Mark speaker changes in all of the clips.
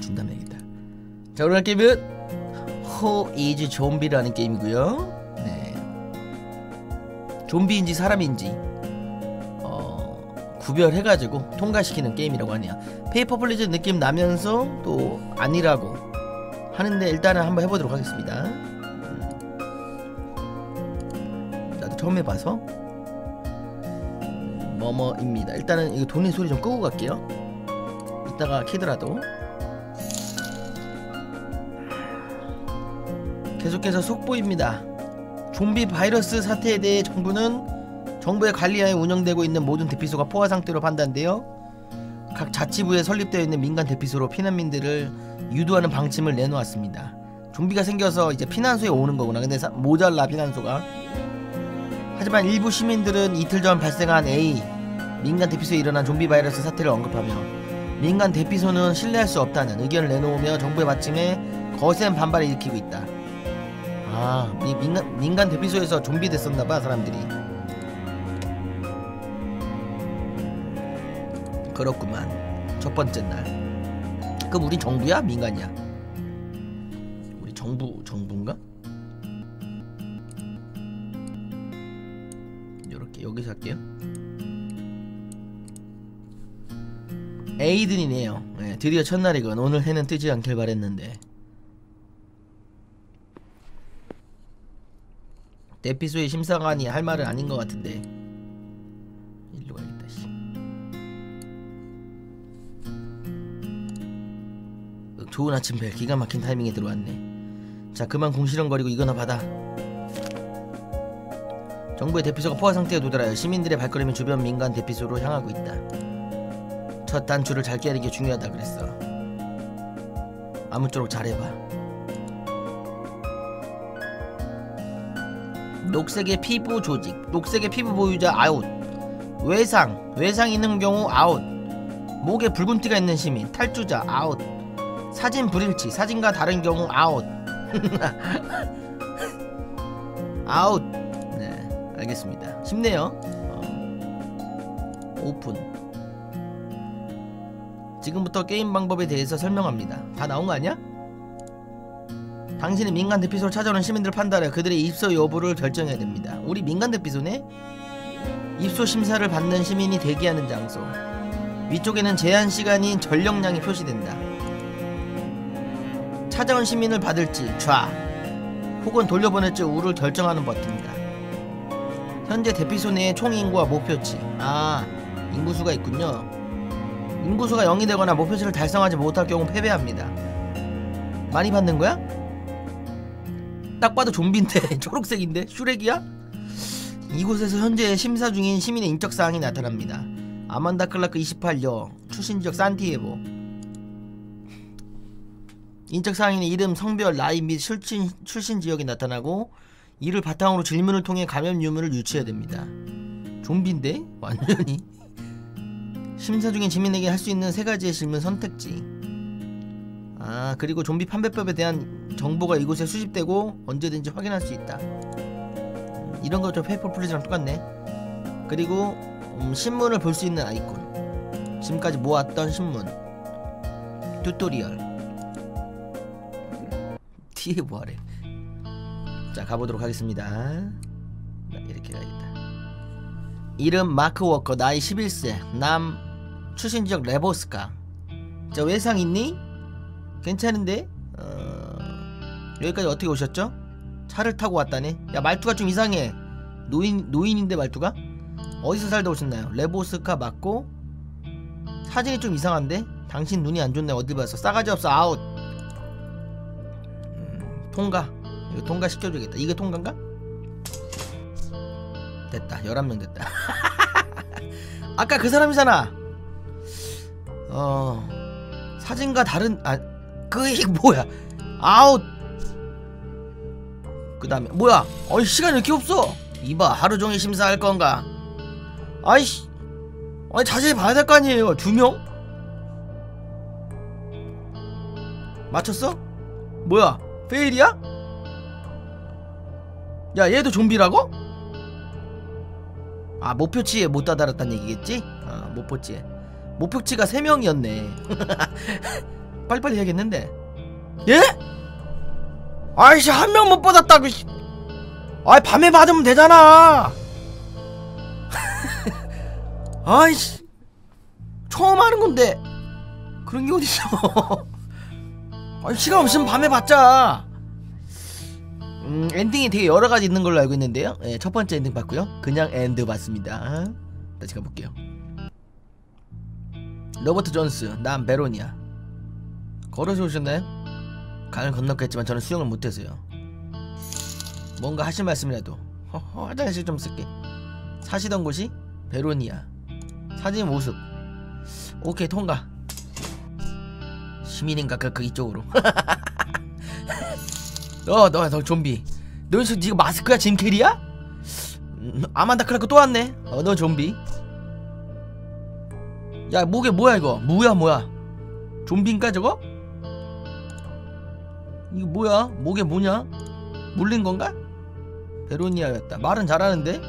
Speaker 1: 준다면 되겠다. 자 오늘 할 게임은 Who is Zombie라는 게임이고요. 네. 좀비인지 사람인지 어, 구별해가지고 통과시키는 게임이라고 하네요. Paper Please 느낌 나면서 또 아니라고 하는데 일단은 한번 해보도록 하겠습니다. 음. 나도 처음 해봐서 뭐뭐입니다. 일단은 이거 돈의 소리 좀 끄고 갈게요. 이따가 키더라도 계속해서 속보입니다 좀비 바이러스 사태에 대해 정부는 정부의 관리하에 운영되고 있는 모든 대피소가 포화 상태로 판단되어 각 자치부에 설립되어 있는 민간 대피소로 피난민들을 유도하는 방침을 내놓았습니다. 좀비가 생겨서 이제 피난소에 오는 거구나. 근데 사, 모자라 피난소가. 하지만 일부 시민들은 이틀 전 발생한 A 민간 대피소에 일어난 좀비 바이러스 사태를 언급하며 민간 대피소는 신뢰할 수 없다는 의견을 내놓으며 정부의 받침에 거센 반발을 일으키고 있다. 아, 이 민간, 민간 대피소에서 좀비 됐었나봐 사람들이. 그렇구만. 첫 번째 날. 그럼 우리 정부야? 민간이야? 우리 정부 정부인가? 이렇게 여기서 할게요. 에이든이네요. 네, 드디어 첫날이건 오늘 해는 뜨지 않길 바랬는데. 대피소의 심사관이 할 말은 아닌 것 같은데. 일로 가야겠다. 씨. 좋은 아침 벨 기가 막힌 타이밍에 들어왔네. 자 그만 궁시렁거리고 이거나 받아. 정부의 대피소가 포화 상태에 도달하여 시민들의 발걸음이 주변 민간 대피소로 향하고 있다. 첫 단추를 잘 꿰는 게 중요하다 그랬어. 아무쪼록 잘해봐. 녹색의 피부 조직, 녹색의 피부 보유자 아웃. 외상, 외상 있는 경우 아웃. 목에 붉은 티가 있는 시민, 탈주자 아웃. 사진 불일치, 사진과 다른 경우 아웃. 아웃. 네, 알겠습니다. 쉽네요. 어. 오픈. 지금부터 게임 방법에 대해서 설명합니다. 다 나온 거 아니야? 당신이 민간 대피소를 찾아오는 시민들을 판단하여 그들의 입소 여부를 결정해야 됩니다. 우리 민간 대피소네? 입소 심사를 받는 시민이 대기하는 장소. 위쪽에는 제한 시간인 전력량이 표시된다. 찾아온 시민을 받을지 좌 혹은 돌려보낼지 우를 결정하는 버튼이다. 현재 대피소 내에 총 인구와 목표치. 아, 인구수가 있군요. 인구수가 0이 되거나 목표치를 달성하지 못할 경우 패배합니다. 많이 받는 거야? 딱 봐도 좀비인데 초록색인데 슈렉이야? 이곳에서 현재 심사 중인 시민의 인적 사항이 나타납니다. 아만다 클라크 28여 출신 지역 산티에보 인적 사항에는 이름, 성별, 나이 및 출신, 출신 지역이 나타나고 이를 바탕으로 질문을 통해 감염 유무를 유추해야 됩니다. 좀비인데 완전히 심사 중인 시민에게 할 수 있는 세 가지의 질문 선택지. 아 그리고 좀비 판별법에 대한 정보가 이곳에 수집되고 언제든지 확인할 수 있다. 음, 이런 거좀 Paper Please랑 똑같네. 그리고 음, 신문을 볼 수 있는 아이콘. 지금까지 모았던 신문. 튜토리얼. 뒤에 뭐하래? 자 가보도록 하겠습니다. 자, 이렇게 가야겠다. 이름 마크 워커 나이 11세 남 출신 지역 레보스카. 자 외상 있니? 괜찮은데? 어... 여기까지 어떻게 오셨죠? 차를 타고 왔다네. 야 말투가 좀 이상해. 노인 노인인데 말투가? 어디서 살다 오셨나요? 레보스카 맞고 사진이 좀 이상한데? 당신 눈이 안 좋네 어디 봐서 싸가지 없어 아웃. 음, 통과. 이거 통과 시켜줘야겠다. 이게 통과인가? 됐다. 11명 됐다. 아까 그 사람이잖아. 어 사진과 다른 아 그 이게 뭐야? 아웃. 그 다음에 뭐야? 어이 시간 이 이렇게 없어? 이봐 하루 종일 심사할 건가? 아이씨, 아니 자세히 봐야 될 거 아니에요? 두 명? 맞췄어? 뭐야? 페일이야? 야 얘도 좀비라고? 아 목표치에 못 다다랐다는 얘기겠지? 아 목표치에 목표치가 3명이었네 빨리빨리 해야겠는데. 예? 아이씨 한 명 못 받았다고 씨. 아이 밤에 받으면 되잖아. 아이씨. 처음 하는 건데. 그런 게 어딨어? 아니 시간 없으면 밤에 받자. 음 엔딩이 되게 여러 가지 있는 걸로 알고 있는데요. 예, 첫 번째 엔딩 봤고요. 그냥 end 봤습니다. 다시 가볼게요. 로버트 존스 난 베로니아 걸어서 오셨나요? 강을 건넜겠지만 저는 수영을 못해서요. 뭔가 하실 말씀이라도. 허허 화장실 좀 쓸게. 사시던 곳이 베로니아. 사진 모습. 오케이 통과. 시민인가 그, 그 이쪽으로. 너너 너 좀비. 너 지금 니가 마스크야 짐 캐리야? 음, 아만다 클라크 또 왔네. 어 너 좀비. 야 목에 뭐야 이거? 뭐야 뭐야? 좀비인가 저거? 이거 뭐야? 목에 뭐냐? 물린 건가? 베로니아였다. 말은 잘하는데?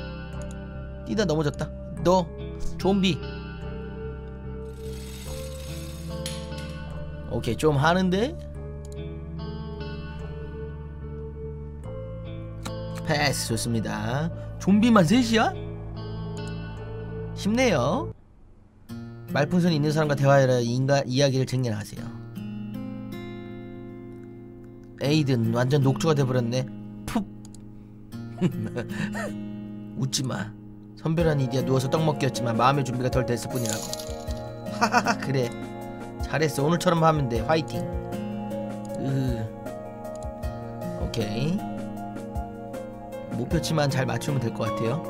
Speaker 1: 뛰다 넘어졌다. 너 좀비. 오케이 좀 하는데? 패스 좋습니다. 좀비만 셋이야? 쉽네요. 말풍선 있는 사람과 대화하여 인가 이야기를 쟁여하세요 에이든 완전 녹초가 돼버렸네. 푹. 웃지마. 선별한 이디야 누워서 떡 먹기였지만 마음의 준비가 덜 됐을 뿐이라고. 하하하 그래. 잘했어. 오늘처럼 하면 돼. 화이팅. 으 오케이. 목표치만 잘 맞추면 될 것 같아요.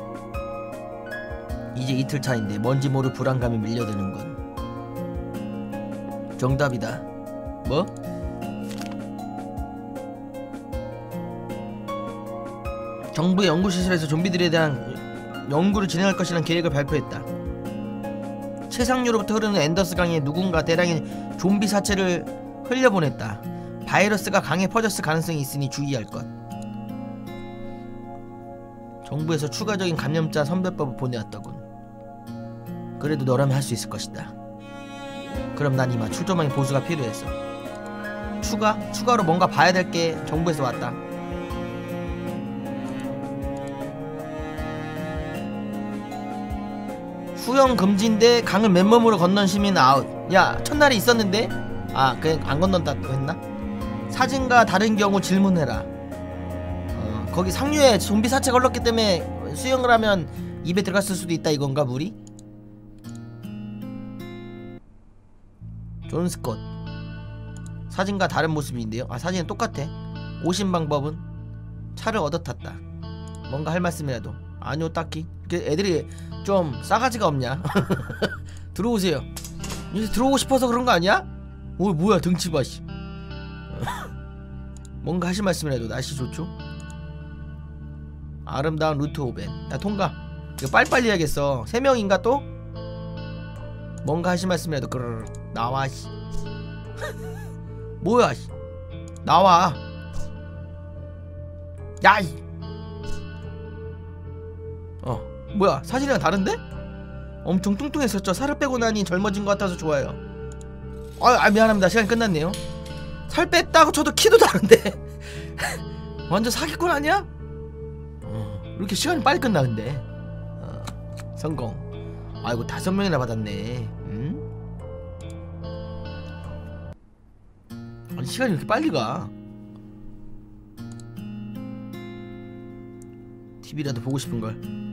Speaker 1: 이제 이틀 차인데 뭔지 모를 불안감이 밀려드는군 정답이다. 뭐? 정부 연구시설에서 좀비들에 대한 연구를 진행할 것이라는 계획을 발표했다. 최상류로부터 흐르는 앤더스 강에 누군가 대량의 좀비 사체를 흘려보냈다. 바이러스가 강에 퍼졌을 가능성이 있으니 주의할 것. 정부에서 추가적인 감염자 선별법을 보내왔더군. 그래도 너라면 할 수 있을 것이다. 그럼 난 이만 출조망의 보수가 필요했어. 추가? 추가로 뭔가 봐야 될 게 정부에서 왔다. 수영 금지인데 강을 맨몸으로 건넌 시민 아웃. 야 첫날에 있었는데 아 그냥 안 건넌다고 했나? 사진과 다른 경우 질문해라. 어, 거기 상류에 좀비 사체 걸렸기 때문에 수영을 하면 입에 들어갔을 수도 있다 이건가 물이? 존 스콧 사진과 다른 모습인데요. 아 사진은 똑같아. 오신 방법은 차를 얻어 탔다. 뭔가 할 말씀이라도 아니요 딱히. 이렇게 애들이 좀 싸가지가 없냐? 들어오세요. 이제 들어오고 싶어서 그런 거 아니야? 오 뭐야 등치 봐 씨. 뭔가 하실 말씀이라도 날씨 좋죠? 아름다운 루트 오벤. 야 통과. 이거 빨리빨리 해야겠어. 세 명인가 또? 뭔가 하실 말씀이라도 그르르 나와 씨. 뭐야 씨. 나와. 야 이. 어 뭐야 사진이랑 다른데? 엄청 뚱뚱했었죠. 살을 빼고 나니 젊어진 것 같아서 좋아요. 아, 아 미안합니다. 시간이 끝났네요. 살 뺐다고 쳐도 키도 다른데. 완전 사기꾼 아니야? 어, 이렇게 시간이 빨리 끝나 근데. 어, 성공. 아이고 다섯 명이나 받았네. 음? 아니 시간이 이렇게 빨리 가? TV라도 보고 싶은걸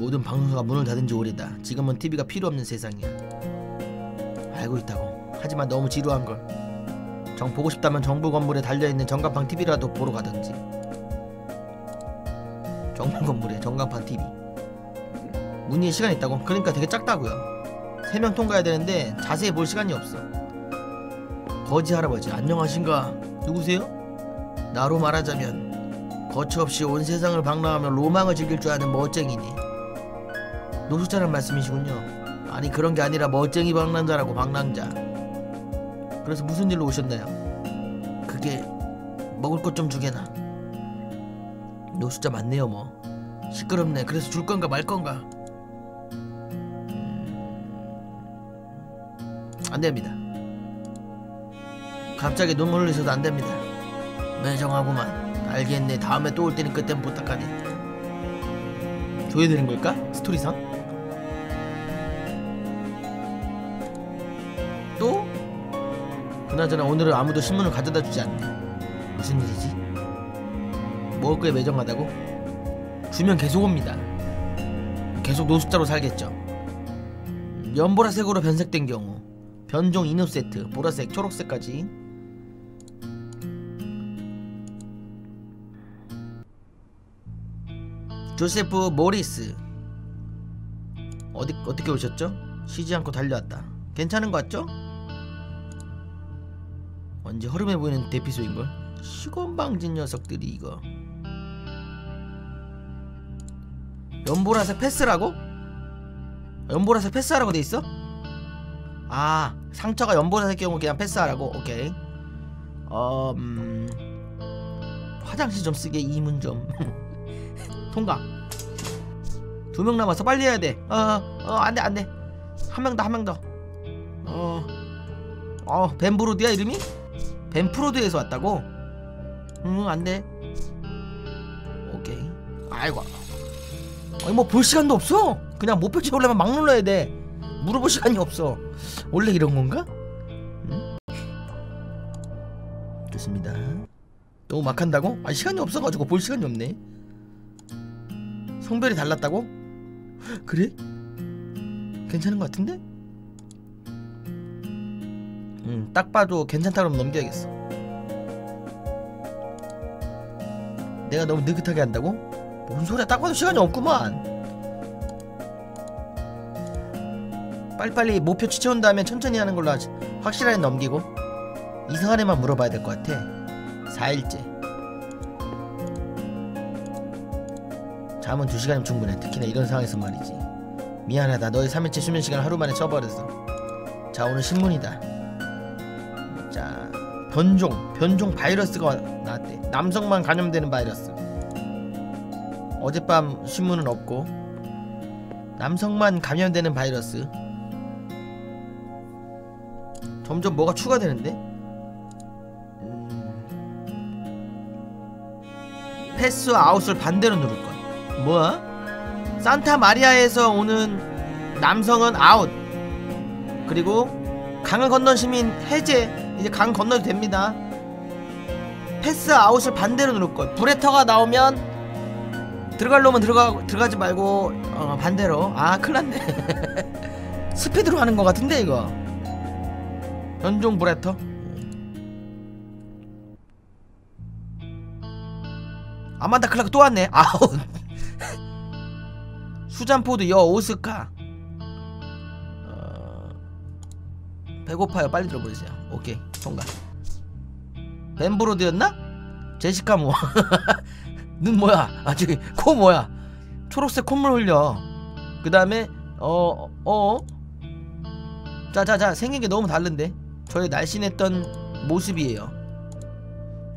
Speaker 1: 모든 방송사가 문을 닫은 지 오래다. 지금은 TV가 필요 없는 세상이야. 알고 있다고. 하지만 너무 지루한 걸. 정 보고 싶다면 정부 건물에 달려 있는 전광판 TV라도 보러 가든지. 정부 건물에 전광판 TV. 문의에 시간이 있다고. 그러니까 되게 작다고요. 세 명 통과해야 되는데 자세히 볼 시간이 없어. 거지 할아버지 안녕하신가? 누구세요? 나로 말하자면 거처없이 온 세상을 방랑하며 로망을 즐길 줄 아는 멋쟁이니. 노숙자란 말씀이시군요. 아니 그런 게 아니라 멋쟁이 방랑자라고 방랑자. 그래서 무슨 일로 오셨나요? 그게 먹을 것 좀 주게나. 노숙자 많네요 뭐. 시끄럽네. 그래서 줄 건가 말 건가. 음... 안 됩니다. 갑자기 눈물 흘리셔도 안 됩니다. 매정하구만. 알겠네. 다음에 또 올 테니 그땐 부탁하니. 줘야 되는 걸까? 스토리상? 그나저나 오늘은 아무도 신문을 가져다 주지 않네. 무슨 일이지? 먹을 거에 매정하다고? 주면 계속 옵니다. 계속 노숙자로 살겠죠. 연보라색으로 변색된 경우 변종 인후 세트 보라색 초록색까지 조세프 모리스 어디 어떻게 오셨죠? 쉬지 않고 달려왔다. 괜찮은 거 같죠? 언제 허름해 보이는 대피소인 걸? 시건방진 녀석들이 이거. 연보라색 패스라고? 연보라색 패스하라고 돼 있어? 아 상처가 연보라색 경우 그냥 패스하라고 오케이 어 음, 화장실 좀 쓰게 이문 좀 통과 두 명 남아서 빨리 해야 돼 어 어 안돼 안돼 한 명 더 한 명더어 어, 벤브로드야 이름이? 벤프로드에서 왔다고? 응 안돼 오케이 아이고 아니 뭐 볼 시간도 없어 그냥 목표 채우려면 막 눌러야 돼 물어볼 시간이 없어 원래 이런 건가? 응? 좋습니다 너무 막 한다고? 아 시간이 없어가지고 볼 시간이 없네 성별이 달랐다고? 그래? 괜찮은 것 같은데? 음, 딱 봐도 괜찮다 그러면 넘겨야겠어. 내가 너무 느긋하게 한다고? 뭔 소리야? 딱 봐도 시간이 없구만. 빨리빨리 목표 취채운 다음에 천천히 하는 걸로 하지. 확실하게 넘기고 이상한 애만 물어봐야 될 것 같아. 4일째. 잠은 2시간이면 충분해. 특히나 이런 상황에서 말이지. 미안하다. 너의 3일째 수면 시간 하루 만에 쳐버렸어 자 오늘 신문이다 자 변종 변종 바이러스가 나왔대. 남성만 감염되는 바이러스. 어젯밤 신문은 없고 남성만 감염되는 바이러스. 점점 뭐가 추가되는데? 음... 패스 아웃을 반대로 누를 것. 뭐야? 산타 마리아에서 오는 남성은 아웃. 그리고 강을 건넌 시민 해제 이제 강 건너도 됩니다. 패스 아웃을 반대로 누를 것. 브레터가 나오면 들어갈 놈은 들어가, 들어가지 말고 어, 반대로. 아 큰일났네. 스피드로 하는 것 같은데 이거. 변종 브레티. 아만다 클라크 또 왔네. 아웃. 수잔포드 여 오스카. 어... 배고파요. 빨리 들어보세요. 오케이 통과 벤브로드였나? 제시카 모아 눈 뭐야 아 저기 코 뭐야 초록색 콧물 흘려 그 다음에 어어 어? 자자자 생긴 게 너무 다른데 저의 날씬했던 모습이에요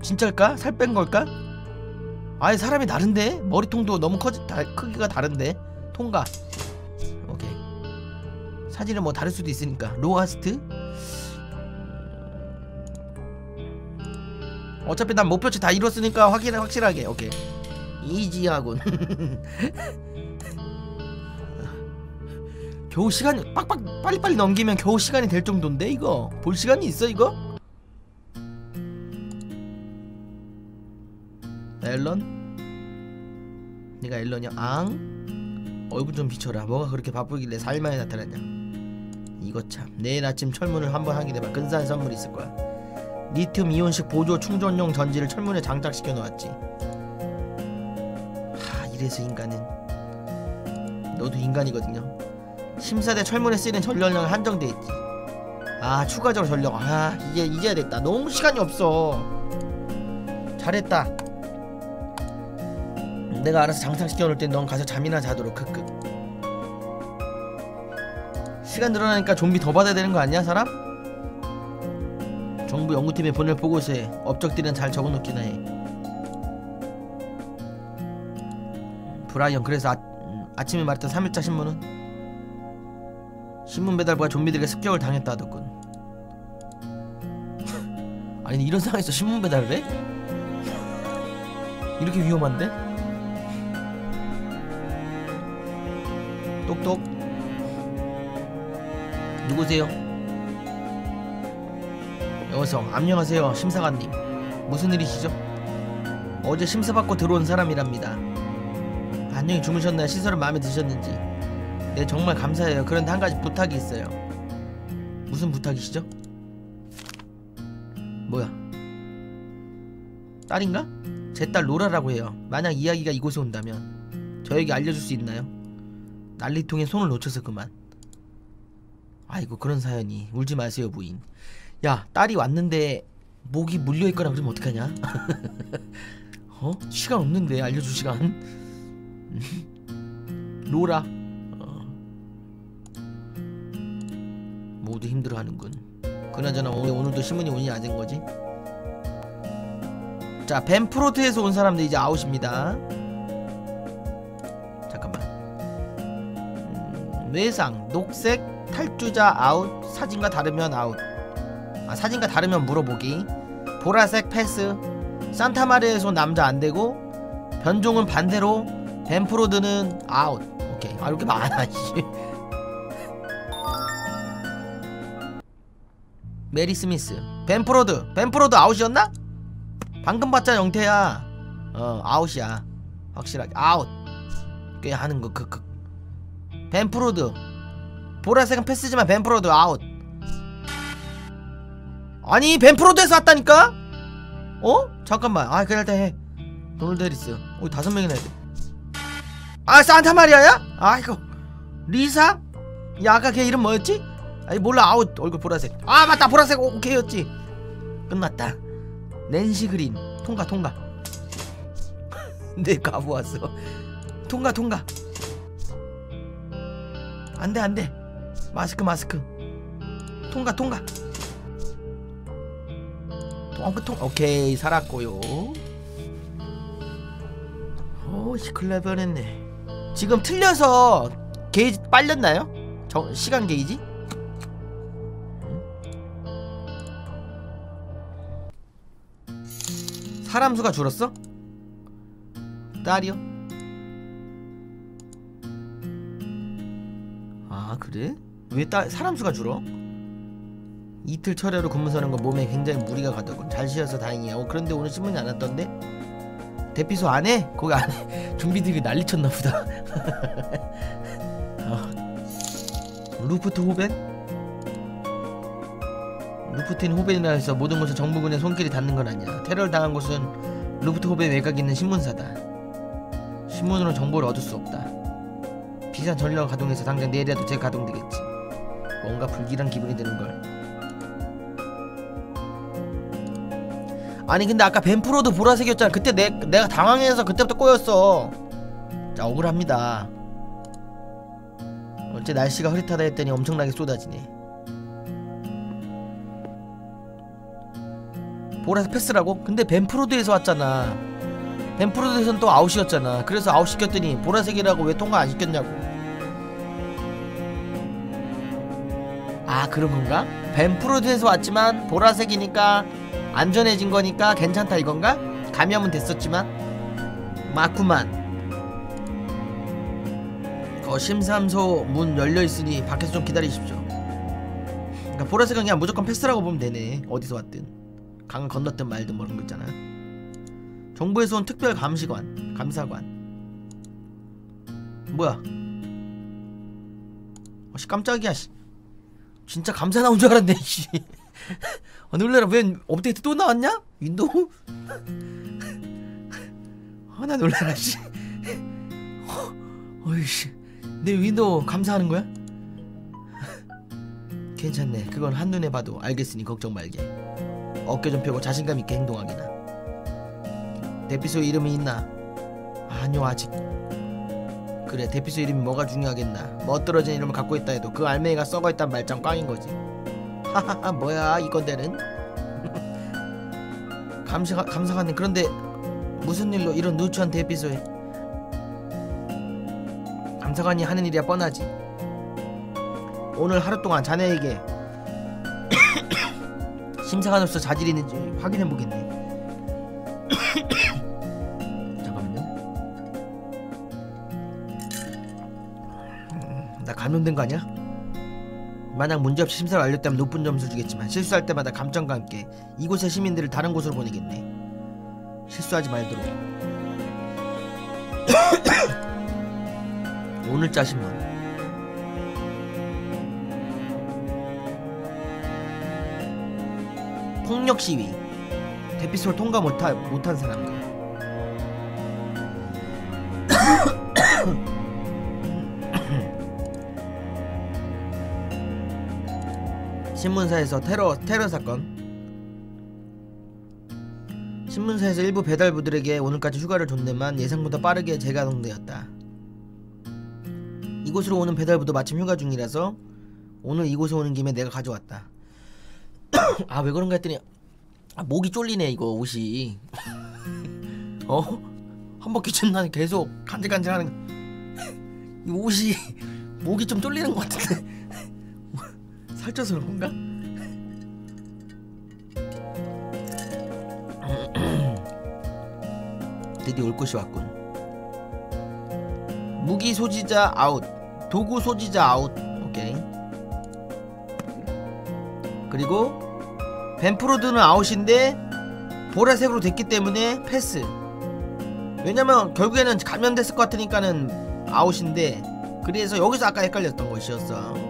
Speaker 1: 진짜일까? 살 뺀 걸까? 아예 사람이 다른데? 머리통도 너무 커지, 다, 크기가 다른데? 통과 오케이 사진은 뭐 다를 수도 있으니까 로하스트 어차피 난 목표치 다 이뤘으니까 확인 확실하게. 오케이. 이지하군. 겨우 시간이 빡빡 빨리빨리 넘기면 겨우 시간이 될 정도인데 이거? 볼 시간이 있어 이거? 앨런? 네가 앨런이야? 앙? 얼굴 좀 비춰라. 뭐가 그렇게 바쁘길래 4일 만에 나타났냐? 이거 참. 내일 아침 철문을 한번 하게 되면 근사한 선물이 있을 거야 리튬 이온식 보조 충전용 전지를 철문에 장착시켜 놓았지. 하 이래서 인간은 너도 인간이거든요. 심사대 철문에 쓰이는 전력량은 한정돼 있지. 아 추가적으로 전력. 아 이제 이제야 됐다. 너무 시간이 없어. 잘했다. 내가 알아서 장착시켜 놓을 땐 넌 가서 잠이나 자도록 크크 시간 늘어나니까 좀비 더 받아야 되는 거 아니야 사람? 정부 연구팀에 보낼 보고서에 업적들은 잘 적어놓기나 해 브라이언 그래서 아, 음, 아침에 말했던 3일차 신문은? 신문 배달부가 좀비들에게 습격을 당했다 하더군 아니 이런 상황에서 신문 배달을 해? 이렇게 위험한데? 똑똑 누구세요? 여성 안녕하세요 심사관님 무슨 일이시죠? 어제 심사받고 들어온 사람이랍니다 안녕히 주무셨나요? 시설은 마음에 드셨는지 네 정말 감사해요 그런데 한 가지 부탁이 있어요 무슨 부탁이시죠? 뭐야 딸인가? 제 딸 로라라고 해요 만약 이야기가 이곳에 온다면 저에게 알려줄 수 있나요? 난리통에 손을 놓쳐서 그만 아이고 그런 사연이 울지 마세요 부인 야 딸이 왔는데 목이 물려있거나 그러면 어떡하냐? 어? 시간 없는데 알려줄 시간? 로라. 어. 모두 힘들어하는군. 그나저나 왜 오늘도 신문이 운이 안된 거지? 자 벤프로트에서 온 사람들 이제 아웃입니다. 잠깐만. 음, 외상 녹색 탈주자 아웃 사진과 다르면 아웃 아 사진과 다르면 물어보기. 보라색 패스. 산타마리아에서 온 남자 안되고 변종은 반대로 벤프로드는 아웃. 오케이. 아 이렇게 많아 씨. 메리 스미스. 벤프로드. 벤프로드 아웃이었나? 방금 봤잖아 영태야. 어 아웃이야. 확실하게. 아웃. 꽤 하는 거 크크 벤프로드. 보라색은 패스지만 벤프로드 아웃 아니 벤프로드에서 왔다니까? 어? 잠깐만. 아 그래 일단 해 해리스 어 다섯 명이나 해야 돼아 산타마리아야? 아이고. 리사? 야 아까 걔 이름 뭐였지? 아니 몰라. 아웃 얼굴 보라색. 아 맞다. 보라색 오케이였지. 끝났다. 낸시 그린. 통과 통과. 내 가부 왔어. 통과 통과. 안돼 안돼. 마스크 마스크. 통과 통과 통과 통 오케이 살았고요 오씨 클레 변했네 지금 틀려서 게이지 빨렸나요? 저, 시간 게이지? 사람 수가 줄었어? 딸이요? 아 그래? 왜 딸 사람 수가 줄어? 이틀 철야로 근무 서는 건 몸에 굉장히 무리가 가더군 잘 쉬어서 다행이야 어, 그런데 오늘 신문이 안 왔던데? 대피소 안에? 거기 안에 준비들이 난리 쳤나 보다 어. 루프트 호벤? 루프트인 호벤이라 해서 모든 곳에 정부군의 손길이 닿는 건 아니야 테러를 당한 곳은 루프트 호벤 외곽에 있는 신문사다 신문으로 정보를 얻을 수 없다 비상 전력 가동해서 당장 내일이라도 재가동되겠지 뭔가 불길한 기분이 드는걸 아니 근데 아까 벤프로드 보라색이었잖아. 그때 내, 내가 당황해서 그때부터 꼬였어. 자 억울합니다. 어째 날씨가 흐릿하다 했더니 엄청나게 쏟아지네 보라색 패스라고? 근데 벤프로드에서 왔잖아. 벤프로드에서는 또 아웃이었잖아. 그래서 아웃 시켰더니 보라색이라고 왜 통과 안 시켰냐고. 아 그런 건가? 벤프로드에서 왔지만 보라색이니까 안전해진 거니까 괜찮다 이건가? 감염은 됐었지만. 맞구만. 거심삼소 문 열려있으니 밖에서 좀 기다리십시오. 그러니까 보라색은 그냥 무조건 패스라고 보면 되네. 어디서 왔든. 강을 건넜든 말든 뭐 그런 거 있잖아. 정부에서 온 특별 감시관 감사관. 뭐야? 어씨 깜짝이야 씨. 진짜 감사 나온 줄 알았네 씨. 아, 놀래라. 웬 업데이트 또 나왔냐? 윈도우? 아나 놀래라 씨. 어이씨. 내 윈도우 감사하는 거야? 괜찮네. 그건 한눈에 봐도 알겠으니 걱정 말게. 어깨 좀 펴고 자신감 있게 행동하기나. 대피소 이름이 있나? 아니요 아직. 그래 대피소 이름이 뭐가 중요하겠나? 멋들어진 이름을 갖고 있다 해도 그 알맹이가 썩어있단 말짱 꽝인 거지 하하하 뭐야 이 건데는 감사가, 감사하네 그런데 무슨 일로 이런 누추한 대피소에 감사관이 하는 일이야 뻔하지 오늘 하루 동안 자네에게 심사관으로서 자질이 있는지 확인해 보겠네. 잠깐만요. 음, 나 감염된 거 아니야? 만약 문제없이 심사를 완료했다면 높은 점수 주겠지만 실수할 때마다 감정과 함께 이곳의 시민들을 다른 곳으로 보내겠네. 실수하지 말도록. 오늘자 신문. 폭력 시위. 대피소를 통과 못한 못한 사람들. 신문사에서 테러 테러 사건. 신문사에서 일부 배달부들에게 오늘까지 휴가를 줬네만 예상보다 빠르게 재가동되었다. 이곳으로 오는 배달부도 마침 휴가 중이라서 오늘 이곳에 오는 김에 내가 가져왔다. 아 왜 그런가 했더니 아, 목이 쫄리네 이거 옷이. 어? 한 바퀴 쳤나 계속 간질간질하는 이 옷이 목이 좀 쫄리는 것 같은데 살쪄서 그런 건가? 드디어 올 곳이 왔군. 무기 소지자 아웃, 도구 소지자 아웃. 오케이. 그리고 벤프로드는 아웃인데 보라색으로 됐기 때문에 패스. 왜냐면 결국에는 감염됐을 것 같으니까는 아웃인데 그래서 여기서 아까 헷갈렸던 것이었어.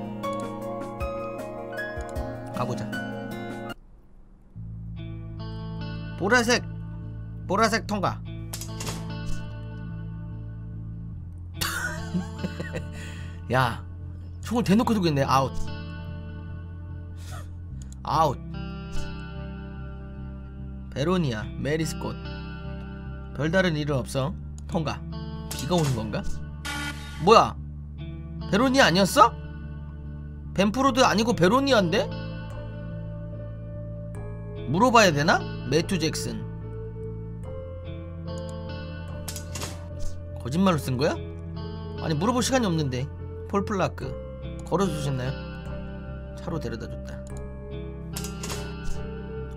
Speaker 1: 가보자. 보라색 보라색 통과. 야 총을 대놓고 들고 있네 아웃 아웃 베로니아 메리스꽃 별다른 일은 없어 통과 비가 오는 건가? 뭐야 베로니아 아니었어? 벤프로드 아니고 베로니아인데? 물어봐야 되나? 매튜 잭슨. 거짓말로 쓴 거야? 아니 물어볼 시간이 없는데. 폴플라크. 걸어주셨나요? 차로 데려다 줬다.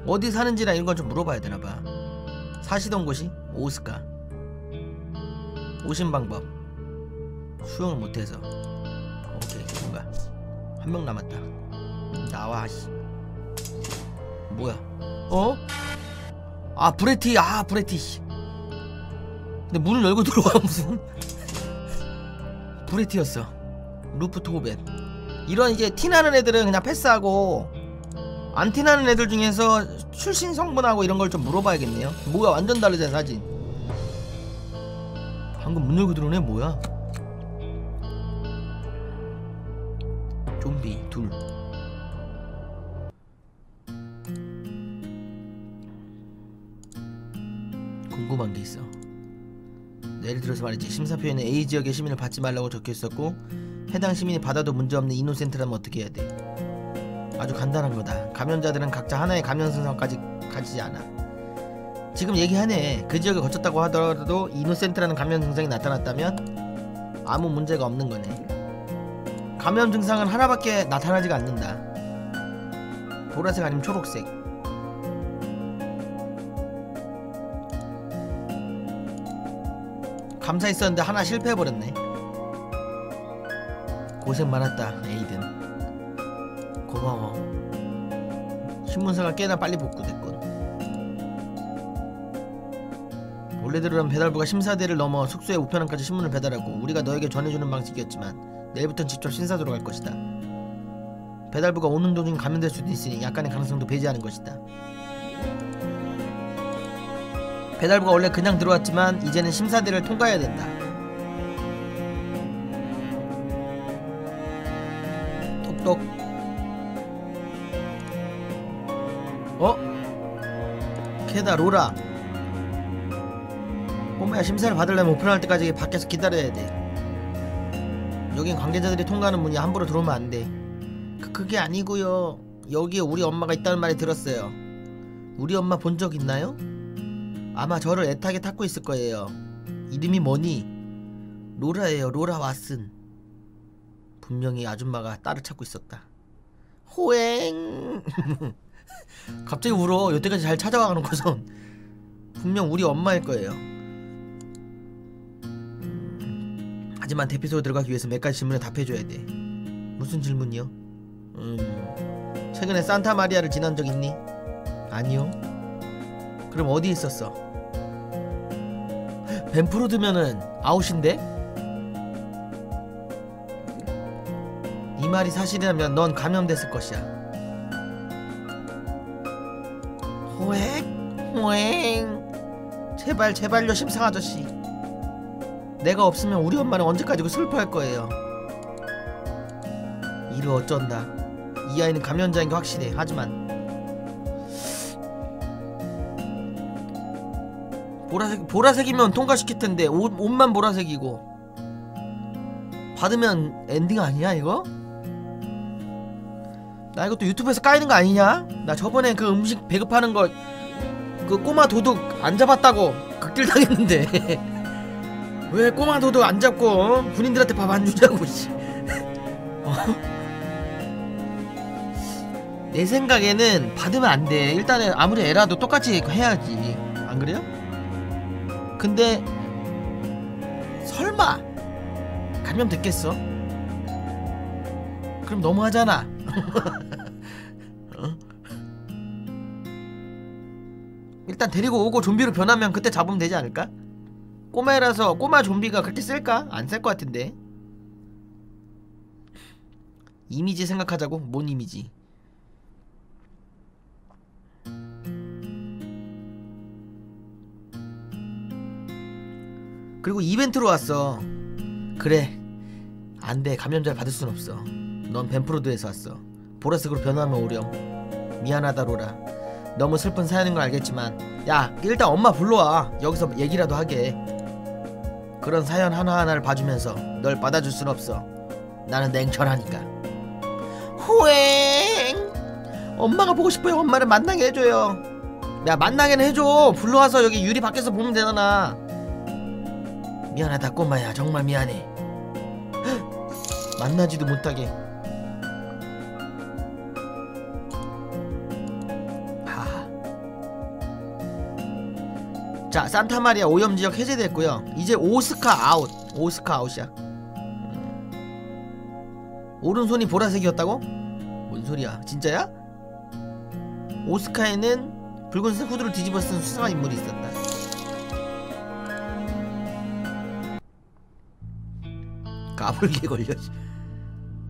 Speaker 1: 어디 사는지나 이런 건 좀 물어봐야 되나봐. 사시던 곳이 오스카. 오신 방법. 수영을 못해서. 오케이 뭔가. 한 명 남았다. 나와 씨. 뭐야 어? 아 브레티 아 브레티. 씨 근데 문을 열고 들어와 무슨. 브레티였어. 루프토벤. 이런 이제 티나는 애들은 그냥 패스하고 안 티나는 애들 중에서 출신 성분하고 이런 걸 좀 물어봐야겠네요. 뭐야 완전 다르잖아 사진. 방금 문 열고 들어오네 뭐야? 좀비 둘 궁금한 게 있어 예를 들어서 말이지 심사표에는 A 지역의 시민을 받지 말라고 적혀 있었고 해당 시민이 받아도 문제없는 이노센트라면 어떻게 해야 돼? 아주 간단한 거다. 감염자들은 각자 하나의 감염 증상까지 가지지 않아. 지금 얘기하네. 그 지역을 거쳤다고 하더라도 이노센트라는 감염 증상이 나타났다면 아무 문제가 없는 거네. 감염 증상은 하나밖에 나타나지가 않는다. 보라색 아니면 초록색. 감사했었는데 하나 실패해버렸네. 고생 많았다 에이든. 고마워. 신문사가 꽤나 빨리 복구됐군. 원래대로라면 배달부가 심사대를 넘어 숙소의 우편함까지 신문을 배달하고 우리가 너에게 전해주는 방식이었지만 내일부터는 직접 신사도로 갈 것이다. 배달부가 오는 도중 감염될 수도 있으니 약간의 가능성도 배제하는 것이다 배달부가 원래 그냥 들어왔지만 이제는 심사대를 통과해야 된다. 톡톡. 어? 캐다 로라. 꼬마야 심사를 받으려면 오픈할 때까지 밖에서 기다려야 돼. 여긴 관계자들이 통과하는 문이 함부로 들어오면 안 돼. 그, 그게 아니고요. 여기에 우리 엄마가 있다는 말이 들었어요. 우리 엄마 본 적 있나요? 아마 저를 애타게 탔고 있을 거예요. 이름이 뭐니? 로라예요. 로라 왓슨. 분명히 아줌마가 딸을 찾고 있었다. 호행 갑자기 울어 여태까지 잘 찾아와 놓고선 분명 우리 엄마일 거예요 하지만 대피소로 들어가기 위해서 몇 가지 질문에 답해줘야 돼 무슨 질문이요? 음 최근에 산타 마리아를 지난 적 있니? 아니요 그럼 어디 있었어? 벤프로 드면은 아웃인데? 이 말이 사실이라면 넌 감염됐을 것이야. 호행, 호행. 제발, 제발요, 심상 아저씨. 내가 없으면 우리 엄마는 언제까지 슬퍼할 거예요. 이를 어쩐다. 이 아이는 감염자인 게 확실해. 하지만 보라색 보라색이면 통과시킬 텐데 옷, 옷만 보라색이고 받으면 엔딩 아니야 이거? 나 이것도 유튜브에서 까이는 거 아니냐? 나 저번에 그 음식 배급하는 거 그 꼬마 도둑 안 잡았다고 극딜 당했는데 왜 꼬마 도둑 안 잡고 어? 군인들한테 밥 안 주냐고 씨. 어? 내 생각에는 받으면 안 돼. 일단은 아무리 애라도 똑같이 해야지. 안 그래요? 근데 설마 감염됐겠어? 그럼 너무하잖아. 어? 일단 데리고 오고 좀비로 변하면 그때 잡으면 되지 않을까? 꼬마라서 꼬마 좀비가 그렇게 쓸까? 안 쓸 것 같은데. 이미지 생각하자고? 뭔 이미지? 그리고 이벤트로 왔어. 그래. 안 돼. 감염자를 받을 순 없어. 넌 벤프로드에서 왔어. 보라색으로 변하면 오렴. 미안하다 로라. 너무 슬픈 사연인 걸 알겠지만 야 일단 엄마 불러와. 여기서 얘기라도 하게. 그런 사연 하나하나를 봐주면서 널 받아줄 순 없어. 나는 냉철하니까. 후행. 엄마가 보고 싶어요. 엄마를 만나게 해줘요. 야 만나게는 해줘. 불러와서 여기 유리 밖에서 보면 되잖아. 미안하다 꼬마야. 정말 미안해. 만나지도 못하게. 하. 자 산타마리아 오염 지역 해제됐고요. 이제 오스카 아웃. 오스카 아웃이야. 음. 오른손이 보라색이었다고? 뭔 소리야? 진짜야? 오스카에는 붉은색 후드를 뒤집어 쓴 수상한 인물이 있었다. 까불게 걸려.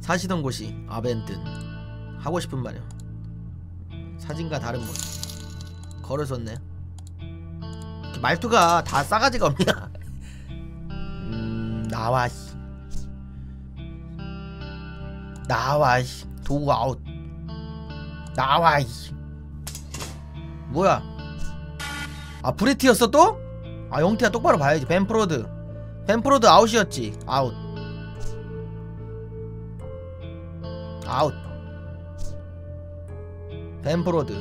Speaker 1: 사시던 곳이 아벤튼. 하고 싶은 말이야. 사진과 다른 모습. 걸어섰네. 말투가 다 싸가지가 없냐? 음, 나와. 씨. 나와. 씨. 도구 아웃. 나와. 씨. 뭐야? 아 브레티였어 또? 아 영태야 똑바로 봐야지. 벤프로드. 벤프로드 아웃이었지. 아웃. 아웃. 벤프로드.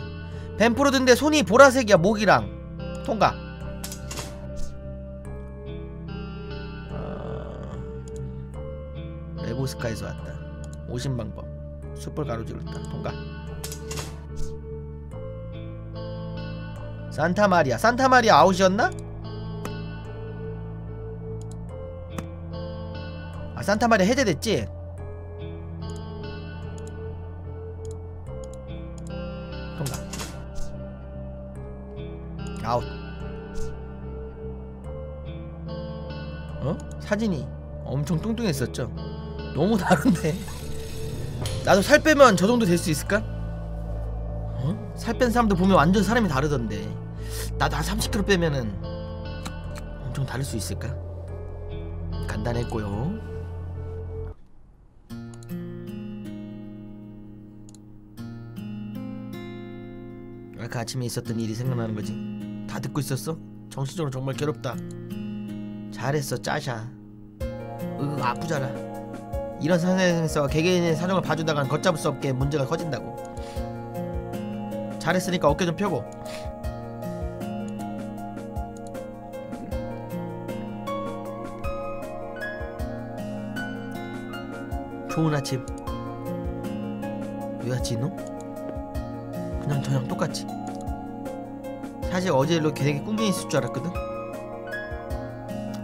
Speaker 1: 벤프로드인데 손이 보라색이야 목이랑. 통과. 어... 레보스카에서 왔다. 오신 방법. 수풀 가로질렀다. 통과. 산타마리아. 산타마리아 아웃이었나? 아 산타마리아 해제됐지? 사진이 엄청 뚱뚱했었죠 너무 다른데 나도 살 빼면 저 정도 될 수 있을까? 어? 살 뺀 사람들 보면 완전 사람이 다르던데 나도 한 30kg 빼면은 엄청 다를 수 있을까? 간단했고요 아까 아침에 있었던 일이 생각나는 거지 다 듣고 있었어? 정신적으로 정말 괴롭다 잘했어 짜샤. 으 아프잖아. 이런 상황에서 개개인의 사정을 봐주다간 걷잡을 수 없게 문제가 커진다고. 잘했으니까 어깨 좀 펴고. 좋은 아침. 왜야 진호? 그냥 저녁 똑같지 사실 어제 일로 되게 꿍꿍이 있을 줄 알았거든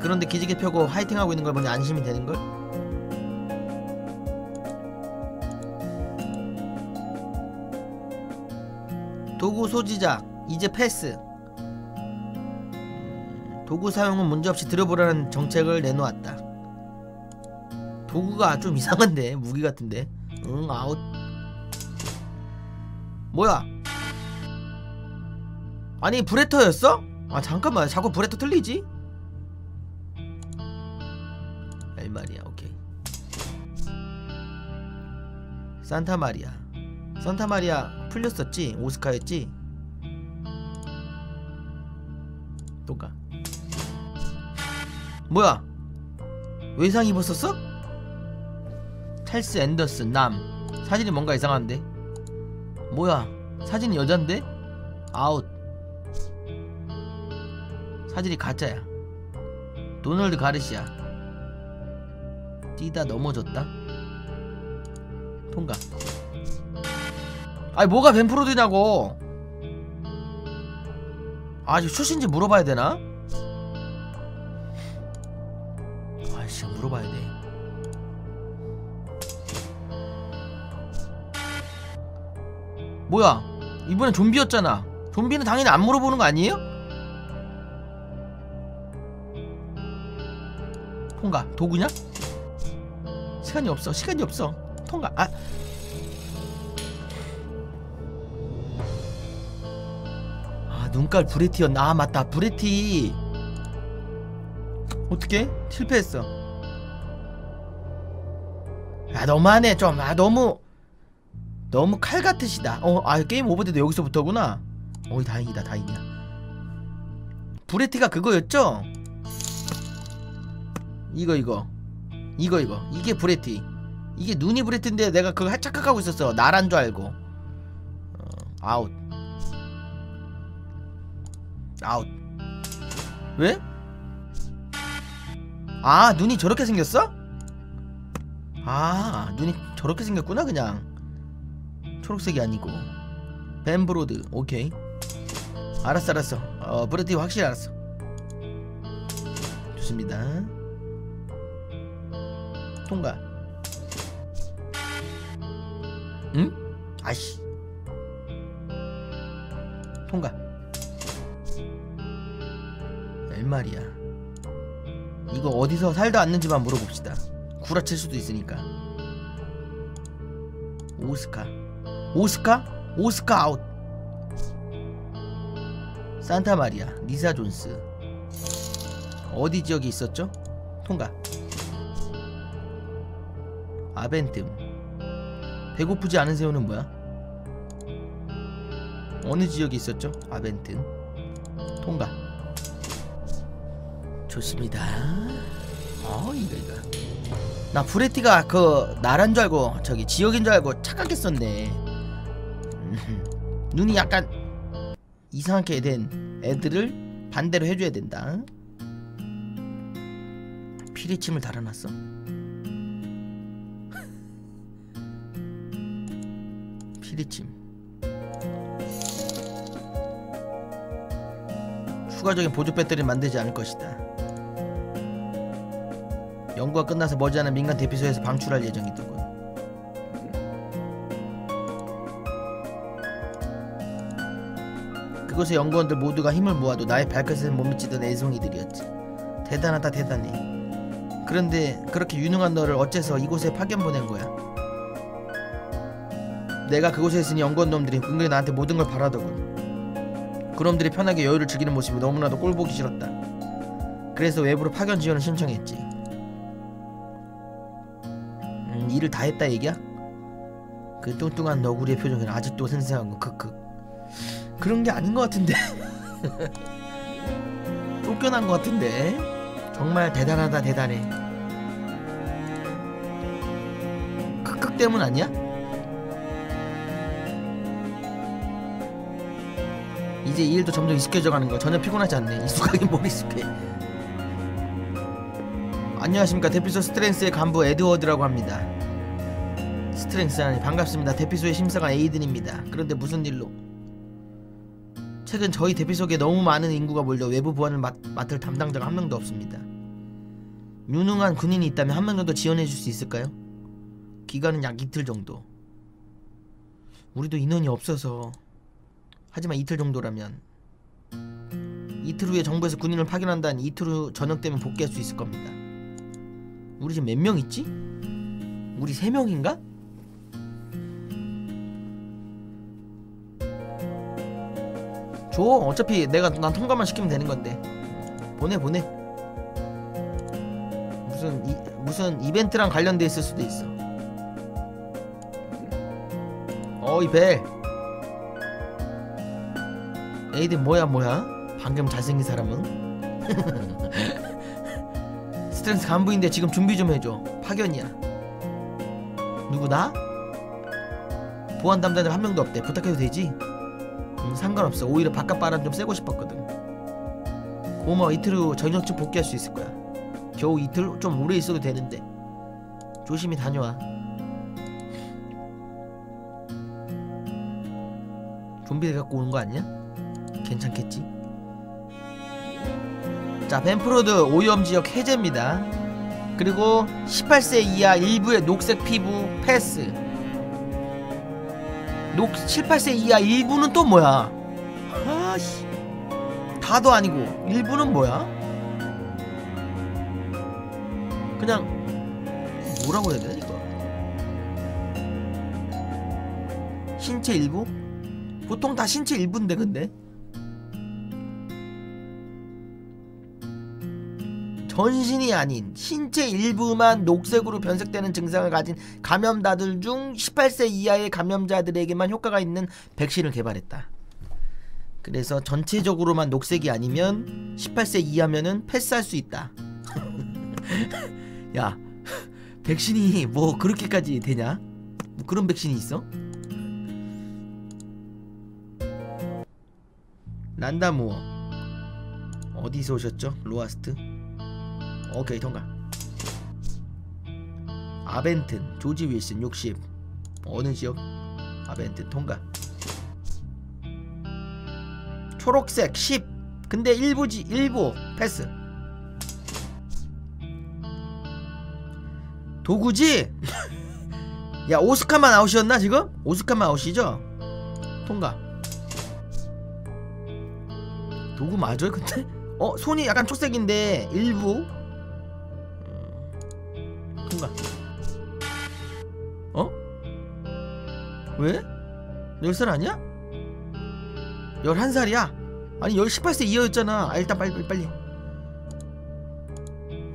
Speaker 1: 그런데 기지개 펴고 화이팅하고 있는 걸 보니 안심이 되는걸? 도구 소지작 이제 패스 음, 도구 사용은 문제없이 들어보라는 정책을 내놓았다 도구가 좀 이상한데 무기 같은데 응 아웃 뭐야 아니 브레터였어? 아 잠깐만 자꾸 브레터 틀리지? 산타마리아. 산타마리아 풀렸었지? 오스카였지? 또가. 뭐야? 외상 입었었어? 찰스 앤더슨 남. 사진이 뭔가 이상한데? 뭐야? 사진이 여잔데? 아웃. 사진이 가짜야. 도널드 가르시아. 뛰다 넘어졌다 통과. 아니 뭐가 벤프로드냐고. 아직 출신지 물어봐야 되나? 아씨 물어봐야 돼. 뭐야? 이번엔 좀비였잖아. 좀비는 당연히 안 물어보는 거 아니에요? 통과. 도구냐? 시간이 없어. 시간이 없어 통과. 아. 아, 눈깔 브레티였나? 아 맞다. 브레티. 어떻게? 실패했어. 야 너무하네 좀 아 너무 너무 칼 같으시다. 어아 게임 오버돼도 여기서부터구나. 어이 다행이다 다행이야. 브레티가 그거였죠? 이거 이거. 이거 이거. 이게 브레티 이게 눈이 브레티인데 내가 그거 착각하고 있었어. 나란 줄 알고. 어, 아웃. 아웃. 왜? 아 눈이 저렇게 생겼어? 아 눈이 저렇게 생겼구나 그냥. 초록색이 아니고. 벤브로드. 오케이. 알았어 알았어. 어 브레티 확실히 알았어. 좋습니다. 통과 응? 아씨. 통과. 웬말이야? 이거 어디서 살다 왔는지만 물어봅시다. 구라칠 수도 있으니까. 오스카. 오스카? 오스카 아웃. 산타 마리아 리사 존스. 어디 지역에 있었죠? 통과. 아벤뜸 배고프지 않은 새우는 뭐야? 어느 지역에 있었죠? 아벤뜸 통과. 좋습니다. 어 이거 이거. 나 브레티가 그 나란 줄 알고 저기 지역인 줄 알고 착각했었네. 음, 눈이 약간 이상하게 된 애들을 반대로 해줘야 된다. 피리침을 달아놨어 피리침 추가적인 보조 배터리 만들지 않을 것이다. 연구가 끝나서 머지않아 민간 대피소에서 방출할 예정이더군. 그곳의 연구원들 모두가 힘을 모아도 나의 발끝에는 못 미치던 애송이들이었지. 대단하다 대단해. 그런데 그렇게 유능한 너를 어째서 이곳에 파견 보낸 거야 내가 그곳에 있으니 연구원 놈들이 은근히 나한테 모든 걸 바라더군. 그놈들이 편하게 여유를 즐기는 모습이 너무나도 꼴보기 싫었다. 그래서 외부로 파견 지원을 신청했지. 음, 일을 다 했다 얘기야? 그 뚱뚱한 너구리의 표정은 아직도 생생한 거 크크. 그런 게 아닌 것 같은데. 쫓겨난 것 같은데. 정말 대단하다 대단해. 크크 때문 아니야? 이제 이 일도 점점 익숙해져 가는 거 전혀 피곤하지 않네 익숙하긴 뭘 익숙해 안녕하십니까 대피소 스트렝스의 간부 에드워드라고 합니다 스트렝스라니 반갑습니다. 대피소의 심사관 에이든입니다. 그런데 무슨 일로? 최근 저희 대피소에 너무 많은 인구가 몰려 외부 보안을 맡, 맡을 담당자가 한 명도 없습니다. 유능한 군인이 있다면 한 명 정도 지원해 줄 수 있을까요? 기간은 약 이틀 정도. 우리도 인원이 없어서 하지만 이틀 정도라면 이틀 후에 정부에서 군인을 파견한다는 이틀 후 저녁 되면 복귀할 수 있을 겁니다. 우리 지금 몇 명 있지? 우리 세 명인가? 줘 어차피 내가 난 통과만 시키면 되는 건데 보내 보내 무슨 이, 무슨 이벤트랑 관련돼 있을 수도 있어 어이 벨 에이든 뭐야 뭐야? 방금 잘생긴 사람은? 스트렝스 간부인데 지금 준비 좀 해줘. 파견이야. 누구 나? 보안 담당자 한 명도 없대. 부탁해도 되지? 음, 상관없어. 오히려 바깥 바람 좀 쐬고 싶었거든. 고마워. 이틀 후 저녁쯤 복귀할 수 있을 거야. 겨우 이틀? 좀 오래 있어도 되는데. 조심히 다녀와. 좀비들 갖고 오는 거 아니야? 괜찮겠지? 자 벤프로드 오염지역 해제입니다 그리고 18세 이하 일부의 녹색 피부 패스 녹 7, 8세 이하 일부는 또 뭐야? 아씨 다도 아니고 일부는 뭐야? 그냥 뭐라고 해야 되나 이거? 신체 일부? 보통 다 신체 일부인데 근데 전신이 아닌 신체 일부만 녹색으로 변색되는 증상을 가진 감염자들 중 18세 이하의 감염자들에게만 효과가 있는 백신을 개발했다. 그래서 전체적으로만 녹색이 아니면 18세 이하면은 패스할 수 있다. 야, 백신이 뭐 그렇게까지 되냐? 뭐 그런 백신이 있어? 란다무어 어디서 오셨죠? 로아스트? 오케이 통과 아벤튼 조지 윌슨 60 어느 지역? 아벤튼 통과 초록색 10 근데 일부지 일부 패스 도구지? 야 오스카만 아웃이었나 지금? 오스카만 아웃이죠? 통과 도구 맞아요 근데? 어 손이 약간 초색인데 일부 통과 어? 왜? 10살 아니야? 11살이야? 아니 1 18세 이하였잖아. 아 일단 빨리 빨리 빨리.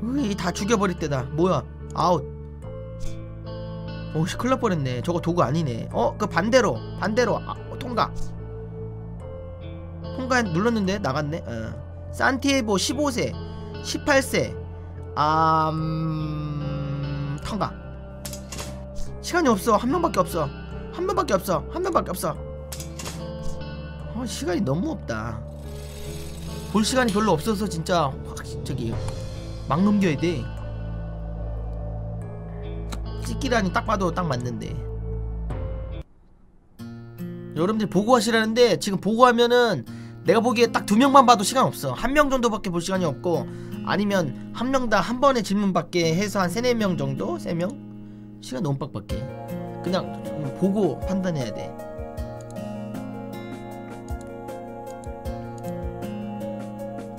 Speaker 1: 으이 다 죽여버릴 때다. 뭐야? 아웃. 오씨 큰일 날 뻔했네. 저거 도구 아니네. 어 그 반대로. 반대로. 아, 어, 통과. 통과 눌렀는데 나갔네. 어. 산티에보 15세 18세. 아... 음... 통과 시간이 없어. 한 명밖에 없어. 한 명밖에 없어. 한 명밖에 없어. 어, 시간이 너무 없다. 볼 시간이 별로 없어서 진짜 확 저기 막 넘겨야 돼. 찍기라니 딱 봐도 딱 맞는데. 여러분들 보고하시라는데 지금 보고하면은 내가 보기에 딱 두 명만 봐도 시간 없어. 한 명 정도밖에 볼 시간이 없고 아니면 한 명당 한 번에 질문 받게 해서 한 세네 명 정도? 세 명? 시간 너무 빡빡해. 그냥 보고 판단해야 돼.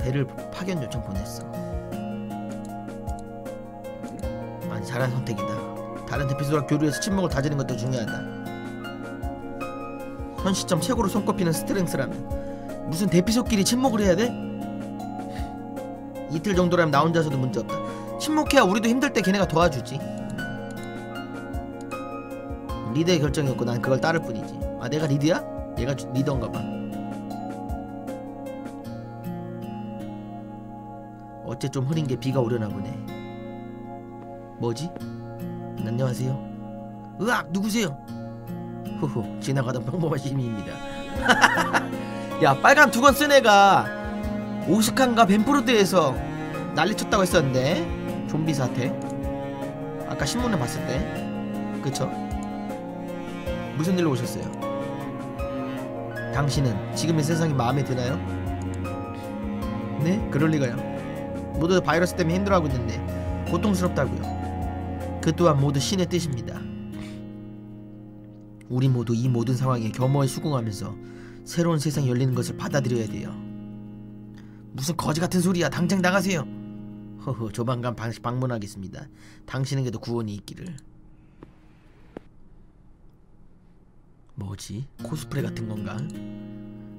Speaker 1: 배를 파견 요청 보냈어. 아니 잘한 선택이다. 다른 대피소와 교류해서 침묵을 다지는 것도 중요하다. 현 시점 최고로 손꼽히는 스트렝스라면 무슨 대피소끼리 침묵을 해야 돼? 이틀 정도라면 나 혼자서도 문제없다 침묵해야 우리도 힘들 때 걔네가 도와주지 리더의 결정이었고 난 그걸 따를 뿐이지 아 내가 리드야? 얘가 주- 리더인가봐 어째 좀 흐린 게 비가 오려나 보네 뭐지? 안녕하세요 으악 누구세요? 후후 지나가던 평범한 시민입니다 야 빨간 두건 쓴 애가 오스칸과 벤프로드에서 난리쳤다고 했었는데 좀비 사태 아까 신문에 봤을 때 그쵸? 무슨 일로 오셨어요? 당신은 지금의 세상이 마음에 드나요? 네? 그럴 리가요. 모두 바이러스 때문에 힘들어하고 있는데 고통스럽다고요. 그 또한 모두 신의 뜻입니다. 우리 모두 이 모든 상황에 겸허히 수긍하면서 새로운 세상이 열리는 것을 받아들여야 돼요. 무슨 거지 같은 소리야. 당장 나가세요. 허허, 조만간 방, 방문하겠습니다. 당신에게도 구원이 있기를. 뭐지? 코스프레 같은 건가?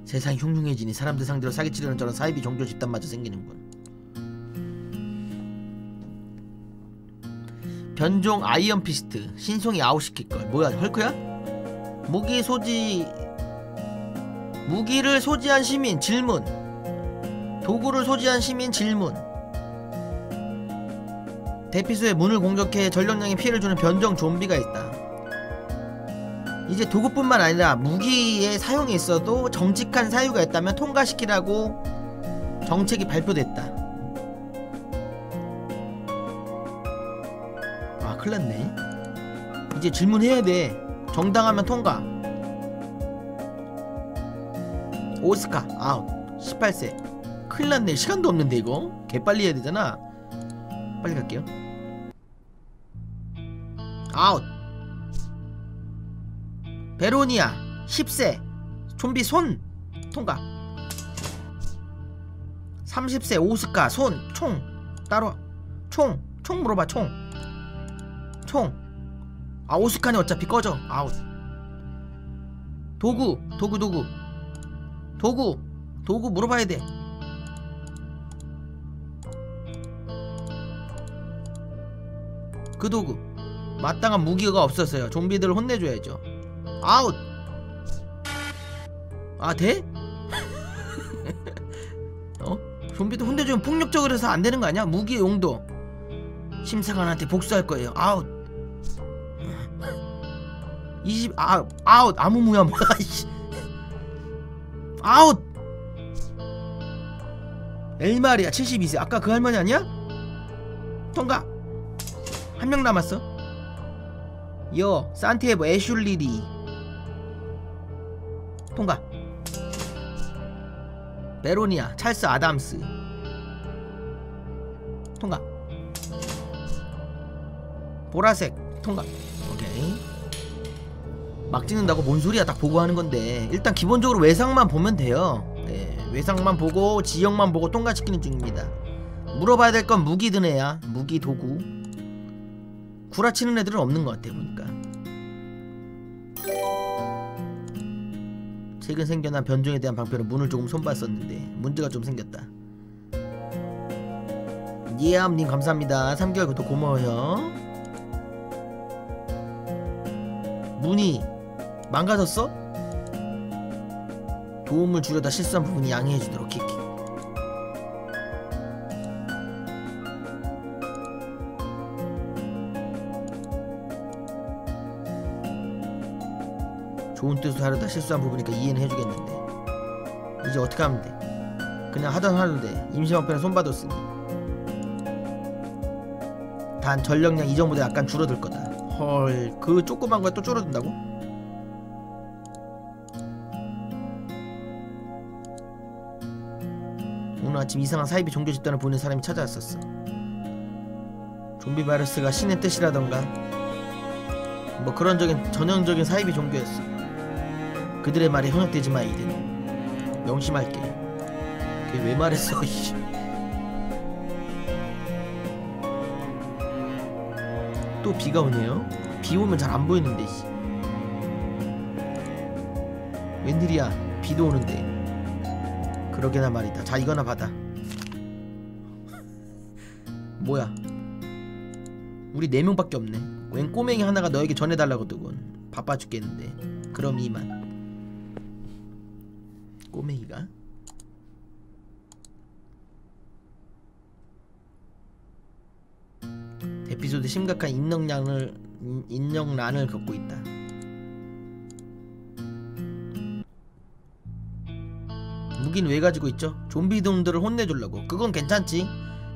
Speaker 1: 세상이 흉흉해지니 사람들 상대로 사기치려는 저런 사이비 종교 집단마저 생기는군. 변종 아이언 피스트 신송이 아웃시킬걸 뭐야 헐크야? 무기 소지 무기를 소지한 시민 질문. 도구를 소지한 시민 질문. 대피소에 문을 공격해 전력량에 피해를 주는 변종 좀비가 있다. 이제 도구뿐만 아니라 무기의 사용에 있어도 정직한 사유가 있다면 통과시키라고 정책이 발표됐다. 아 큰일났네. 이제 질문해야 돼. 정당하면 통과 오스카 아웃 18세. 큰일났네. 시간도 없는데 이거. 개빨리 해야 되잖아. 빨리 갈게요. 아웃 베로니아 10세. 좀비 손. 통과. 30세 오스카 손. 총. 따로. 총. 총 물어봐 총총. 아 오스카니 어차피 꺼져. 아웃 도구 도구 도구 도구 도구 물어봐야 돼. 그 도구. 마땅한 무기가 없었어요. 좀비들을 혼내줘야죠. 아웃! 아 돼? 어? 좀비들 혼내주면 폭력적으로 해서 안 되는 거 아니야? 무기의 용도. 심사관한테 복수할 거예요. 아웃! 20 아, 아웃! 아무 무야 뭐야. 아웃! 엘마리아 72세. 아까 그 할머니 아니야? 통과. 한 명 남았어. 여 산티에보 애슐리리. 통과. 베로니아 찰스 아담스. 통과. 보라색. 통과. 오케이 막 찍는다고 뭔 소리야 딱 보고 하는 건데. 일단 기본적으로 외상만 보면 돼요. 네, 외상만 보고 지형만 보고 통과시키는 중입니다. 물어봐야 될 건 무기 든 애야. 무기 도구. 구라치는 애들은 없는 것 같아 보니까. 최근 생겨난 변종에 대한 방편은 문을 조금 손봤었는데 문제가 좀 생겼다. 예암님 감사합니다. 3개월 구독 고마워요. 문이 망가졌어? 도움을 주려다 실수한 부분이 양해해주도록 키키 좋은 뜻으로 하려다 실수한 부분이니까 이해는 해주겠는데. 이제 어떻게 하면 돼? 그냥 하던 하는데 임시방편에 손봐뒀으니. 단 전력량 이전보다 약간 줄어들 거다. 헐 그 조그만 거에 또 줄어든다고? 아침 이상한 사이비 종교 집단을 보는 사람이 찾아왔었어. 좀비 바이러스가 신의 뜻이라던가 뭐 그런 적인 전형적인 사이비 종교였어. 그들의 말에 현혹되지 마 이든 명심할게. 그게 왜 말했어 씨. 또 비가 오네요? 비 오면 잘 안 보이는데 씨. 웬일이야? 비도 오는데. 그러게나 말이다. 자 이거나 받아 우리 네 명밖에 없네 웬 꼬맹이 하나가 너에게 전해달라고 두군 바빠 죽겠는데 그럼 이만 꼬맹이가 에피소드 심각한 인력량을 인- 인력난을 겪고 있다. 무기는 왜 가지고 있죠? 좀비 놈들을 혼내주려고. 그건 괜찮지.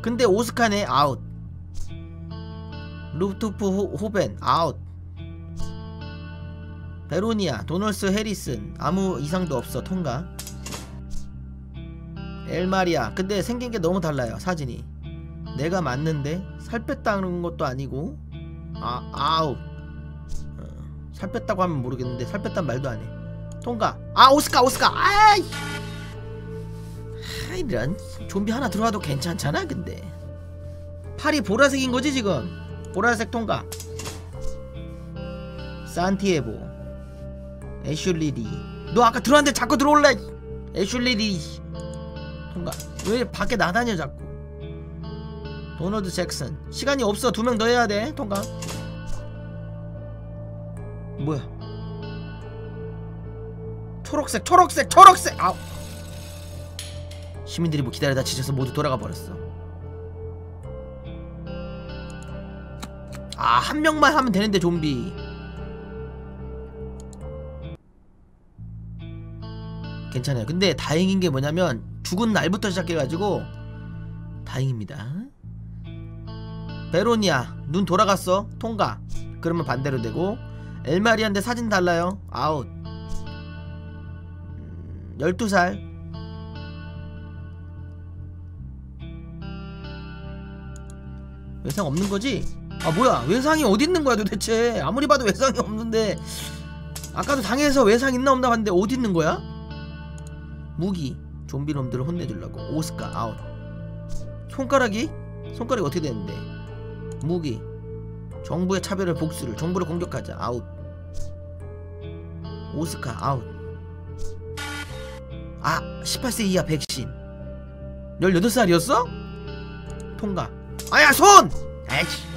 Speaker 1: 근데 오스카네 아웃. 루프토프 호, 호벤 아웃. 베로니아 도널스 해리슨. 아무 이상도 없어 통과. 엘마리아 근데 생긴 게 너무 달라요 사진이. 내가 맞는데 살 뺐다는 것도 아니고 아 아우 어, 살 뺐다고 하면 모르겠는데 살 뺐단 말도 안해. 통과. 아 오스카 오스카. 아이! 하, 이런. 좀비 하나 들어와도 괜찮잖아 근데. 팔이 보라색인 거지 지금 보라색 통과. 산티에보. 애슐리 리 너 아까 들어왔는데 자꾸 들어올래? 애슐리 리 통과. 왜 밖에 나다녀 자꾸? 도널드 잭슨. 시간이 없어. 두 명 더 해야 돼. 통과. 뭐야? 초록색 초록색 초록색! 아우. 시민들이 뭐 기다리다 지쳐서 모두 돌아가 버렸어 아 한 명만 하면 되는데 좀비. 괜찮아요. 근데 다행인 게 뭐냐면 죽은 날부터 시작해가지고 다행입니다. 베로니아 눈 돌아갔어? 통과. 그러면 반대로 되고. 엘마리한테 사진 달라요? 아웃. 음, 12살. 외상 없는 거지? 아 뭐야. 외상이 어디 있는 거야 도대체. 아무리 봐도 외상이 없는데. 아까도 당해서 외상 있나 없나 봤는데 어디 있는 거야? 무기. 좀비놈들을 혼내주려고. 오스카 아웃. 손가락이? 손가락이 어떻게 되는데? 무기. 정부의 차별을 복수를. 정부를 공격하자. 아웃. 오스카 아웃. 아 18세 이하 백신. 18살이었어? 통과. 아야 손! 에이씨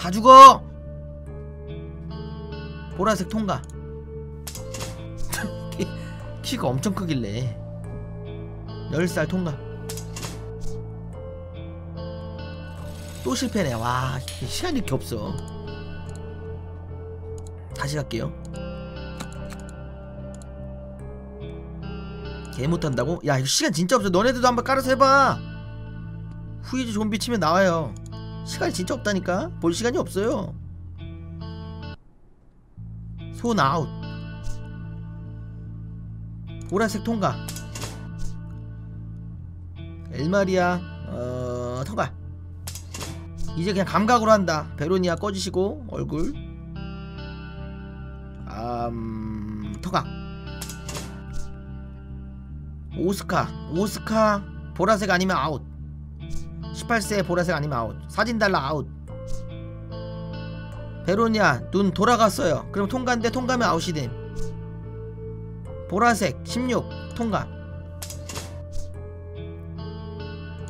Speaker 1: 다 죽어. 보라색 통과. 키, 키가 엄청 크길래. 10살 통과. 또 실패네. 와 시간이 이렇게 없어. 다시 갈게요. 개 못한다고? 야 이거 시간 진짜 없어. 너네들도 한번 깔아서 해봐. 후이즈 좀비 치면 나와요 시간이 진짜 없다니까? 볼 시간이 없어요. 손 아웃. 보라색 통과. 엘마리아 어 통과. 이제 그냥 감각으로 한다. 베로니아 꺼지시고 얼굴. 음 통과. 오스카. 오스카 보라색 아니면 아웃 18세 보라색 아니면 아웃. 사진 달라 아웃. 베로니아 눈 돌아갔어요. 그럼 통과인데 통과면 아웃이 됨. 보라색 16 통과.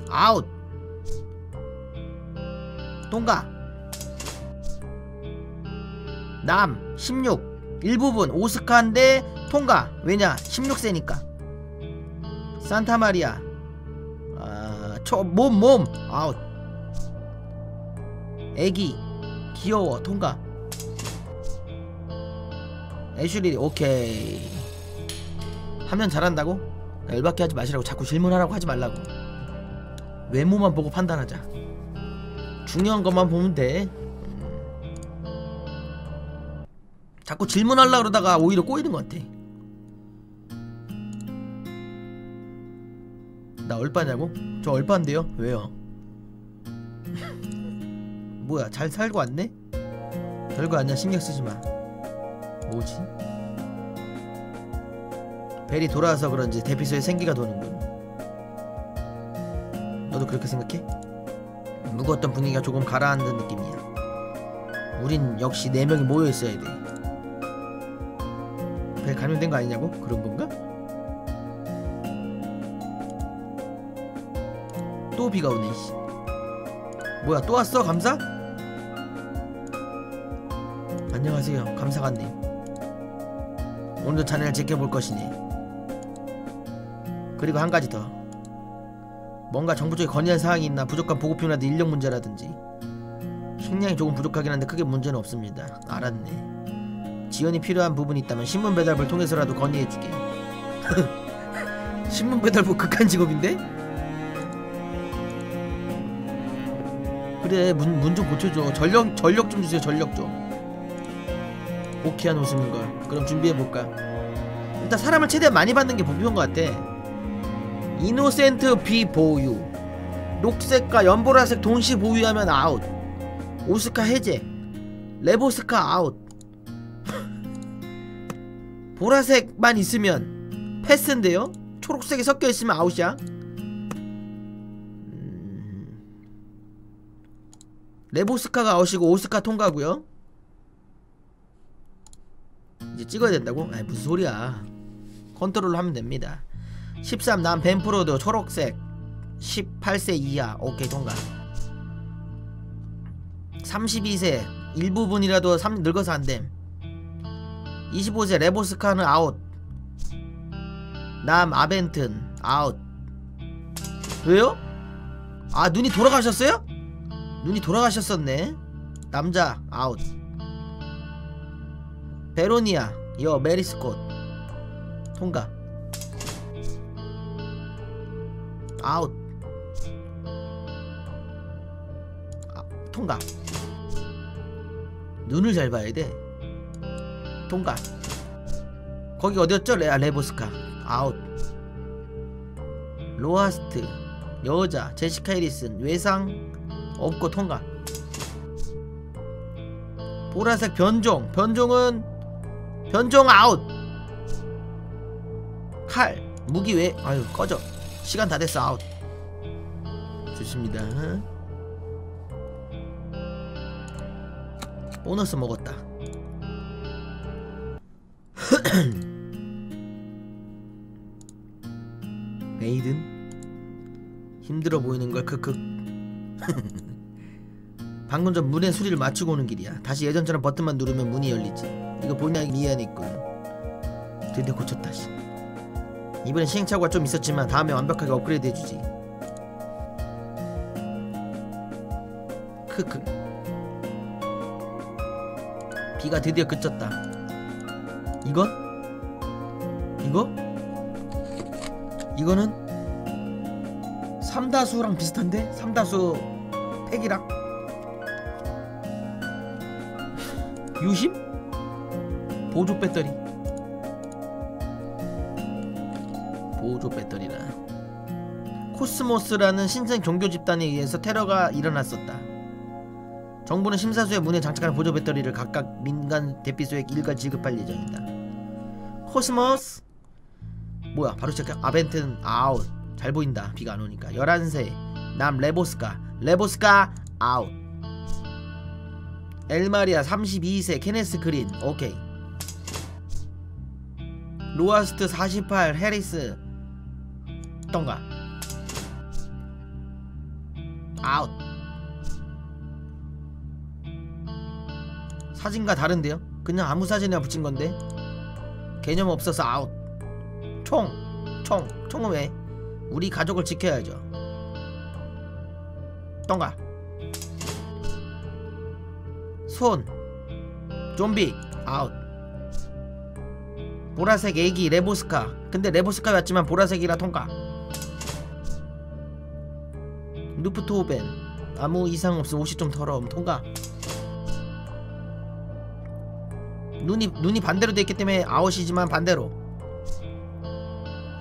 Speaker 1: 아웃. 통과. 남 16 일부분 오스카인데 통과. 왜냐? 16세니까. 산타마리아 아, 초몸 몸. 아웃 애기. 귀여워. 통과. 애슐리 오케이. 하면 잘한다고? 열받게 하지 마시라고 자꾸 질문하라고 하지 말라고. 외모만 보고 판단하자. 중요한 것만 보면 돼. 음. 자꾸 질문하려고 그러다가 오히려 꼬이는 것 같아 나 얼빠냐고? 저 얼빠인데요? 왜요? 뭐야 잘 살고 왔네? 별거 아니야 신경 쓰지 마 뭐지? 벨이 돌아와서 그런지 대피소에 생기가 도는군 너도 그렇게 생각해? 무거웠던 분위기가 조금 가라앉는 느낌이야 우린 역시 네명이 모여 있어야 돼벨 감염된 거 아니냐고? 그런 건가? 또 비가 오네 씨. 뭐야 또 왔어 감사? 안녕하세요 감사관님. 오늘도 자네를 지켜볼 것이니. 그리고 한 가지 더. 뭔가 정부 쪽에 건의할 사항이 있나 부족한 보급품이라든지 인력 문제라든지. 식량이 조금 부족하긴 한데 크게 문제는 없습니다. 알았네. 지원이 필요한 부분이 있다면 신문 배달부를 통해서라도 건의해주게. 신문 배달부 극한 직업인데? 그래 문 문 좀 고쳐줘 전력 전력 좀 주세요 전력 좀 유쾌한 웃음인 걸. 그럼 준비해 볼까? 일단 사람을 최대한 많이 받는 게 목표인 것 같아. 이노센트 비 보유. 녹색과 연보라색 동시 보유하면 아웃. 오스카 해제. 레보스카 아웃. 보라색만 있으면 패스인데요? 초록색이 섞여 있으면 아웃이야. 레보스카가 아웃이고 오스카 통과고요. 이제 찍어야 된다고? 아이 무슨 소리야. 컨트롤로 하면 됩니다. 13남 벤프로드 초록색 18세 이하 오케이 통과 32세 일부분이라도 삼, 늙어서 안됨 25세 레보스카는 아웃 남 아벤튼 아웃 왜요? 아 눈이 돌아가셨어요? 눈이 돌아가셨었네. 남자 아웃. 베로니아 여 메리스콧. 통과. 아웃. 아, 통과. 눈을 잘 봐야 돼. 통과. 거기 어디였죠? 레, 아, 레보스카. 아웃. 로하스트 여자 제시카 이리슨 외상 없고 통과. 보라색 변종. 변종은 변종 아웃. 칼 무기 왜 아유 꺼져. 시간 다 됐어 아웃. 좋습니다. 보너스 먹었다. 메이든? 힘들어 보이는 걸 크크 방금 전 문의 수리를 마치고 오는 길이야. 다시 예전처럼 버튼만 누르면 문이 열리지. 이거 보냐 미안해 있군. 드디어 고쳤다 씨. 이번엔 시행착오가 좀 있었지만 다음에 완벽하게 업그레이드 해주지. 크크. 비가 드디어 그쳤다. 이건? 이거? 이거는 삼다수랑 비슷한데? 삼다수 팩이랑 유심? 보조 배터리. 보조 배터리라. 코스모스라는 신생 종교 집단에 의해서 테러가 일어났었다. 정부는 심사소의 문에 장착한 보조 배터리를 각각 민간 대피소에 일괄 지급할 예정이다. 코스모스? 뭐야 바로 시작 아벤트는 아웃. 잘 보인다. 비가 안 오니까. 11세. 남 레보스카. 레보스카 아웃 엘마리아 32세 케네스 그린 오케이 로아스트 48 해리스 던가 아웃 사진과 다른데요? 그냥 아무 사진이나 붙인 건데 개념 없어서 아웃 총! 총! 총은 왜? 우리 가족을 지켜야죠 던가 손. 좀비. 아웃. 보라색 애기 레보스카. 근데 레보스카였지만 보라색이라 통과. 루프토벤. 아무 이상 없음 옷이 좀 더러움. 통과. 눈이 눈이 반대로 돼 있기 때문에 아웃이지만 반대로.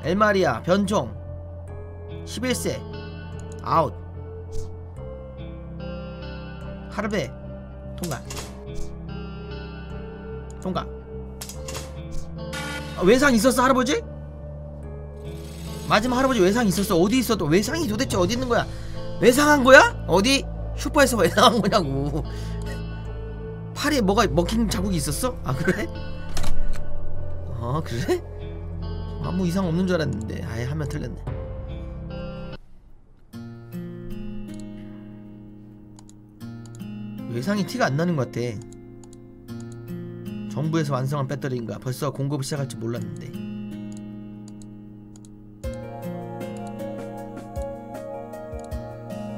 Speaker 1: 엘마리아 변종. 11세. 아웃. 하르베 통과 통과 아, 외상 있었어 할아버지? 마지막 할아버지 외상 있었어 어디 있었어 외상이 도대체 어디 있는 거야 외상한 거야? 어디? 슈퍼에서 외상한 거냐고 팔에 뭐가 먹힌 자국이 있었어? 아 그래? 아 그래? 아무 이상 없는 줄 알았는데 아예 하면 틀렸네 외상이 티가 안 나는 것 같아 정부에서 완성한 배터리인가 벌써 공급을 시작할지 몰랐는데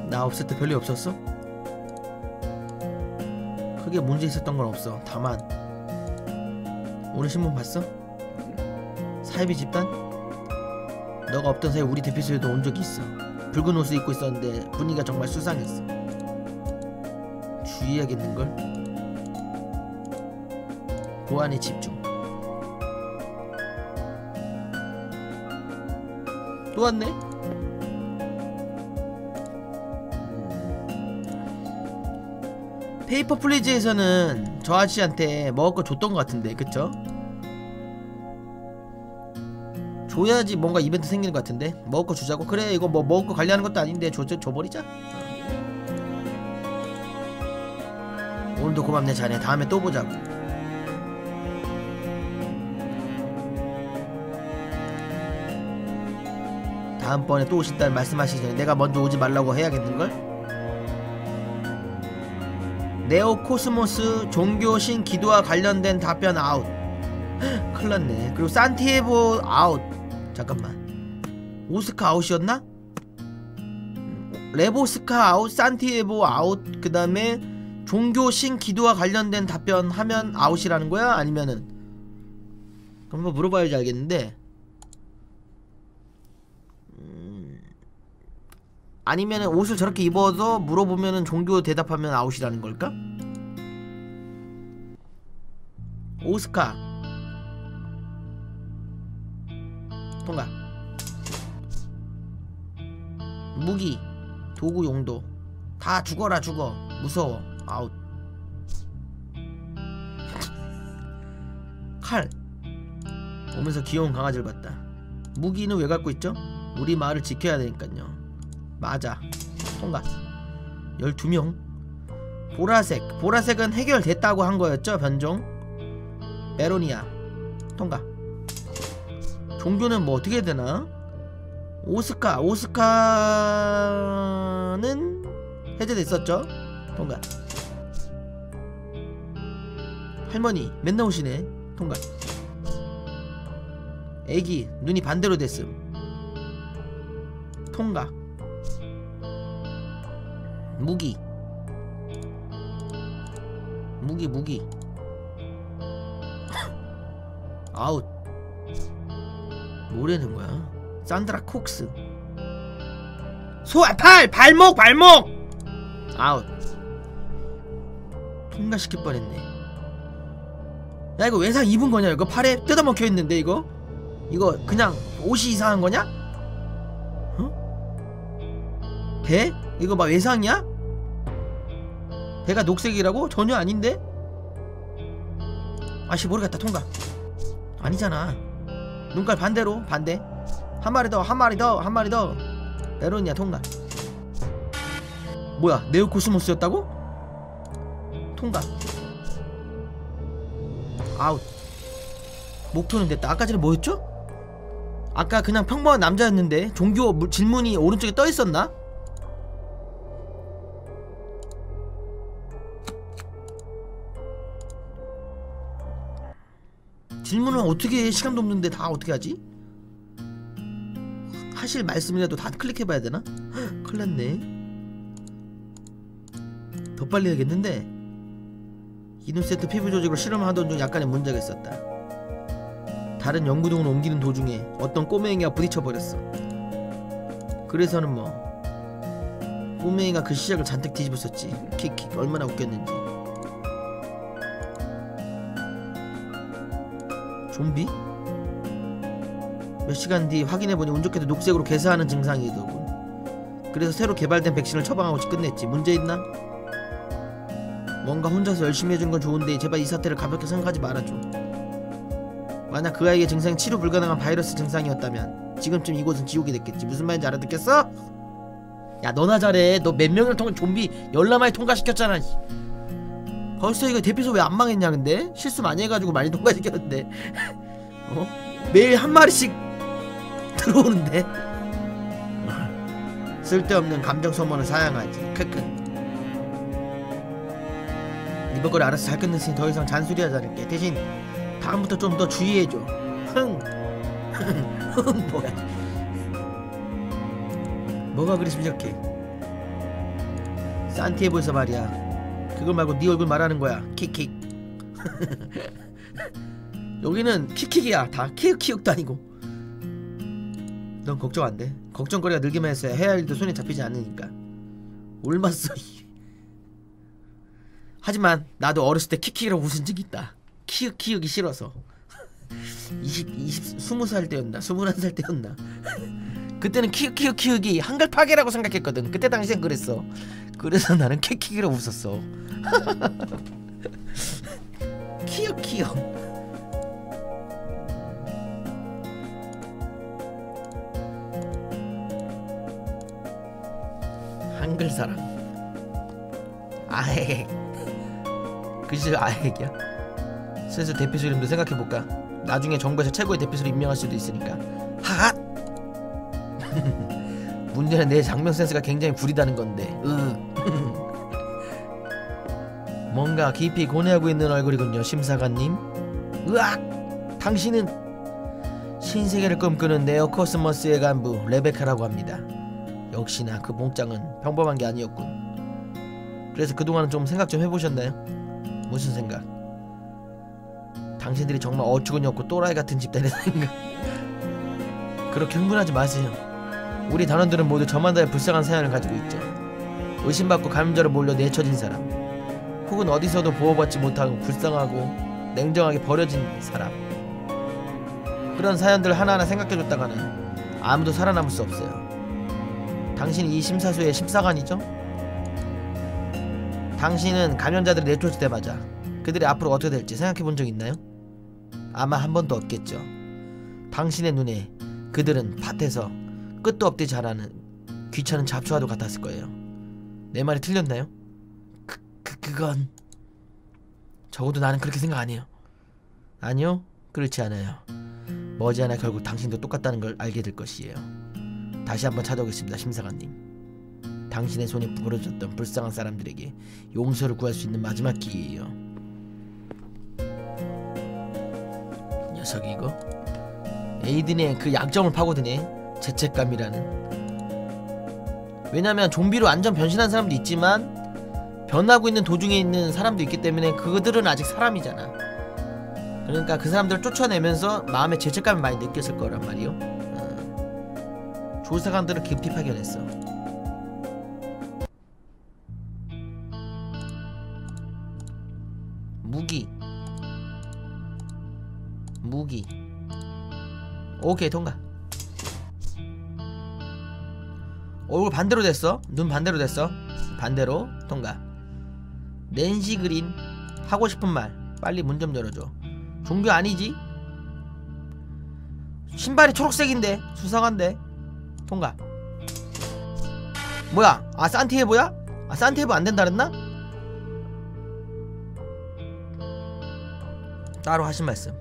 Speaker 1: 나 없을 때 별일 없었어? 크게 문제 있었던 건 없어 다만 오늘 신문 봤어? 사이비 집단? 너가 없던 사이 우리 대피소에도 온 적이 있어 붉은 옷을 입고 있었는데 분위기가 정말 수상했어 주의해야겠는걸? 교환에 집중. 또 왔네? 페이퍼 플리즈에서는 저 아저씨한테 먹을 거 줬던 것 같은데 그쵸? 줘야지 뭔가 이벤트 생기는 것 같은데? 먹을 거 주자고? 그래 이거 뭐 먹을 거 관리하는 것도 아닌데 줘, 줘, 줘버리자 오늘도 고맙네 자네. 다음에 또 보자고. 다음번에 또 오신다는 말씀하시기 전에 내가 먼저 오지 말라고 해야겠는걸? 네오코스모스 종교신 기도와 관련된 답변 아웃. 큰일났네. 그리고 산티에보 아웃. 잠깐만. 오스카 아웃이었나? 레보스카 아웃 산티에보 아웃 그 다음에 종교 신 기도와 관련된 답변 하면 아웃이라는 거야? 아니면은? 그럼 한번 물어봐야지 알겠는데. 음, 아니면은 옷을 저렇게 입어서 물어보면은 종교 대답하면 아웃이라는 걸까? 오스카. 통과. 무기 도구 용도. 다 죽어라 죽어. 무서워 아웃. 칼. 오면서 귀여운 강아지를 봤다. 무기는 왜 갖고 있죠? 우리 마을을 지켜야 되니까요. 맞아. 통과. 12명. 보라색. 보라색은 해결됐다고 한 거였죠 변종? 베로니아. 통과. 종교는 뭐 어떻게 되나? 오스카. 오스카는 해제됐었죠? 통과 할머니 맨날 오시네. 통과. 애기 눈이 반대로 됐음. 통과. 무기. 무기 무기. 아웃. 뭐라는 거야? 산드라 콕스. 소아 팔! 발목 발목! 아웃. 통과시킬 뻔했네 야 이거 외상 입은 거냐 이거 팔에 뜯어먹혀 있는데 이거 이거 그냥 옷이 이상한 거냐? 어? 배? 이거 막 외상이야? 배가 녹색이라고? 전혀 아닌데? 아씨 모르겠다 통과 아니잖아 눈깔 반대로 반대 한 마리 더 한 마리 더 한 마리 더 에로니아 통과 뭐야 네오코스모스였다고? 통과 아웃 목표는 됐다 아까 전에 뭐였죠? 아까 그냥 평범한 남자였는데 종교 물- 질문이 오른쪽에 떠 있었나? 질문을 어떻게 해? 시간도 없는데 다 어떻게 하지? 하실 말씀이라도 다 클릭해봐야 되나? 헉, 큰일 났네 더 빨리 해야겠는데 이눈세트 피부 조직으로 실험하던 중 약간의 문제가 있었다. 다른 연구동을 옮기는 도중에 어떤 꼬맹이가 부딪혀버렸어. 그래서는 뭐 꼬맹이가 그 시작을 잔뜩 뒤집었었지. 킥킥 얼마나 웃겼는지. 좀비? 몇 시간 뒤 확인해보니 운 좋게도 녹색으로 괴사하는 증상이더군. 그래서 새로 개발된 백신을 처방하고 끝냈지. 문제 있나? 뭔가 혼자서 열심히 해주는 건 좋은데 제발 이 사태를 가볍게 생각하지 말아줘. 만약 그 아이의 증상이 치료 불가능한 바이러스 증상이었다면 지금쯤 이곳은 지옥이 됐겠지. 무슨 말인지 알아듣겠어? 야 너나 잘해. 너 몇 명을 통해 좀비 열라마리 통과시켰잖아 벌써 이거 대피소 왜 안 망했냐 근데? 실수 많이 해가지고 많이 통과시켰는데. 어? 매일 한 마리씩 들어오는데? 쓸데없는 감정 소모는 사양하지. 크크 이번 걸 알아서 잘 끝냈으니 더 이상 잔소리하지 않을게. 대신 다음부터 좀 더 주의해줘. 흥. 흥 뭐야. 뭐가 그리 심각해? 산티에보에서 말이야. 그걸 말고 네 얼굴 말하는 거야. 킥킥. 여기는 킥킥이야. 다 키읔키읔도 아니고. 넌 걱정 안돼. 걱정거리가 늘기만 했어야 해야 할 일도 손에 잡히지 않으니까. 올맞어 하지만 나도 어렸을 때 킥킥이라고 웃은 적이 있다. 키읔 키읔이 싫어서. 20, 20, 20살 때였나? 21살 때였나? 그때는 키읔 키읔 키읔이 한글 파괴라고 생각했거든. 그때 당시엔 그랬어. 그래서 나는 키키기로 웃었어. 키읔 키읔 한글 사람. 아 핵 그지 아핵이야? 슬슬 대피소 이름도 생각해볼까? 나중에 정부에서 최고의 대피소로 임명할 수도 있으니까. 하핫 문제는 내 장면 센스가 굉장히 구리다는 건데. 으. 뭔가 깊이 고뇌하고 있는 얼굴이군요 심사관님. 으악! 당신은 신세계를 꿈꾸는 네오코스머스의 간부 레베카라고 합니다. 역시나 그 몸짱은 평범한 게 아니었군. 그래서 그동안은 좀 생각 좀 해보셨나요? 무슨 생각? 당신들이 정말 어처구니 없고 또라이 같은 집단의 생각. 그렇게 흥분하지 마세요. 우리 단원들은 모두 저만다의 불쌍한 사연을 가지고 있죠. 의심받고 감염자로 몰려 내쳐진 사람. 혹은 어디서도 보호받지 못하고 불쌍하고 냉정하게 버려진 사람. 그런 사연들 하나하나 생각해줬다가는 아무도 살아남을 수 없어요. 당신이 이 심사소의 심사관이죠? 당신은 감염자들을 내쫓을 때마다 그들이 앞으로 어떻게 될지 생각해 본 적 있나요? 아마 한 번도 없겠죠. 당신의 눈에 그들은 밭에서 끝도 없이 자라는 귀찮은 잡초와도 같았을 거예요. 내 말이 틀렸나요? 그, 그 그건 적어도 나는 그렇게 생각 안 해요. 아니요, 그렇지 않아요. 머지않아 결국 당신도 똑같다는 걸 알게 될 것이에요. 다시 한번 찾아오겠습니다, 심사관님. 당신의 손에 부러졌던 불쌍한 사람들에게 용서를 구할 수 있는 마지막 기회예요. 녀석이 이거? 에이든의 그 약점을 파고드네. 죄책감이라는. 왜냐면 좀비로 완전 변신한 사람도 있지만 변하고 있는 도중에 있는 사람도 있기 때문에 그들은 아직 사람이잖아. 그러니까 그 사람들을 쫓아내면서 마음에 죄책감을 많이 느꼈을 거란 말이요. 어. 조사관들을 깊이 파견했어 오케이 통과. 얼굴 반대로 됐어? 눈 반대로 됐어? 반대로 통과. 낸시 그린 하고 싶은 말. 빨리 문 좀 열어줘. 종교 아니지? 신발이 초록색인데 수상한데. 통과. 뭐야? 아 산티에보야? 아 산티에보 안 된다 그랬나? 따로 하신 말씀.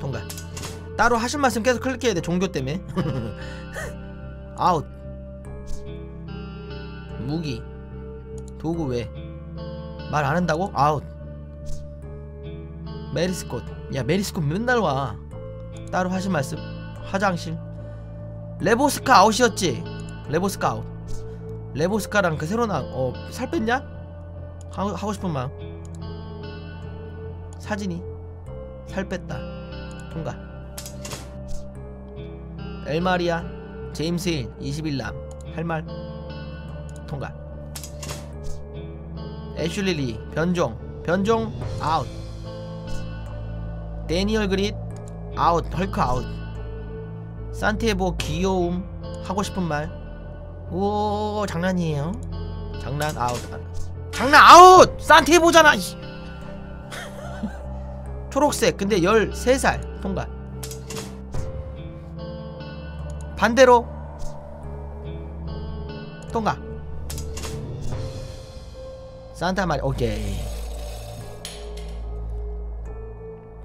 Speaker 1: 통과 따로 하신 말씀 계속 클릭해야 돼 종교 때문에. 아웃. 무기. 도구 왜? 말 안 한다고? 아웃. 메리스콧. 야 메리스콧 맨날 와. 따로 하신 말씀. 화장실. 레보스카 아웃이었지? 레보스카 아웃. 레보스카랑 그 새로 나온 어 살 뺐냐? 하고, 하고 싶은 마음. 사진이. 살 뺐다. 통과 엘마리아 제임스 힐 21남 할말 통과. 애슐리 리 변종 변종 아웃. 데니얼 그릿 아웃 헐크 아웃. 산티에보 귀여움 하고 싶은 말 오 장난이에요. 장난 아웃. 장난 아웃! 산티에보잖아 초록색 근데 13살. 통과 반대로 통과 산타 마리 오케이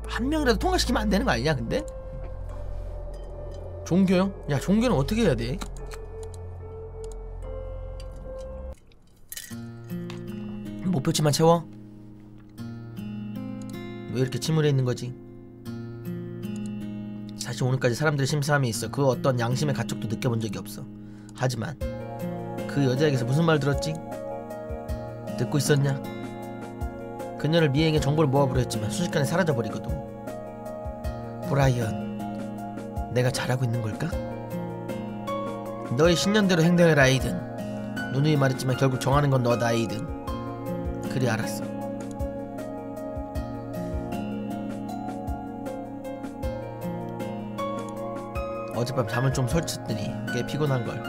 Speaker 1: 한 명이라도 통과시키면 안 되는 거 아니냐 근데? 종교요? 야 종교는 어떻게 해야 돼? 목표치만 채워? 왜 이렇게 침울해 있는 거지? 사실 오늘까지 사람들의 심사함이 있어 그 어떤 양심의 가책도 느껴본 적이 없어 하지만 그 여자에게서 무슨 말 들었지? 듣고 있었냐? 그녀를 미행해 정보를 모아보려 했지만 순식간에 사라져버리거든 브라이언 내가 잘하고 있는 걸까? 너의 신년대로 행동해라 에이든 누누이 말했지만 결국 정하는 건 너다 에이든 그래 알았어 어젯밤 잠을 좀 설쳤더니 꽤 피곤한 걸.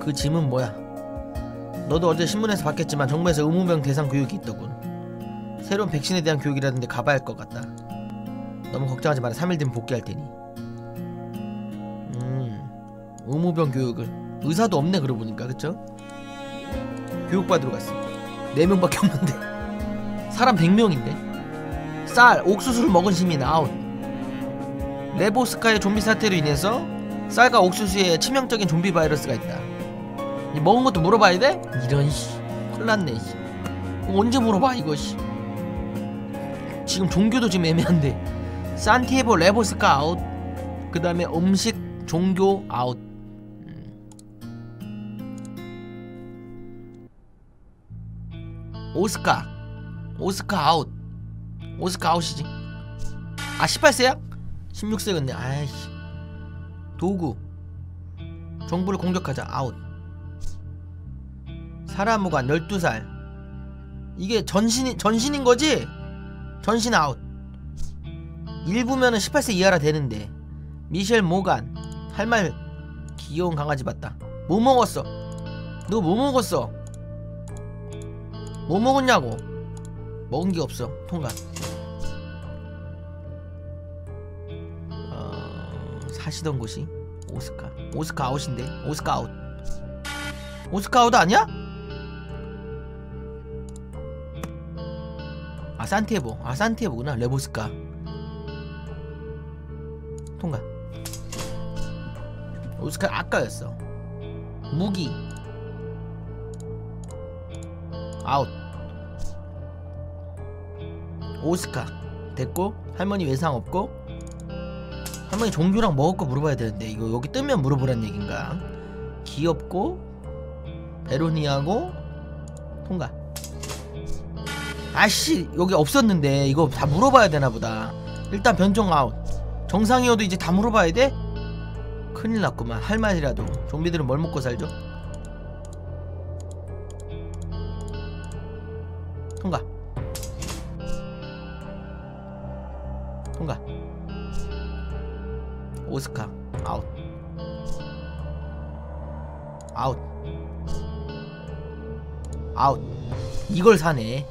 Speaker 1: 그 짐은 뭐야? 너도 어제 신문에서 봤겠지만 정부에서 의무병 대상 교육이 있더군. 새로운 백신에 대한 교육이라던데 가봐야 할 것 같다. 너무 걱정하지 마라. 3일 뒤면 복귀할 테니. 음, 의무병 교육을 의사도 없네 그러고 보니까 그쵸? 교육받으러 갔어. 4명밖에 없는데 사람 100명인데 쌀, 옥수수를 먹은 시민 아웃. 레보스카의 좀비 사태로 인해서 쌀과 옥수수에 치명적인 좀비 바이러스가 있다. 이 먹은 것도 물어봐야 돼? 이런 씨 큰일났네 씨. 언제 물어봐 이거 씨 지금 종교도 지금 애매한데 산티에보 레보스카 아웃 그 다음에 음식 종교 아웃 음. 오스카 오스카 아웃 오스카 아웃이지 아 18세야? 16세였네 아이씨. 도구. 정부를 공격하자. 아웃. 사라무관 12살. 이게 전신이 전신인 거지? 전신 아웃. 1부면은 18세 이하라 되는데. 미셸 모간. 할 말 귀여운 강아지 봤다. 뭐 먹었어? 너 뭐 먹었어? 뭐 먹었냐고? 먹은 게 없어. 통과 사시던 곳이 오스카. 오스카 아웃인데 오스카 아웃. 오스카 아웃 아니야? 아 산티에보 아 산티에보구나. 레보스카. 통과. 오스카 아까였어. 무기. 아웃. 오스카. 됐고 할머니 외상 없고 할머니 종교랑 먹을 거 물어봐야 되는데 이거 여기 뜨면 물어보란 얘긴가? 귀엽고 베로니아고 통과. 아씨 여기 없었는데 이거 다 물어봐야 되나 보다. 일단 변종 아웃. 정상이어도 이제 다 물어봐야 돼? 큰일 났구만. 할 말이라도. 좀비들은 뭘 먹고 살죠? 오스카. 아웃. 아웃. 아웃. 이걸 사네.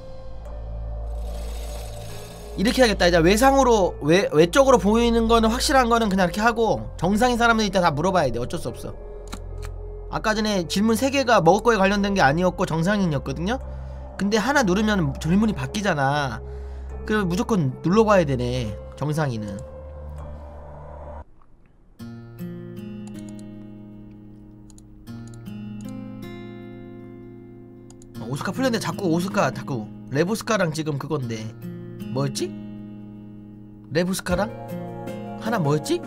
Speaker 1: 이렇게 하겠다. 이제 외상으로 외, 외적으로 보이는 거는 확실한 거는 그냥 이렇게 하고 정상인 사람들 이따 다 물어봐야 돼. 어쩔 수 없어. 아까 전에 질문 3개가 먹을 거에 관련된 게 아니었고 정상인이었거든요? 근데 하나 누르면 질문이 바뀌잖아. 그래 무조건 눌러봐야 되네 정상인은 오스카 풀렸는데 자꾸 오스카 자꾸 레보스카랑 지금 그건데 뭐였지? 레부스카랑 하나 뭐였지?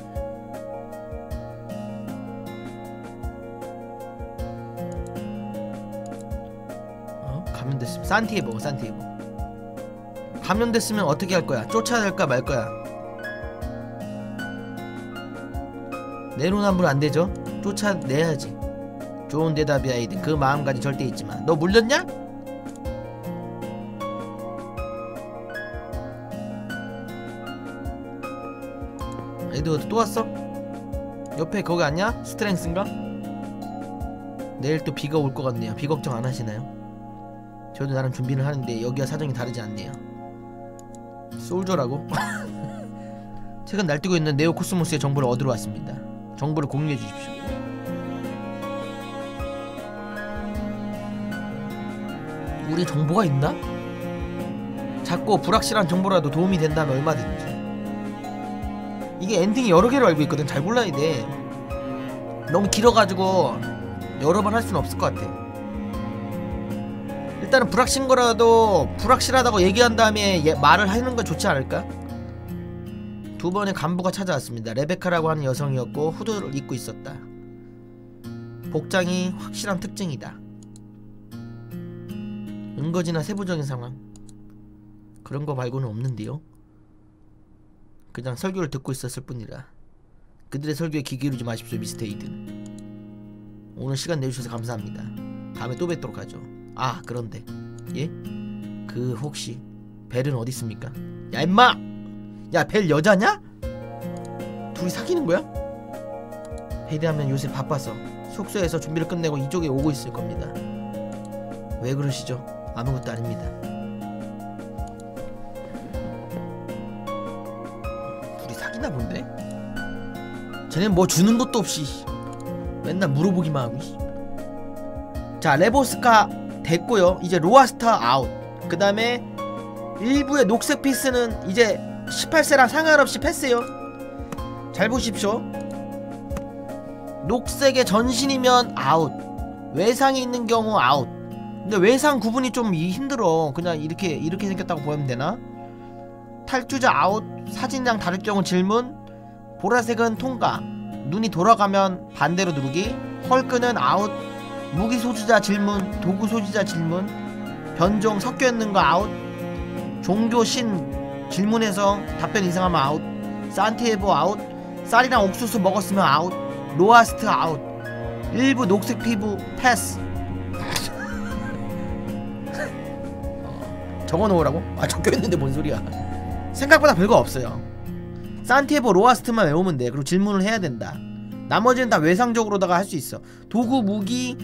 Speaker 1: 어? 감염됐으면 산티에보 산티에보 감염됐으면 어떻게 할 거야? 쫓아낼까 말 거야? 내로남불 안 되죠? 쫓아내야지 좋은 대답이야 이든 그 마음까지 절대 있지만 너 물렸냐? 에드워드 또 왔어? 옆에 거기 아니야? 스트렝스인가? 내일 또 비가 올 것 같네요 비 걱정 안 하시나요? 저도 나름 준비를 하는데 여기와 사정이 다르지 않네요 솔저라고? 최근 날뛰고 있는 네오 코스모스의 정보를 얻으러 왔습니다 정보를 공유해 주십시오 우리 정보가 있나? 자꾸 불확실한 정보라도 도움이 된다면 얼마든지. 이게 엔딩이 여러 개로 알고 있거든. 잘 골라야 돼. 너무 길어가지고 여러 번 할 수는 없을 것 같아. 일단은 불확실한 거라도 불확실하다고 얘기한 다음에 예, 말을 하는 건 좋지 않을까? 두 번의 간부가 찾아왔습니다. 레베카라고 하는 여성이었고 후드를 입고 있었다. 복장이 확실한 특징이다 은거지나 세부적인 상황 그런 거 말고는 없는데요 그냥 설교를 듣고 있었을 뿐이라 그들의 설교에 귀 기울이지 마십시오 미스터 이든 오늘 시간 내주셔서 감사합니다 다음에 또 뵙도록 하죠 아 그런데 예? 그 혹시 벨은 어디 있습니까? 야 임마! 야 벨 여자냐? 둘이 사귀는 거야? 베리하면 요새 바빠서 숙소에서 준비를 끝내고 이쪽에 오고 있을 겁니다. 왜 그러시죠? 아무것도 아닙니다. 둘이 사귀나 본데? 쟤는 뭐 주는 것도 없이 맨날 물어보기만 하고 씨. 자 레보스카 됐고요. 이제 로아스타 아웃. 그 다음에 일부의 녹색 피스는 이제 18세랑 상관없이 패스요. 잘 보십시오. 녹색의 전신이면 아웃. 외상이 있는 경우 아웃 근데 외상 구분이 좀 이- 힘들어. 그냥 이렇게 이렇게 생겼다고 보면 되나? 탈주자 아웃 사진이랑 다를 경우 질문. 보라색은 통과. 눈이 돌아가면 반대로 누르기. 헐크는 아웃. 무기 소지자 질문 도구 소지자 질문. 변종 섞여 있는 거 아웃. 종교 신 질문에서 답변 이상하면 아웃. 산티에보 아웃. 쌀이랑 옥수수 먹었으면 아웃. 로아스트 아웃. 일부 녹색 피부 패스 적어놓으라고? 아 적혀있는데 뭔 소리야. 생각보다 별거 없어요. 산티에보 로아스트만 외우면 돼. 그리고 질문을 해야 된다. 나머지는 다 외상적으로다가 할 수 있어. 도구 무기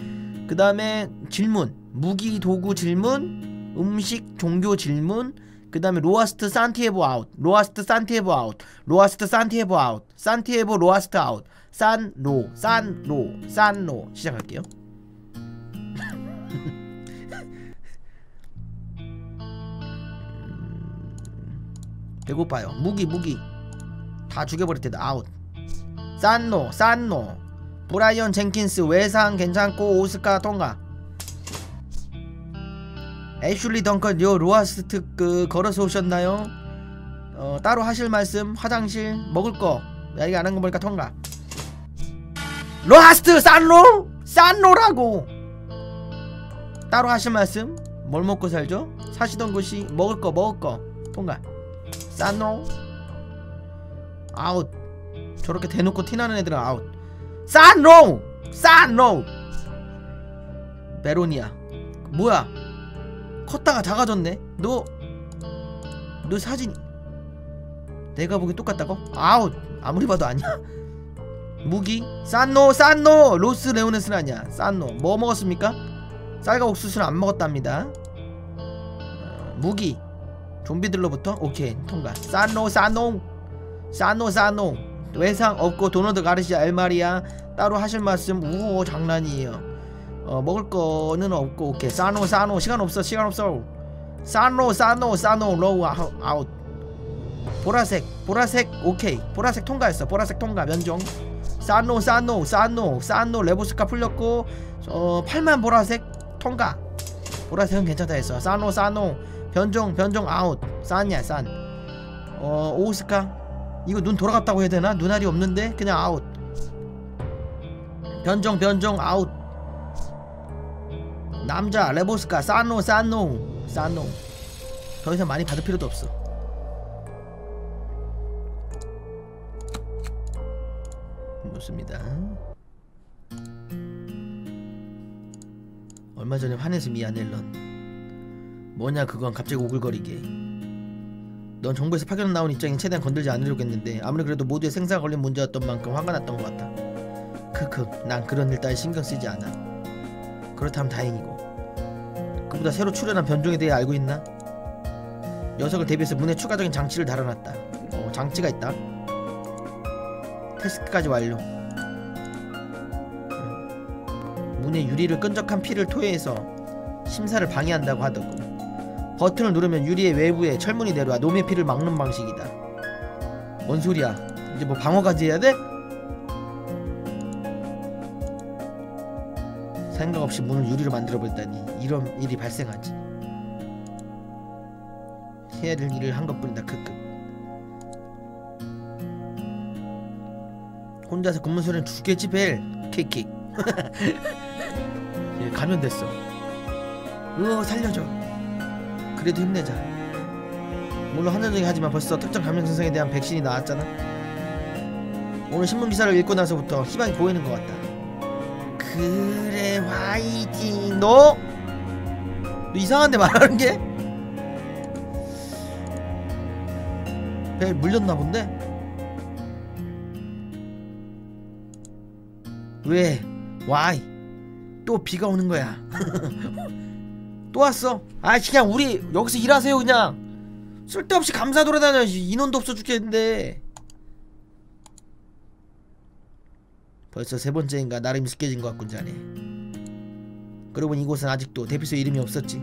Speaker 1: 그 다음에 질문. 무기 도구 질문 음식 종교 질문 그 다음에 로아스트 산티에보 아웃. 로아스트 산티에보 아웃. 로아스트 산티에보 아웃. 산티에보 로아스트 아웃. 산로. 산로. 산로. 시작할게요 배고파요. 무기 무기. 다 죽여버릴 테다. 아웃. 산로 산로. 브라이언 젠킨스 외상 괜찮고 오스카 통과. 애슐리 덩컨 요 로아스트 그 걸어서 오셨나요? 어 따로 하실 말씀 화장실 먹을 거. 야, 이거 안한 거 보니까 통과. 로아스트 산로 산로라고. 따로 하실 말씀? 뭘 먹고 살죠? 사시던 곳이 먹을 거 먹을 거. 통과 산로 아웃. 저렇게 대놓고 티나는 애들은 아웃. 산로 산로 베로니아. 뭐야? 컸다가 작아졌네? 너너 사진 내가 보기 똑같다고? 아웃. 아무리 봐도 아니야. 무기? 산로 산로! 로스 레오네스는 아니야. 산로. 뭐 먹었습니까? 쌀과 옥수수는 안 먹었답니다. 어, 무기 좀비들로부터? 오케이 통과. 산노 산노 산노 산노 외상 없고 도너드 가르시아 엘마리아 따로 하실 말씀? 우호 장난이에요. 어 먹을 거는 없고 오케이. 사노 사노 시간 없어 시간 없어. 사노 사노 사노 로우 아웃, 아웃. 보라색 보라색 오케이. 보라색 통과했어. 보라색 통과 면종. 사노 사노 사노 사노 레보스카 풀렸고 어 8만 보라색 통과. 보라색은 괜찮다 했어. 사노 사노 변종 변종 아웃. 싼이야 싼 어 오스카? 이거 눈 돌아갔다고 해야 되나? 눈알이 없는데 그냥 아웃. 변종 변종 아웃. 남자 레보스카. 사노 사노. 사노. 더 이상 많이 받을 필요도 없어. 좋습니다. 얼마 전에 화내서 미안해 런 뭐냐 그건 갑자기 오글거리게. 넌 정부에서 파견 나온 입장인 최대한 건들지 않으려고 했는데 아무리 그래도 모두의 생사가 걸린 문제였던 만큼 화가 났던 것 같다 크크 난 그런 일 따위 신경 쓰지 않아. 그렇다면 다행이고. 그보다 새로 출연한 변종에 대해 알고 있나? 녀석을 대비해서 문에 추가적인 장치를 달아놨다. 어 장치가 있다. 테스트까지 완료. 음. 문에 유리를 끈적한 피를 토해서 심사를 방해한다고 하더군 버튼을 누르면 유리의 외부에 철문이 내려와 놈의 피를 막는 방식이다. 뭔 소리야? 이제 뭐 방어까지 해야 돼? 생각 없이 문을 유리로 만들어 버렸다니 이런 일이 발생하지. 해야 될 일을 한 것뿐이다 크크. 혼자서 굶는 소리는 죽겠지 벨? 킥킥. 예, 감염됐어. 으어 살려줘 그래도 힘내자 물론 한정적이긴 하지만 벌써 특정 감염 증상에 대한 백신이 나왔잖아 오늘 신문 기사를 읽고 나서부터 희망이 보이는 것 같다 그래 화이팅 너? 너 이상한데 말하는 게? 배 물렸나 본데? 왜? 와이 또 비가 오는 거야 또 왔어. 아 그냥 우리 여기서 일하세요 그냥. 쓸데없이 감사 돌아다녀 인원도 없어 죽겠는데. 벌써 세 번째인가 나름 익숙해진 것 같군 자네 그러고 보니 이곳은 아직도 대피소 이름이 없었지.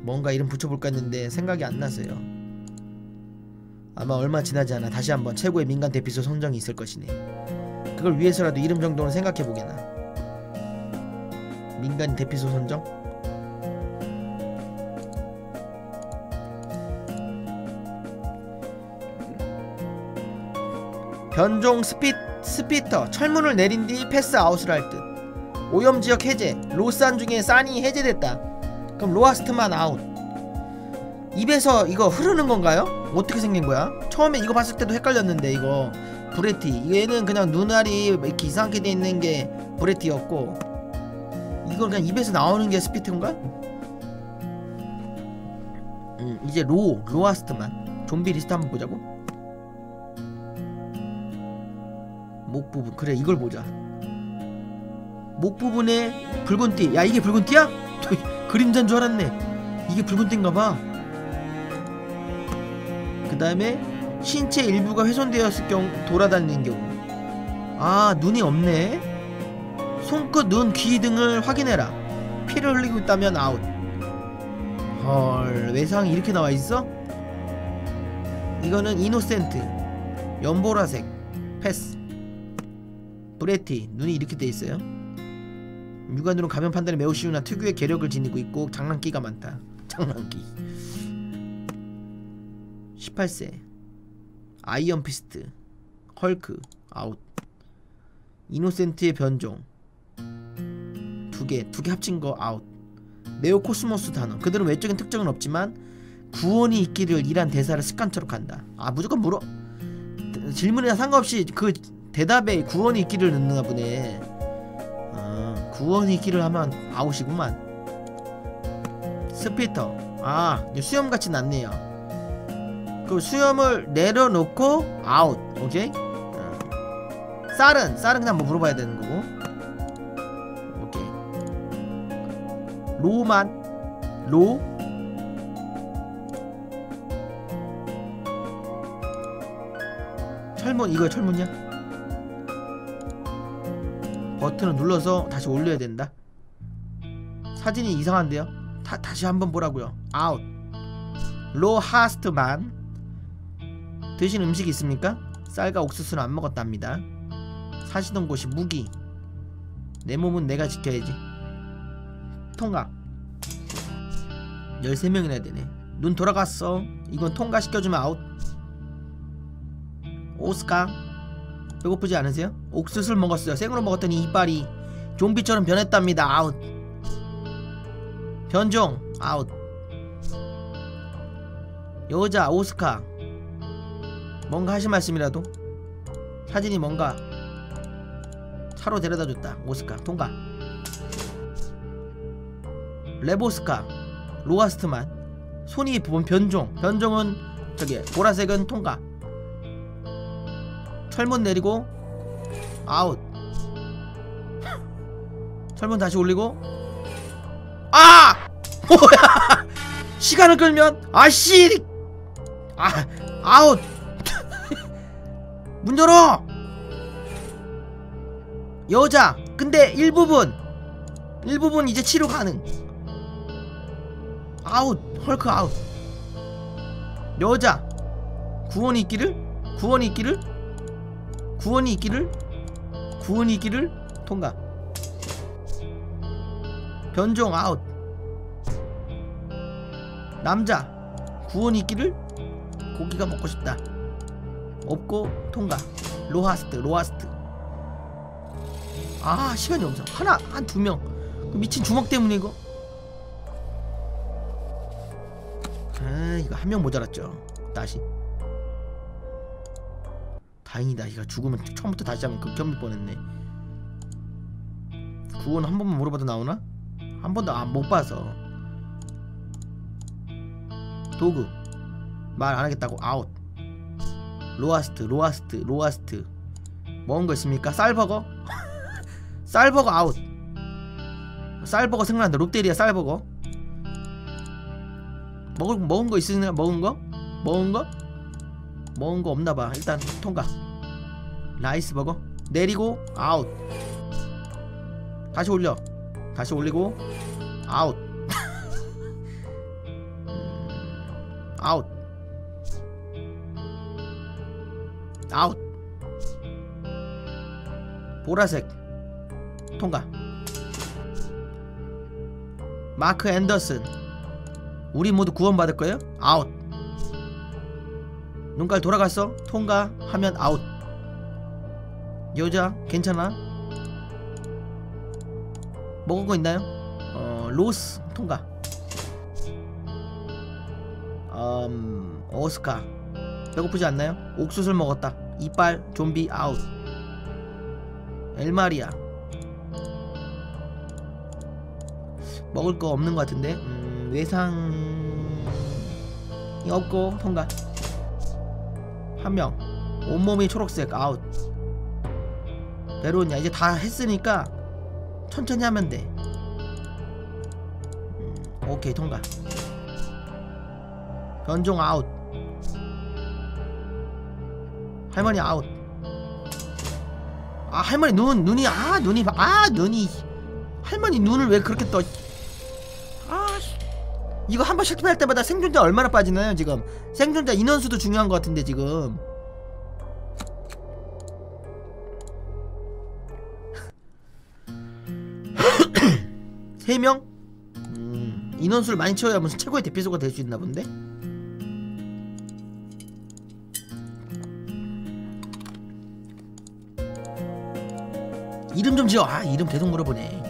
Speaker 1: 뭔가 이름 붙여볼까 했는데 생각이 안 나서요. 아마 얼마 지나지 않아 다시 한번 최고의 민간 대피소 선정이 있을 것이네 그걸 위해서라도 이름 정도는 생각해보게나. 민간 대피소 선정? 변종 스피, 스피터 철문을 내린 뒤 패스 아웃을 할 듯. 오염지역 해제 로산 중에 산이 해제됐다. 그럼 로아스트만 아웃. 입에서 이거 흐르는 건가요? 어떻게 생긴 거야? 처음에 이거 봤을 때도 헷갈렸는데 이거. 브레티. 얘는 그냥 눈알이 이렇게 이상하게 돼 있는 게 브레티였고. 이건 그냥 입에서 나오는 게 스피트인가? 음 이제 로 로아스트만. 좀비 리스트 한번 보자고 목 부분. 그래 이걸 보자. 목 부분에 붉은 띠야 이게 붉은 띠야? 그림자인 줄 알았네. 이게 붉은 띠인가 봐. 그 다음에 신체 일부가 훼손되었을 경우 돌아다니는 경우. 아 눈이 없네. 손끝, 눈, 귀 등을 확인해라. 피를 흘리고 있다면 아웃. 헐 외상이 이렇게 나와있어? 이거는 innocent. 연보라색. 패스 브레티 눈이 이렇게 돼 있어요. 육안으로 감염 판단이 매우 쉬우나 특유의 괴력을 지니고 있고 장난기가 많다. 장난기. 18세. iron fist. 헐크. 아웃. innocent의 변종. 두 개 두 개 합친 거 아웃. neo cosmos 단어. 그들은 외적인 특징은 없지만 구원이 있기를 이란 대사를 습관처럼 한다. 아 무조건 물어. 질문이나 상관없이 그 대답에 구원이 있기를 넣나 보네. 아, 구원이 있기를 하면 아웃이구만. spitter. 아 수염같이 났네요. 그 수염을 내려놓고 아웃. 오케이? 어. 쌀은 쌀은 그냥 뭐 물어봐야 되는 거고. 오케이. 로만. 로. 철문 이거 철문이야 버튼을 눌러서 다시 올려야 된다 사진이 이상한데요 다, 다시 한번 보라고요 아웃 로하스트만 드신 음식 있습니까? 쌀과 옥수수는 안 먹었답니다. 사시던 곳이 무기. 내 몸은 내가 지켜야지. 통과. 13명이나 해야 되네. 눈 돌아갔어. 이건 통과시켜주면 아웃. 오스카. 배고프지 않으세요? 옥수수를 먹었어요. 생으로 먹었더니 이빨이 좀비처럼 변했답니다. 아웃. 변종. 아웃. 여자 오스카. 뭔가 하실 말씀이라도 사진이 뭔가 차로 데려다줬다 오스카 통과 레보스카 로아스트만 손이 부분 변종 변종은 저기 보라색은 통과 철문 내리고 아웃. 철문 다시 올리고 아! 뭐야? 시간을 끌면 아씨! 아 아웃. 문 열어! 여자 근데 일부분 일부분 이제 치료 가능. 아웃 헐크 아웃. 여자 구원이 있기를 구원이 있기를 구원이 있기를? 구원이 있기를? 통과. 변종 아웃. 남자 구원이 있기를? 고기가 먹고 싶다. 없고 통과. 로하스트 로하스트. 아 시간이 없어. 하나 한 두명. 그 미친 주먹 때문에 이거? 아 이거 한 명 모자랐죠. 다시 다행이다. 이거 죽으면 처음부터 다시 하면 극혐일 뻔했네. 구원 한 번만 물어봐도 나오나? 한 번도 안 못 봐서. 도구. 말 안 하겠다고. 아웃. 로아스트 로아스트 로아스트. 먹은 거 있습니까? 쌀버거? 쌀버거 아웃. 쌀버거 생각난다. 롯데리아 쌀버거. 먹은 먹은 거 있으냐 먹은 거? 먹은 거 먹은 거 없나봐. 일단 통과. rice burger. 내리고 아웃. 다시 올려. 다시 올리고 아웃. 음, 아웃. 아웃. 보라색. 통과. 마크 앤더슨. 우리 모두 구원받을 거예요? 아웃 눈깔 돌아갔어? 통과하면 아웃 여자 괜찮아? 먹은 거 있나요? 어 로스 통과 음 오스카 배고프지 않나요? 옥수수를 먹었다 이빨 좀비 아웃 엘마리아 먹을 거 없는 것 같은데 음, 외상이 없고 통과 한 명. 온몸이 초록색 아웃. 베로냐 이제 다 했으니까 천천히 하면 돼. 음, 오케이 통과. 변종 아웃. 할머니 아웃. 아 할머니 눈 눈이 아 눈이 봐- 아 눈이. 할머니 눈을 왜 그렇게 떠. 이거 한 번 실패할 때마다 생존자 얼마나 빠지나요 지금? 생존자 인원수도 중요한 것 같은데 지금. 세명? 음, 인원수를 많이 채워야 무슨 최고의 대피소가 될 수 있나 본데? 이름 좀 지어. 아 이름 계속 물어보네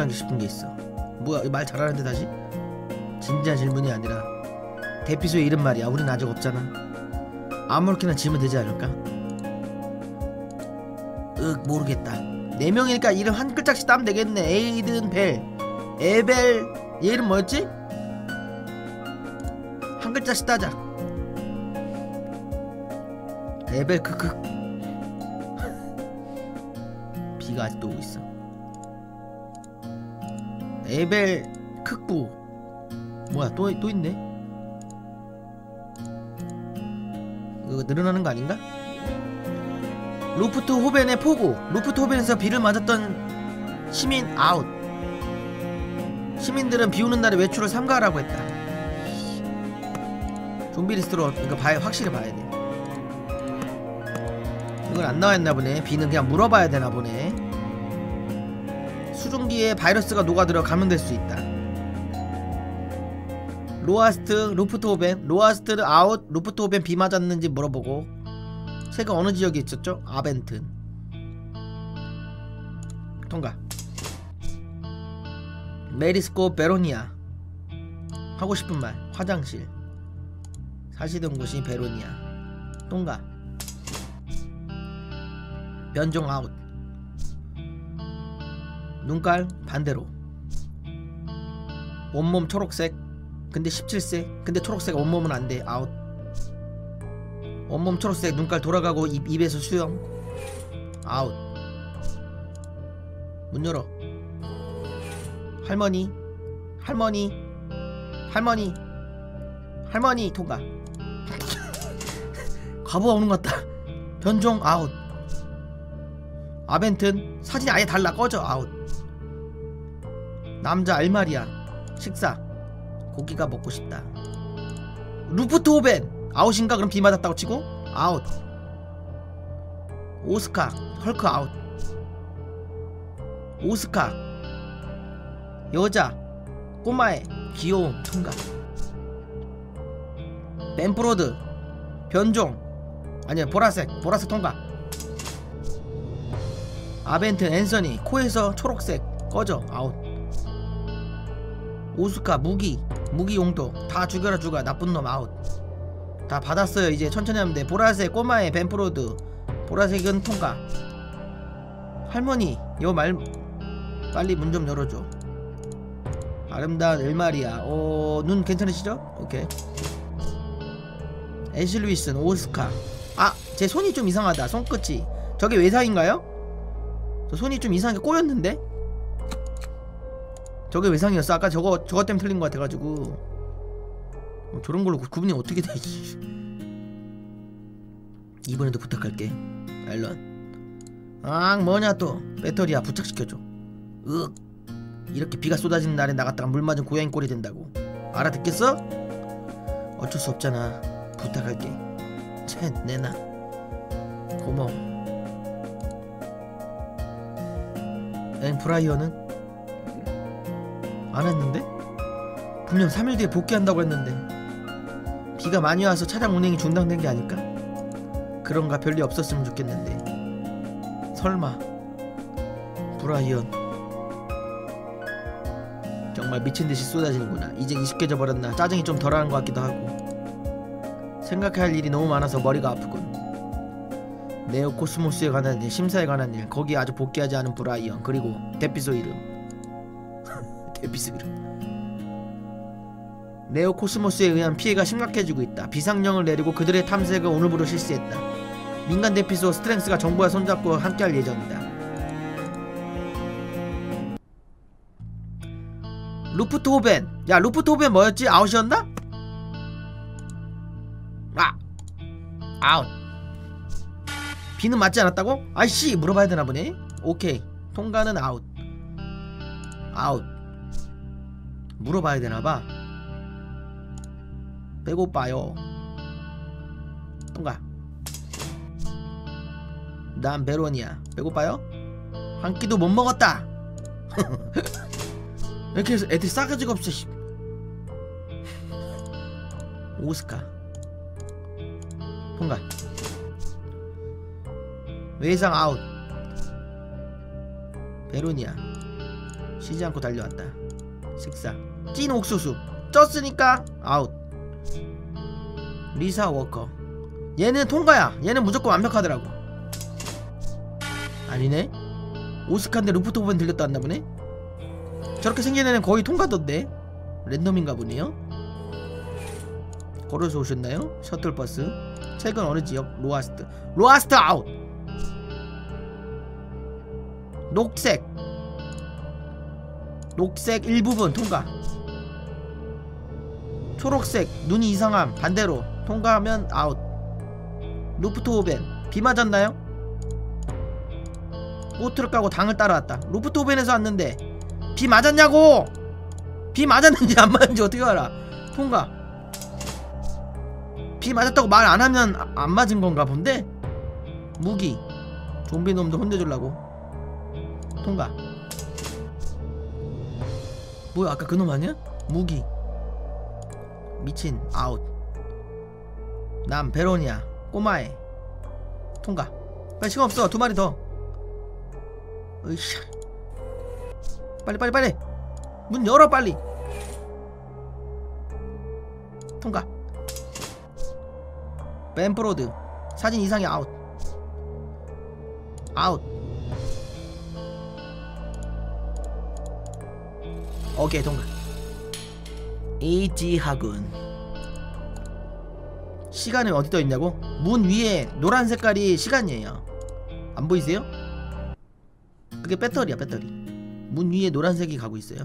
Speaker 1: 배 의논하기 싶은 게 있어. 뭐야 말 잘하는데 다시? 진지한 질문이 아니라 대피소의 이름 말이야. 우린 아직 없잖아. 아무렇게나 지으면 되지 않을까? 윽 모르겠다. 네 명이니까 이름 한 글자씩 따면 되겠네. 에이든 벨. 에벨. 얘 이름 뭐였지? 한 글자씩 따자. 에벨 크크. 비가 아직도 오고 있어 에벨 크쿠 뭐야 또, 또 있네? 이거 늘어나는 거 아닌가? 루프트 호벤의 포구 루프트 호벤에서 비를 맞았던 시민 아웃. 시민들은 비 오는 날에 외출을 삼가하라고 했다. 좀비 리스트로 이거 봐야 확실히 봐야 돼. 이건 안 나와있나 보네. 비는 그냥 물어봐야 되나 보네 수증기에 바이러스가 녹아들어 감염될 수 있다. 로아스트 루프트호벤 로아스트 아웃 루프트호벤 비 맞았는지 물어보고 새가 어느 지역에 있었죠? 아벤튼. 통과. 메리스코 베로니아. 하고 싶은 말 화장실. 사시던 곳이 베로니아. 통과. 변종 아웃 눈깔 반대로. 온몸 초록색 근데 17세 근데 초록색 온몸은 안돼. 아웃. 온몸 초록색 눈깔 돌아가고 입, 입에서 수영 아웃. 문 열어. 할머니 할머니 할머니 할머니 통과. 과부하 오는 것 같다. 변종 아웃. 아벤튼 사진이 아예 달라. 꺼져. 아웃 남자 알마리아 식사 고기가 먹고 싶다. 루프트 호벤 아웃인가? 그럼 비 맞았다고 치고 아웃. 오스카 헐크 아웃. 오스카 여자 꼬마애 귀여움 통과 벤프로드 변종 아니야 보라색 보라색 통과 아벤트 앤서니 코에서 초록색 꺼져 아웃 오스카 무기 무기 용도 다 죽여라 죽어. 나쁜 놈 아웃. 다 받았어요. 이제 천천히 하면 돼. 보라색 꼬마애 벤프로드. 보라색은 통과. 할머니 요말 빨리 문 좀 열어줘. 아름다운 엘마리아. 어 눈 괜찮으시죠? 오케이. 애슐 윌슨 오스카. 아 제 손이 좀 이상하다. 손끝이. 저게 외상인가요? 저 손이 좀 이상하게 꼬였는데? 저게 외상이었어? 아까 저거 저거 때문에 틀린 것 같아가지고. 어, 저런 걸로 구- 구분이 어떻게 돼 씨. 이번에도 부탁할게. 앨런. 아 뭐냐 또? 배터리야 부착시켜줘. 윽. 이렇게 비가 쏟아지는 날에 나갔다가 물 맞은 고양이 꼴이 된다고. 알아듣겠어? 어쩔 수 없잖아. 부탁할게. 첸 내놔. 고마워. 엥 브라이어는? 안 했는데? 분명 3일 뒤에 복귀한다고 했는데. 비가 많이 와서 차량 운행이 중단된 게 아닐까? 그런가 별일 없었으면 좋겠는데. 설마. 브라이언. 정말 미친듯이 쏟아지는구나. 이제 익숙해져 버렸나. 짜증이 좀 덜한 것 같기도 하고. 생각해야 할 일이 너무 많아서 머리가 아프군. 네오 코스모스에 관한 일, 심사에 관한 일, 거기에 아주 복귀하지 않은 브라이언, 그리고 대피소 이름. 대피소 이름. 네오 코스모스에 의한 피해가 심각해지고 있다. 비상령을 내리고 그들의 탐색을 오늘부로 실시했다. 민간 대피소 스트렝스가 정부와 손잡고 함께할 예정이다. 루프트호벤. 야, 루프트호벤 뭐였지? 아웃이었나? 아, 아웃. 비는 맞지 않았다고? 아이씨 물어봐야 되나 보네 오케이 통과는 아웃 아웃 물어봐야 되나봐. 배고파요. 통과 난 베로니아 배고파요? 한 끼도 못 먹었다. 이렇게 해서 애들이 싸가지가 없어 씨. 오스카. 통과 외상 아웃. 베로니아 쉬지 않고 달려왔다. 식사 찐 옥수수. 쪘으니까 아웃. 리사 워커. 얘는 통과야. 얘는 무조건 완벽하더라고. 아니네? 오스카인데 루프토벤 들렸다 왔나 보네? 저렇게 생긴 애는 거의 통과던데? 랜덤인가 보네요? 걸어서 오셨나요? 셔틀버스. 최근 어느 지역? 로아스트. 로아스트 아웃! 녹색. 녹색 일부분 통과 초록색 눈이 이상함 반대로 통과하면 아웃. 루프토벤 비 맞았나요? 보트를 까고 당을 따라왔다. 루프토벤에서 왔는데 비 맞았냐고! 비 맞았는지 안 맞았는지 어떻게 알아? 통과. 비 맞았다고 말 안 하면 아- 안 맞은 건가 본데? 무기. 좀비 놈도 혼내주려고. 통과. 뭐야 아까 그놈 아니야? 무기 미친 아웃. 남 베로니아 꼬마애. 통과. 빨리 시간 없어. 두 마리 더. 으쌰. 빨리 빨리 빨리. 문 열어 빨리. 통과. 벤프로드. 사진 이상해 아웃. 아웃. 오케이 통과 easy하군. 시간은 어디 떠 있냐고? 문 위에 노란 색깔이 시간이에요. 안 보이세요? 그게 배터리야 배터리. 문 위에 노란색이 가고 있어요.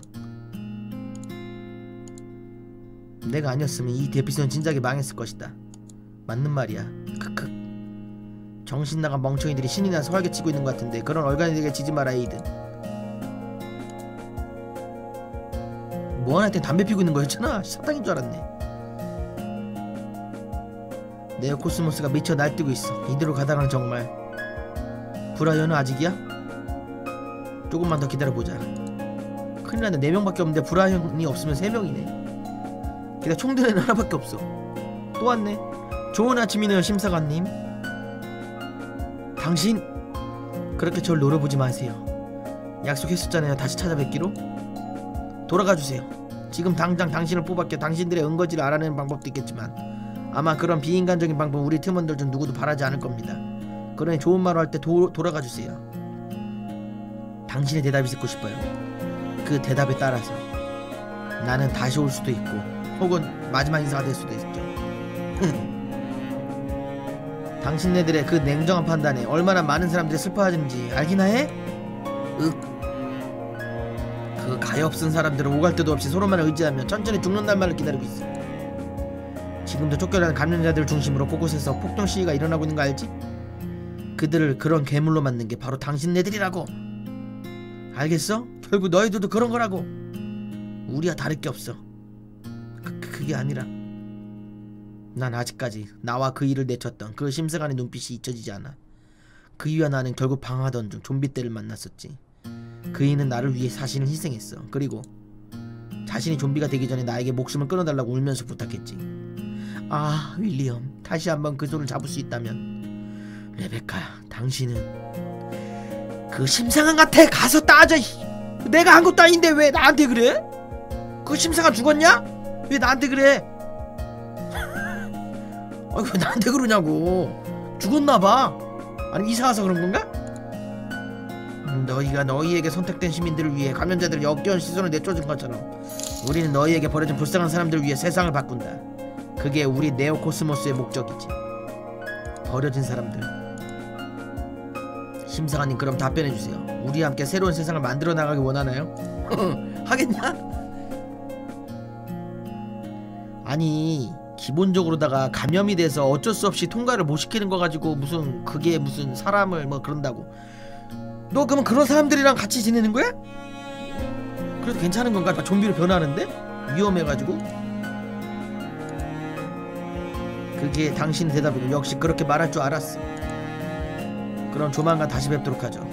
Speaker 1: 내가 아니었으면 이 대피소는 진작에 망했을 것이다. 맞는 말이야. 크크. 정신 나간 멍청이들이 신이 나서 활개치고 있는 것 같은데 그런 얼간이들에게 지지 마라 에이든 땐 담배 피고 있는 거였잖아 사탕인 줄 알았네. 네오코스모스가 미쳐 날뛰고 있어. 이대로 가다가는 정말. 브라이언은 아직이야? 조금만 더 기다려보자. 큰일 났네. 4명밖에 없는데 브라이언이 없으면 3명이네. 게다가 총드는 하나밖에 없어. 또 왔네. 좋은 아침이네요 심사관님. 당신 그렇게 절 노려보지 마세요. 약속했었잖아요 다시 찾아뵙기로 돌아가 주세요 지금 당장 당신을 뽑았기에 당신들의 은거지를 알아내는 방법도 있겠지만 아마 그런 비인간적인 방법 우리 팀원들 중 누구도 바라지 않을 겁니다 그러니 좋은 말로 할때 돌아가 주세요 당신의 대답이 듣고 싶어요 그 대답에 따라서 나는 다시 올 수도 있고 혹은 마지막 인사가 될 수도 있죠 당신네들의 그 냉정한 판단에 얼마나 많은 사람들이 슬퍼하는지 알기나 해? 윽. 그 가엾은 사람들은 오갈 데도 없이 서로만 의지하며 천천히 죽는 날만을 기다리고 있어. 지금도 쫓겨나는 감염자들 중심으로 곳곳에서 폭동 시위가 일어나고 있는 거 알지? 그들을 그런 괴물로 만든 게 바로 당신네들이라고. 알겠어? 결국 너희들도 그런 거라고. 우리와 다를 게 없어. 그, 그게 아니라 난 아직까지 나와 그 일을 내쳤던 그 심승한의 눈빛이 잊혀지지 않아. 그이와 나는 결국 방황하던 중 좀비 떼를 만났었지. 그이는 나를 위해 자신을 희생했어. 그리고 자신이 좀비가 되기 전에 나에게 목숨을 끊어달라고 울면서 부탁했지. 아, 윌리엄, 다시 한번 그 손을 잡을 수 있다면. 레베카, 당신은 그 심상한한테 가서 따져. 이. 내가 한 것도 아닌데 왜 나한테 그래? 그 심상한 죽었냐? 왜 나한테 그래? 아, 왜 나한테 그러냐고. 죽었나 봐. 아니 이사 와서 그런 건가? 음, 너희가 너희에게 선택된 시민들을 위해 감염자들을 역겨운 시선을 내쫓은 것처럼 우리는 너희에게 버려진 불쌍한 사람들을 위해 세상을 바꾼다. 그게 우리 네오코스모스의 목적이지. 버려진 사람들. 심상아님 그럼 답변해 주세요. 우리와 함께 새로운 세상을 만들어 나가기 원하나요? 하겠냐? 아니 기본적으로다가 감염이 돼서 어쩔 수 없이 통과를 못 시키는 거 가지고 무슨 그게 무슨 사람을 뭐 그런다고 너 그러면 그런 사람들이랑 같이 지내는 거야? 그래도 괜찮은 건가? 막 좀비로 변하는데? 위험해가지고 그게 당신 대답이고 역시 그렇게 말할 줄 알았어 그럼 조만간 다시 뵙도록 하죠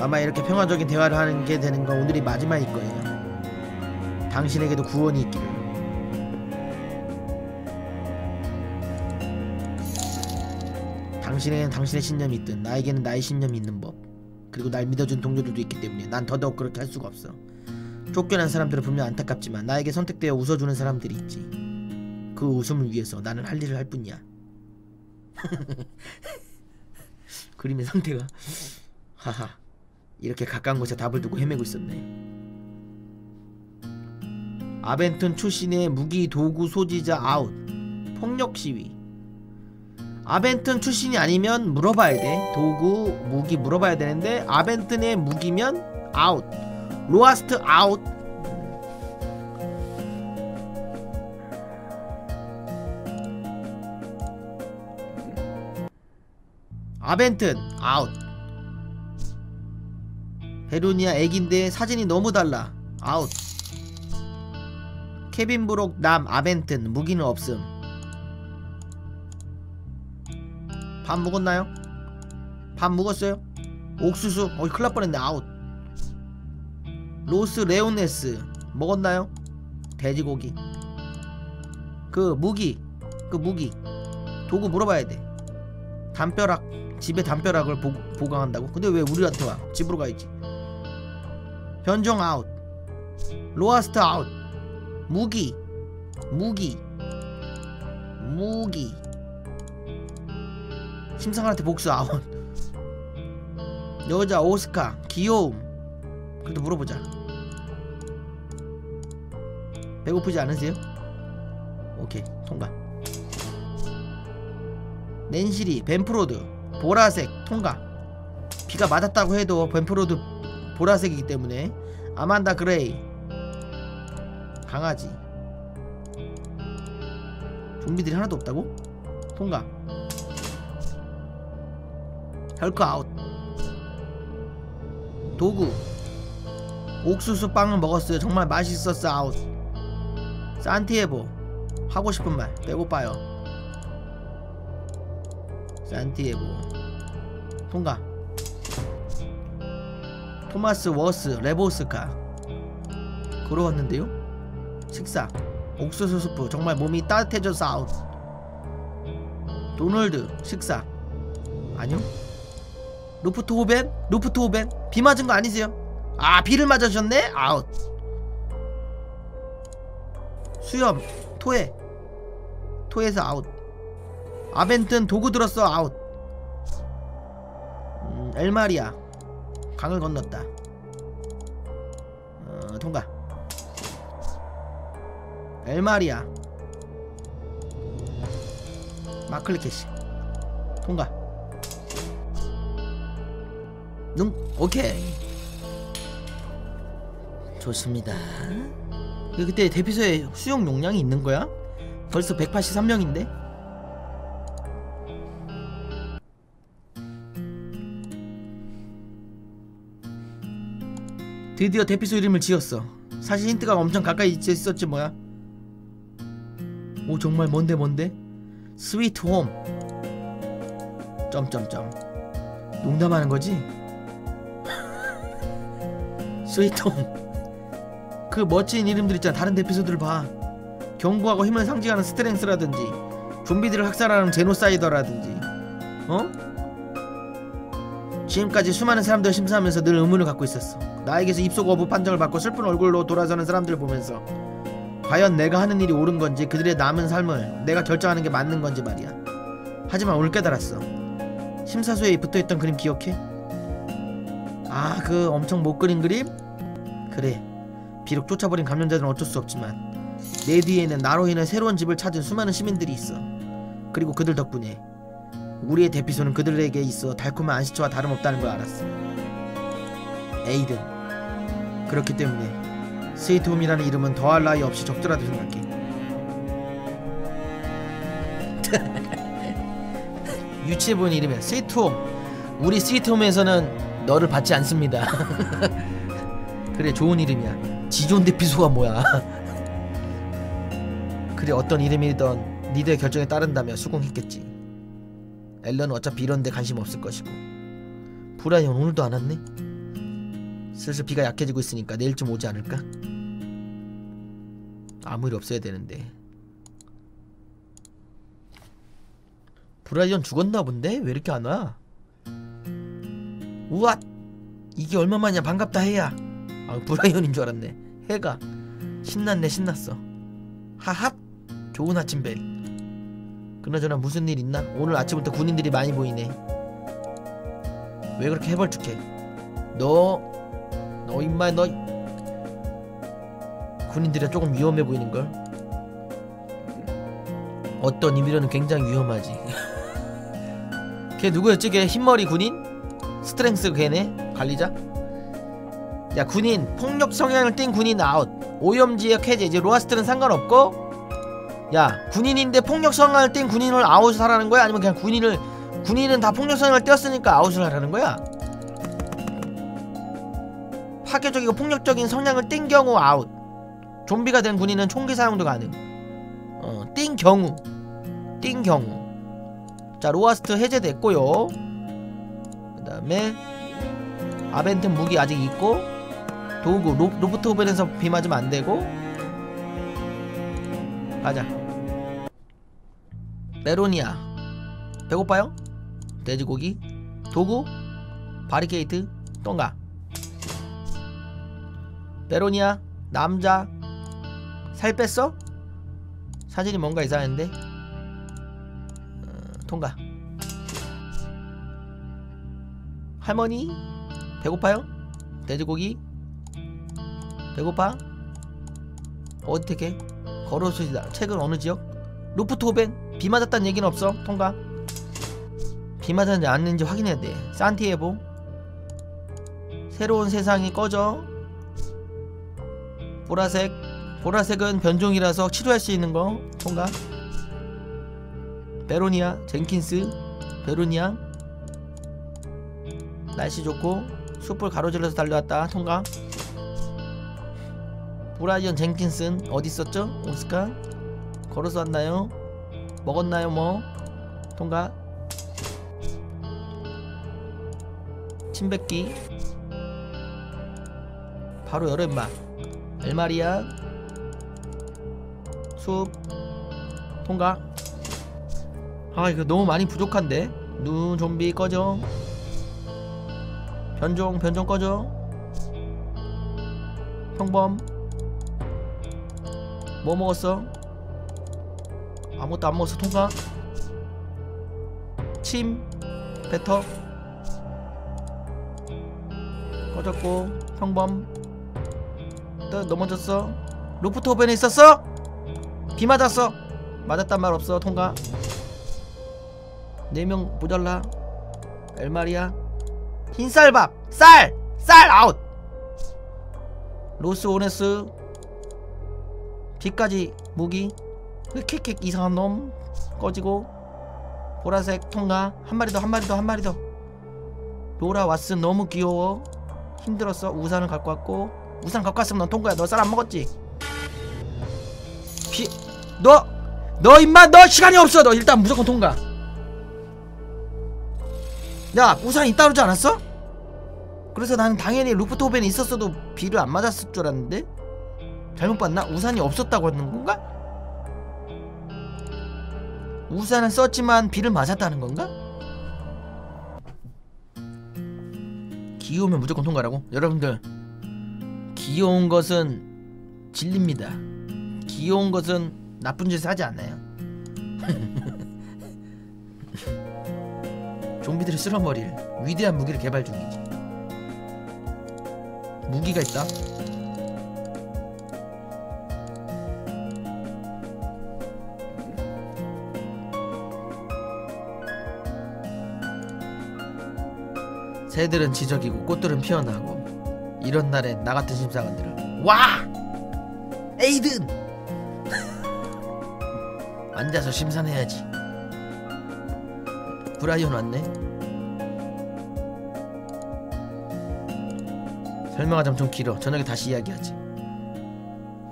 Speaker 1: 아마 이렇게 평화적인 대화를 하는 게 되는 건 오늘이 마지막일 거예요 당신에게도 구원이 있기를 당신에게는 당신의 신념이 있든 나에게는 나의 신념이 있는 법 그리고 날 믿어준 동료들도 있기 때문에 난 더더욱 그렇게 할 수가 없어. 쫓겨난 사람들은 분명 안타깝지만 나에게 선택되어 웃어주는 사람들이 있지. 그 웃음을 위해서 나는 할 일을 할 뿐이야. 그림의 상태가. 하하. 이렇게 가까운 곳에 답을 두고 헤매고 있었네. 아벤튼 출신의 무기 도구 소지자 아웃. 폭력 시위 아벤튼 출신이 아니면 물어봐야 돼. 도구 무기 물어봐야 되는데 아벤튼의 무기면 아웃 로아스트 아웃 아벤튼 아웃 베로니아 애긴데 사진이 너무 달라. 아웃 케빈 브록 남 아벤튼 무기는 없음 밥 먹었나요? 밥 먹었어요? 옥수수. 어이 큰일 날 뻔했네. 아웃. 로스 레오네스. 먹었나요? 돼지고기. 그 무기. 그 무기. 도구 물어봐야 돼. 담벼락. 집에 담벼락을 보, 보강한다고? 근데 왜 우리한테 와? 집으로 가야지. 변종 아웃. 로아스트 아웃. 무기. 무기. 무기 심상한테 복수 아웃. 여자 오스카 귀여움. 그래도 물어보자. 배고프지 않으세요? 오케이 통과. 낸시리 벤프로드 보라색 통과. 비가 맞았다고 해도 벤프로드 보라색이기 때문에. 아만다 그레이. 강아지. 좀비들이 하나도 없다고? 통과 헐크 아웃. 도구. 옥수수 빵을 먹었어요. 정말 맛있었어 아웃. 산티에보. 하고 싶은 말. 배고파요. 산티에보. 통과. 토마스 워스 레보스카. 걸어왔는데요? 식사. 옥수수 스프. 정말 몸이 따뜻해져서 아웃. 도널드 식사. 아니요 루프트 호벤? 루프트 호벤? 비 맞은 거 아니세요? 아 비를 맞으셨네? 아웃. 수염 토해. 토해서 아웃. 아벤트 도구 들었어 아웃. 음, 엘마리아. 강을 건넜다. 어, 통과. 엘마리아. 마클리케시. 통과 눈 오케이 좋습니다 그때 대피소에 수용 용량이 있는 거야? 벌써 183명인데? 드디어 대피소 이름을 지었어 사실 힌트가 엄청 가까이 있었지 뭐야 오 정말 뭔데 뭔데? 스위트 홈 점점점 농담하는 거지? 스위트 홈그 멋진 이름들 있잖아 다른 대피소들 봐 경고하고 힘을 상징하는 스트렝스라든지 좀비들을 학살하는 제노사이더라든지 어? 지금까지 수많은 사람들을 심사하면서 늘 의문을 갖고 있었어 나에게서 입소 거부 판정을 받고 슬픈 얼굴로 돌아서는 사람들을 보면서 과연 내가 하는 일이 옳은 건지 그들의 남은 삶을 내가 결정하는 게 맞는 건지 말이야 하지만 오늘 깨달았어 심사소에 붙어있던 그림 기억해? 아 그 엄청 못 그린 그림? 그래. 비록 쫓아버린 감염자들은 어쩔 수 없지만 내 뒤에는 나로 인해 새로운 집을 찾은 수많은 시민들이 있어. 그리고 그들 덕분에 우리의 대피소는 그들에게 있어 달콤한 안식처와 다름없다는 걸 알았어. 에이든 그렇기 때문에 스위트홈이라는 이름은 더할 나위 없이 적절하다 생각해. 유치해 보이는 이름이야. 스위트홈. 우리 스위트홈에서는 너를 받지 않습니다 그래 좋은 이름이야. 지존 대피소가 뭐야? 그래 어떤 이름이든 니들의 결정에 따른다며 수긍했겠지. 앨런은 어차피 이런데 관심 없을 것이고. 브라이언 오늘도 안 왔네? 슬슬 비가 약해지고 있으니까 내일쯤 오지 않을까? 아무 일 없어야 되는데. 브라이언 죽었나 본데? 왜 이렇게 안 와? 우와! 이게 얼마만이야? 반갑다 해야 아 브라이언인 줄 알았네 해가 신났네 신났어 하핫 좋은 아침 벨 그나저나 무슨 일 있나? 오늘 아침부터 군인들이 많이 보이네 왜 그렇게 해벌쭉해 너... 너 임마 너... 군인들이 조금 위험해 보이는걸? 어떤 의미로는 굉장히 위험하지 걔 누구였지? 걔 흰머리 군인? 스트렝스 걔네? 관리자? 야 군인 폭력 성향을 띈 군인 아웃. 오염지역 해제 이제 로아스트는 상관없고? 야 군인인데 폭력 성향을 띈 군인을 아웃을 하라는 거야? 아니면 그냥 군인을 군인은 다 폭력 성향을 띄었으니까 아웃을 하라는 거야? 파괴적이고 폭력적인 성향을 띈 경우 아웃. 좀비가 된 군인은 총기 사용도 가능. 어, 띈 경우. 띈 경우. 자 로아스트 해제됐고요. 그 다음에 아벤트 무기 아직 있고 도구 로, 로프트 오벤에서 비 맞으면 안 되고. 가자. 메로니아. 배고파요? 돼지고기. 도구. 바리케이트. 똥가. 메로니아 남자. 살 뺐어? 사진이 뭔가 이상한데? 어, 통과 할머니? 배고파요? 돼지고기 배고파? 어떻게? 걸어수지다 책은 어느 지역? 루프토벤? 비 맞았다는 얘기는 없어? 통과. 비 맞았는지 안 했는지 확인해야 돼. 산티에보 새로운 세상이 꺼져. 보라색. 보라색은 변종이라서 치료할 수 있는 거. 통과. 베로니아 젠킨스. 베로니아. 날씨 좋고 숲을 가로질러서 달려왔다. 통과 브라이언 젠킨슨 어디 있었죠? 오스카? 걸어서 왔나요? 먹었나요 뭐? 통과. 침뱉기. 바로 열어 임마. 엘마리아. 숲. 통과. 아 이거 너무 많이 부족한데? 눈 좀비 꺼져. 변종 변종 꺼져. 평범 뭐 먹었어? 아무것도 안 먹었어 통과. 침 뱉어 꺼졌고 평범. 또 넘어졌어. 루프토벤에 있었어? 비 맞았어. 맞았단 말 없어 통과. 4명 모자라. 엘마리아. 흰쌀밥. 쌀! 쌀 아웃! 로스 오네스 비까지 무기 킥킥 이상한 놈 꺼지고 보라색 통과. 한 마리 더 한 마리 더 한 마리 더. 로라 왓슨 너무 귀여워. 힘들었어. 우산을 갖고 왔고. 우산 갖고 왔으면 넌 통과야. 너 쌀 안 먹었지? 피너너 임마 너 시간이 없어. 너 일단 무조건 통과. 야 우산 있다 그러지 않았어? 그래서 나는 당연히 루프토벤이 있었어도 비를 안 맞았을 줄 알았는데 잘못 봤나? 우산이 없었다고 하는 건가? 우산은 썼지만 비를 맞았다는 건가? 귀여우면 무조건 통과라고? 여러분들 귀여운 것은 진리입니다 귀여운 것은 나쁜 짓을 하지 않아요 좀비들을 쓸어버릴 위대한 무기를 개발 중이지 무기가 있다 새들은 지적이고 꽃들은 피어나고 이런 날에 나 같은 심사관들은 와! 에이든! 앉아서 심사해야지. 브라이언 왔네. 설명하자면 좀 길어. 저녁에 다시 이야기하지.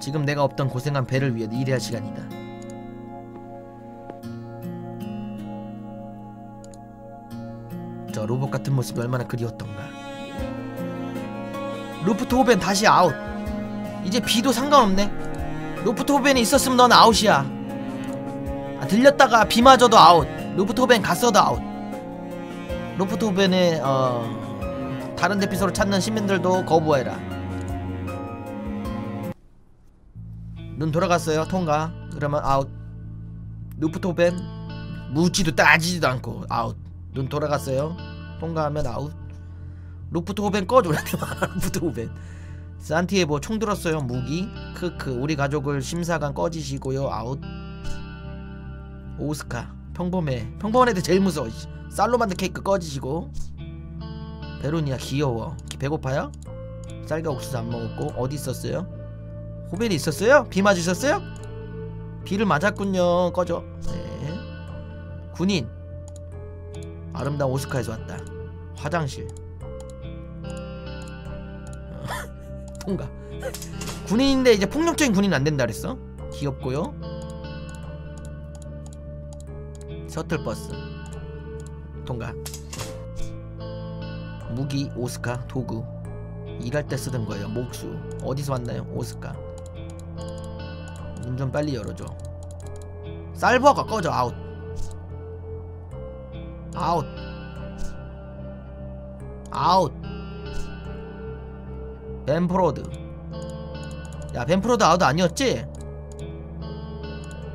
Speaker 1: 지금 내가 없던 고생한 배를 위해 일해야 할 시간이다 같은 모습이 얼마나 그리웠던가. 루프토벤 다시 아웃. 이제 비도 상관없네. 루프토벤이 있었으면 넌 아웃이야. 아, 들렸다가 비 맞아도 아웃. 루프토벤 갔어도 아웃. 루프토벤의 어... 다른 대피소를 찾는 시민들도 거부해라. 눈 돌아갔어요 통과. 그러면 아웃. 루프토벤 묻지도 따지지도 않고 아웃. 눈 돌아갔어요 통과하면 아웃. 루프토벤 꺼줘라 루프토벤. 산티에보 총 들었어요. 무기. 크크. 우리 가족을 심사관 꺼지시고요. 아웃. 오스카. 평범해. 평범한 애들 제일 무서워 씨. 쌀로 만든 케이크 꺼지시고. 베로니아 귀여워. 배고파요? 쌀과 옥수수 안 먹었고. 어디 있었어요? 호벨이 있었어요? 비 맞으셨어요? 비를 맞았군요. 꺼져. 네. 군인 아름다운 오스카에서 왔다. 화장실. 어, 통과 군인인데 이제 폭력적인 군인은 안 된다 그랬어? 귀엽고요. 셔틀버스. 통과 무기 오스카 도구. 일할 때 쓰던 거예요. 목수. 어디서 왔나요? 오스카. 문 좀 빨리 열어줘. 쌀버거 꺼져. 아웃 아웃 아웃 벤프로드 야 벤프로드 아웃 아니었지?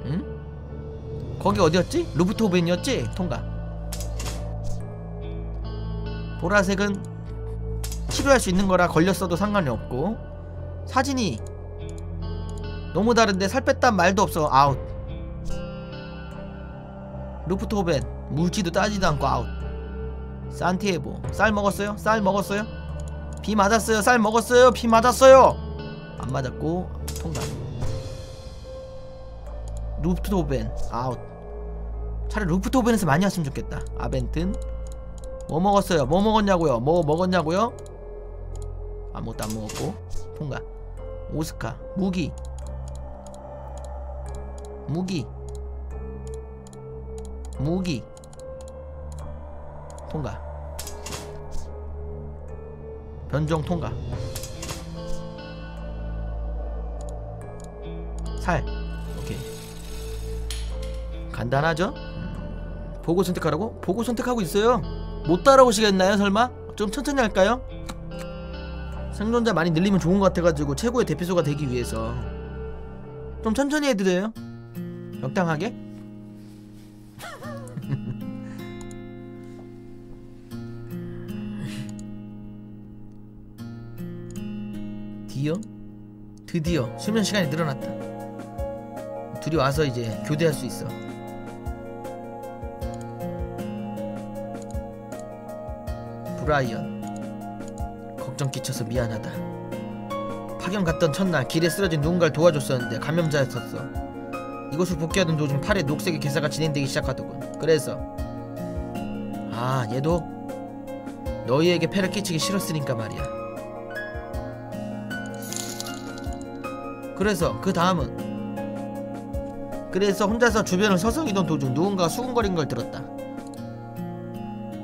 Speaker 1: 응? 거기 어디였지? 루프토벤이었지? 통과 보라색은 치료할 수 있는 거라 걸렸어도 상관이 없고 사진이 너무 다른데 살 뺐단 말도 없어 아웃 루프토벤 묻지도 따지도 않고 아웃 산티에보 쌀 먹었어요? 쌀 먹었어요? 비 맞았어요? 쌀 먹었어요? 비 맞았어요? 안 맞았고 통과 루프토벤 아웃 차라리 루프토벤에서 많이 왔으면 좋겠다 아벤튼 뭐 먹었어요? 뭐 먹었냐고요? 뭐 먹었냐고요? 아무것도 안 먹었고 통과 오스카 무기 무기 무기 통과 변종 통과 살 오케이 간단하죠? 음, 보고 선택하라고? 보고 선택하고 있어요 못 따라오시겠나요 설마? 좀 천천히 할까요? 생존자 많이 늘리면 좋은 것 같아가지고 최고의 대피소가 되기 위해서 좀 천천히 해드려요 적당하게 디어? 드디어. 수면 시간이 늘어났다. 둘이 와서 이제 교대할 수 있어. 브라이언 걱정 끼쳐서 미안하다. 파견 갔던 첫날 길에 쓰러진 누군가를 도와줬었는데 감염자였었어. 이곳을 복귀하던 도중 팔에 녹색의 괴사가 진행되기 시작하더군. 그래서 아 얘도 너희에게 폐를 끼치기 싫었으니까 말이야 그래서 그 다음은? 그래서 혼자서 주변을 서성이던 도중 누군가가 수군거린 걸 들었다. 음,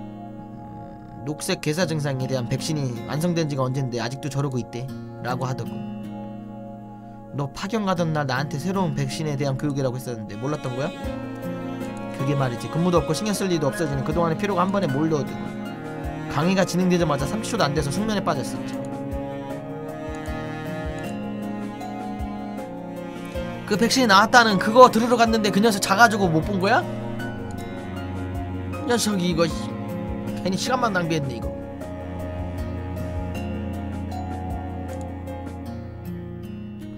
Speaker 1: 녹색 괴사 증상에 대한 백신이 완성된 지가 언젠데 아직도 저러고 있대 라고 하더군. 너 파견 가던 날 나한테 새로운 백신에 대한 교육이라고 했었는데 몰랐던 거야? 그게 말이지. 근무도 없고 신경 쓸 일도 없어지는 그동안의 피로가 한 번에 몰려오더군. 강의가 진행되자마자 30초도 안 돼서 숙면에 빠졌었지 그 백신이 나왔다는 그거 들으러 갔는데 그 녀석 자가지고 못 본 거야? 녀석이 이거 씨, 괜히 시간만 낭비했네 이거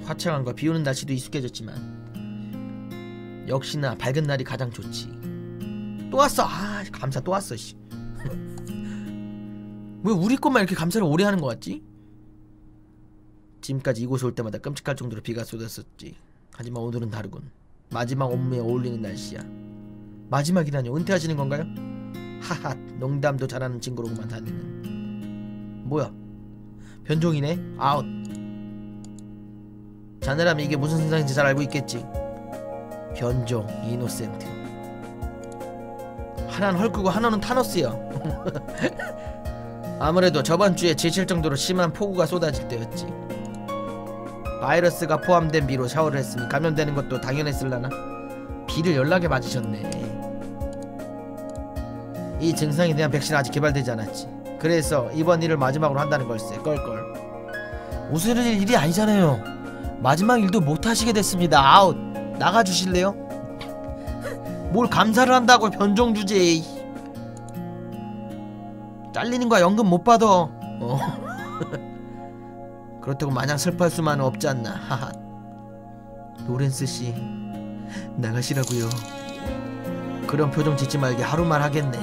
Speaker 1: 화창한 거 비오는 날씨도 익숙해졌지만 역시나 밝은 날이 가장 좋지 또 왔어 아 감사 또 왔어 씨. 왜 우리 것만 이렇게 감사를 오래 하는 거 같지? 지금까지 이곳에 올 때마다 끔찍할 정도로 비가 쏟았었지 하지만 오늘은 다르군. 마지막 업무에 어울리는 날씨야. 마지막이라뇨? 은퇴하시는 건가요? 하하 농담도 잘하는 친구로구만 다니는. 뭐야? 변종이네? 아웃. 자네라면 이게 무슨 세상인지 잘 알고 있겠지. 변종 이노센트. 하나는 헐크고 하나는 타노스야. 아무래도 저번 주에 지칠 정도로 심한 폭우가 쏟아질 때였지 바이러스가 포함된 비로 샤워를 했으니 감염되는 것도 당연했을라나? 비를 연락에 맞으셨네. 이 증상에 대한 백신은 아직 개발되지 않았지. 그래서 이번 일을 마지막으로 한다는 걸세. 껄껄. 웃을 일이 아니잖아요. 마지막 일도 못하시게 됐습니다. 아웃. 나가주실래요? 뭘 감사를 한다고 변종 주제에 잘리는 거야. 연금 못 받아. 어. 그렇다고 마냥 슬퍼할 수만은 없지 않나. 하하. 로렌스 씨 나가시라고요. 그런 표정 짓지 말게 하루만 하겠네.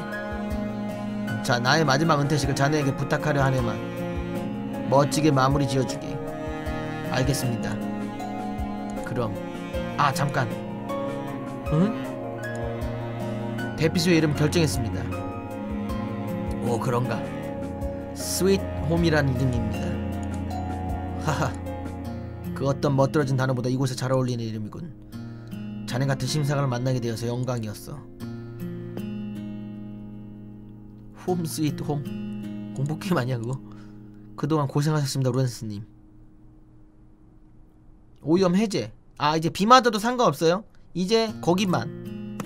Speaker 1: 자 나의 마지막 은퇴식을 자네에게 부탁하려 하네만. 멋지게 마무리 지어주게. 알겠습니다. 그럼 아 잠깐. 응? 대피소의 이름 결정했습니다. 오 그런가. 스윗 홈이라는 이름입니다 하하. 그 어떤 멋들어진 단어보다 이곳에 잘 어울리는 이름이군. 자네 같은 심사관을 만나게 되어서 영광이었어. 홈 스윗 홈. 공포게임 아니야 그거? 그동안 고생하셨습니다 로렌스님. 오염 해제. 아 이제 비 맞아도 상관없어요? 이제 거기만.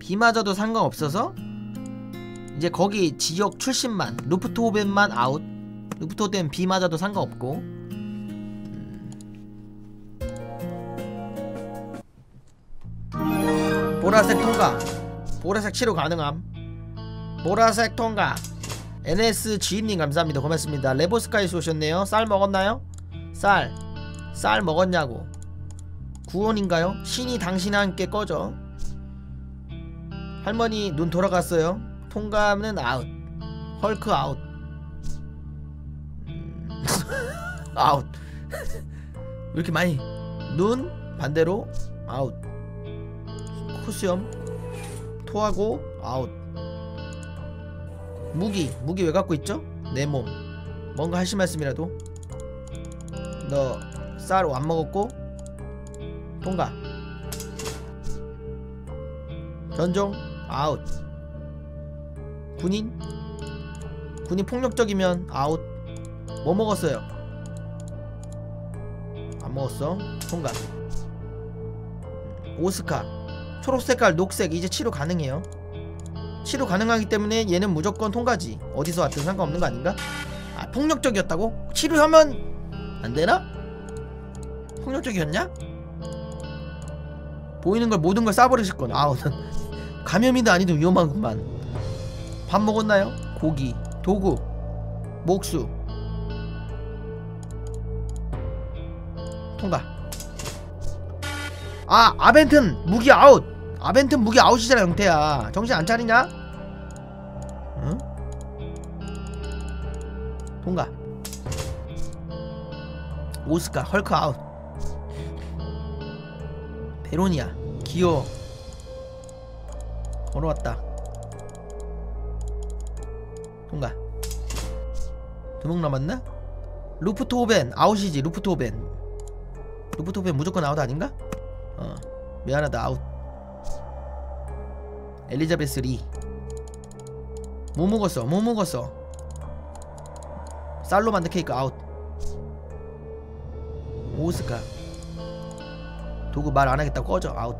Speaker 1: 비 맞아도 상관없어서 이제 거기 지역 출신만 루프토벤만 아웃. 루프토벤 비 맞아도 상관없고 보라색 통과. 보라색 치료 가능함. 보라색 통과. NS 지인님 감사합니다. 고맙습니다. 레보스카이스 오셨네요. 쌀 먹었나요? 쌀. 쌀 먹었냐고. 구원인가요? 신이 당신과 함께 꺼져. 할머니 눈 돌아갔어요. 통감은 아웃. 헐크 아웃. 음, 아웃. 왜 이렇게 많이? 눈 반대로 아웃 코수염 토하고 아웃. 무기 무기 왜 갖고 있죠? 내 몸. 뭔가 하실 말씀이라도. 너 쌀 안 먹었고? 통과. 변종 아웃. 군인? 군인 폭력적이면 아웃. 뭐 먹었어요? 안 먹었어? 통과. 오스카 초록색깔 녹색 이제 치료 가능해요 치료 가능하기 때문에 얘는 무조건 통과지 어디서 왔든 상관없는 거 아닌가? 아 폭력적이었다고? 치료하면 안되나? 폭력적이었냐? 보이는 걸 모든 걸 쏴버리실 거네 아우 감염이든 아니든 위험하구만 밥 먹었나요? 고기 도구 목수 통과 아 아벤튼 무기 아웃 아벤튼 무기 아웃이잖아 영태야 정신 안 차리냐? 응? 통과 오스카 헐크 아웃 베로니아 기어 걸어왔다 통과 두명 남았나? 루프토벤 아웃이지 루프토벤 루프토벤 무조건 아웃 아닌가? 어 미안하다 아웃 엘리자베스 리. 뭐 먹었어? 뭐 먹었어? 쌀로 만든 케이크 아웃. 오스카. 도구 말 안 하겠다 꺼져. 아웃.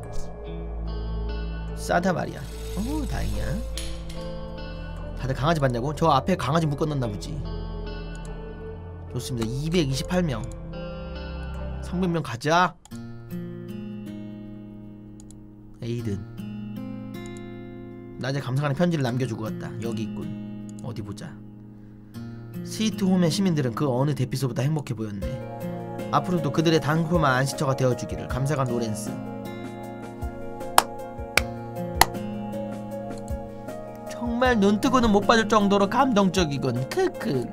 Speaker 1: 산타 마리아. 오 다행이야. 다들 강아지 봤냐고? 저 앞에 강아지 묶어놨나 보지. 좋습니다. 228명. 300명 가자. 에이든 낮에 감사하는 편지를 남겨주고 갔다. 여기 있군. 어디 보자. 스위트홈의 시민들은 그 어느 대피소보다 행복해 보였네. 앞으로도 그들의 단콤한 안식처가 되어주기를 감사가 노렌스. 정말 눈 뜨고는 못 봐줄 정도로 감동적이군. 크크.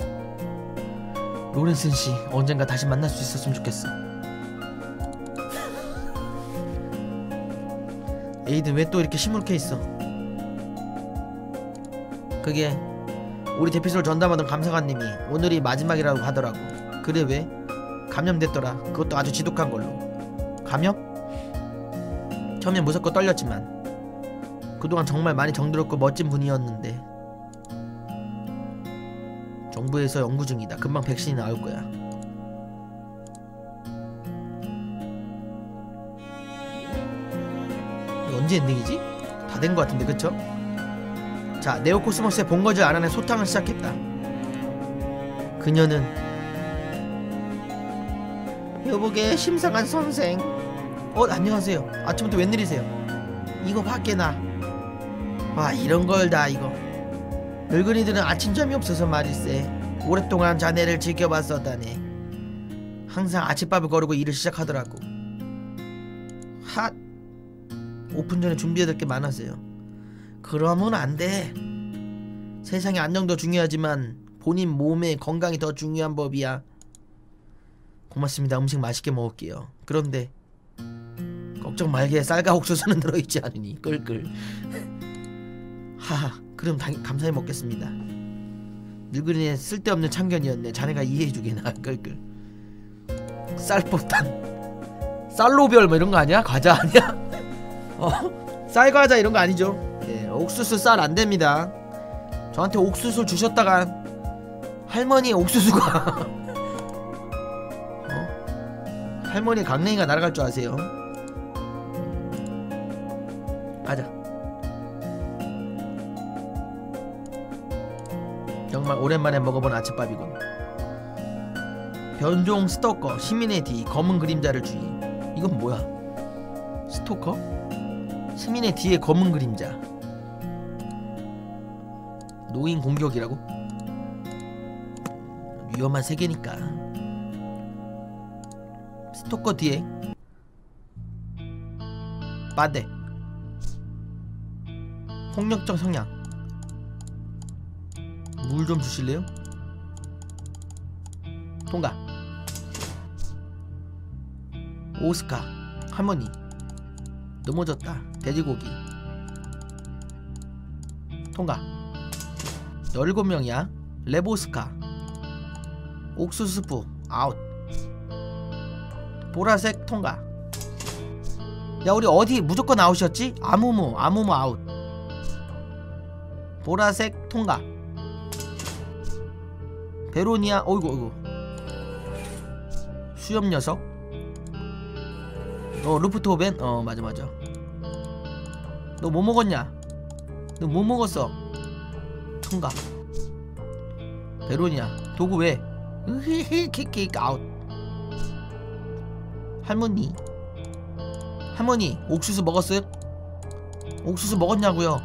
Speaker 1: 로렌슨 씨 언젠가 다시 만날 수 있었으면 좋겠어. 에이든 왜 또 이렇게 시무룩해 있어 그게 우리 대피소를 전담하던 감사관님이 오늘이 마지막이라고 하더라고 그래 왜? 감염됐더라 그것도 아주 지독한 걸로 감염? 처음엔 무섭고 떨렸지만 그동안 정말 많이 정들었고 멋진 분이었는데 정부에서 연구 중이다 금방 백신이 나올 거야 언제 엔딩이지? 다된거 같은데 그쵸? 자 네오코스모스의 본거지 안안에 소탕을 시작했다. 그녀는 여보게 심상한 선생. 어 안녕하세요. 아침부터 웬일이세요? 이거 밖에 나 와 이런 걸 다 이거. 늙은이들은 아침잠이 없어서 말일세. 오랫동안 자네를 지켜봤었다네 항상 아침밥을 거르고 일을 시작하더라고. 핫! 오픈 전에 준비해야 될 게 많아서요 그러면 안 돼. 세상의 안정도 중요하지만 본인 몸의 건강이 더 중요한 법이야. 고맙습니다. 음식 맛있게 먹을게요. 그런데 걱정 말게. 쌀과 옥수수는 들어있지 않으니. 끌끌 하하 그럼 당, 감사히 먹겠습니다. 늙은이의 쓸데없는 참견이었네. 자네가 이해해주게나 끌끌 쌀법단. 쌀로별 뭐 이런 거 아니야? 과자 아니야? 어? 쌀과자 이런 거 아니죠? 네, 옥수수 쌀 안 됩니다. 저한테 옥수수 주셨다가 할머니 옥수수가 어? 할머니 강냉이가 날아갈 줄 아세요? 가자. 정말 오랜만에 먹어본 아침밥이군. 변종 스토커 시민의 뒤 검은 그림자를 주의. 이건 뭐야? 스토커? 시민의 뒤에 검은 그림자 노인 공격이라고? 위험한 세계니까. 스토커 뒤에. 빠데. 폭력적 성향. 물 좀 주실래요? 통과. 오스카 할머니. 넘어졌다. 돼지고기. 통과 17명이야. 레보스카. 옥수수프 아웃. 보라색 통과. 야 우리 어디 무조건 아웃이었지? 아무무 아무무 아웃. 보라색 통과. 베로니아 어이구 어이구. 수염 녀석. 어 루프토벤? 어 맞아 맞아. 너 뭐 먹었냐? 너 뭐 먹었어 통과 베로니아 도구 왜 으히히 킥킥 아웃. 할머니. 할머니 옥수수 먹었어요? 옥수수 먹었냐고요?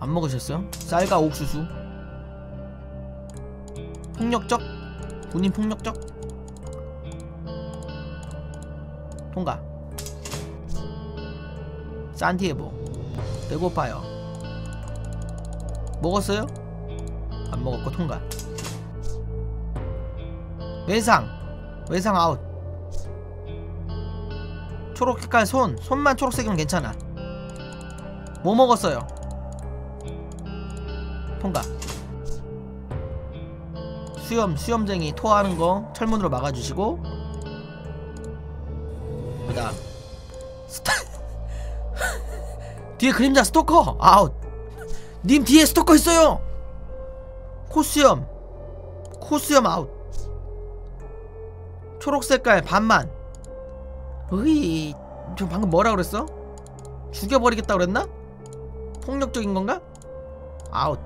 Speaker 1: 안 먹으셨어요? 쌀과 옥수수. 폭력적? 본인 폭력적? 통과. 산티에보. 배고파요 먹었어요? 안 먹었고 통과. 외상. 외상 아웃. 초록 색깔 손. 손만 초록색이면 괜찮아. 뭐 먹었어요? 통과. 수염 수염쟁이 토하는 거 철문으로 막아주시고. 그다음. 스타 뒤에 그림자 스토커. 아웃 님 뒤에 스토커 있어요. 코수염. 코수염 아웃. 초록 색깔 반만. 으이 저 방금 뭐라 그랬어? 죽여버리겠다 그랬나? 폭력적인 건가? 아웃.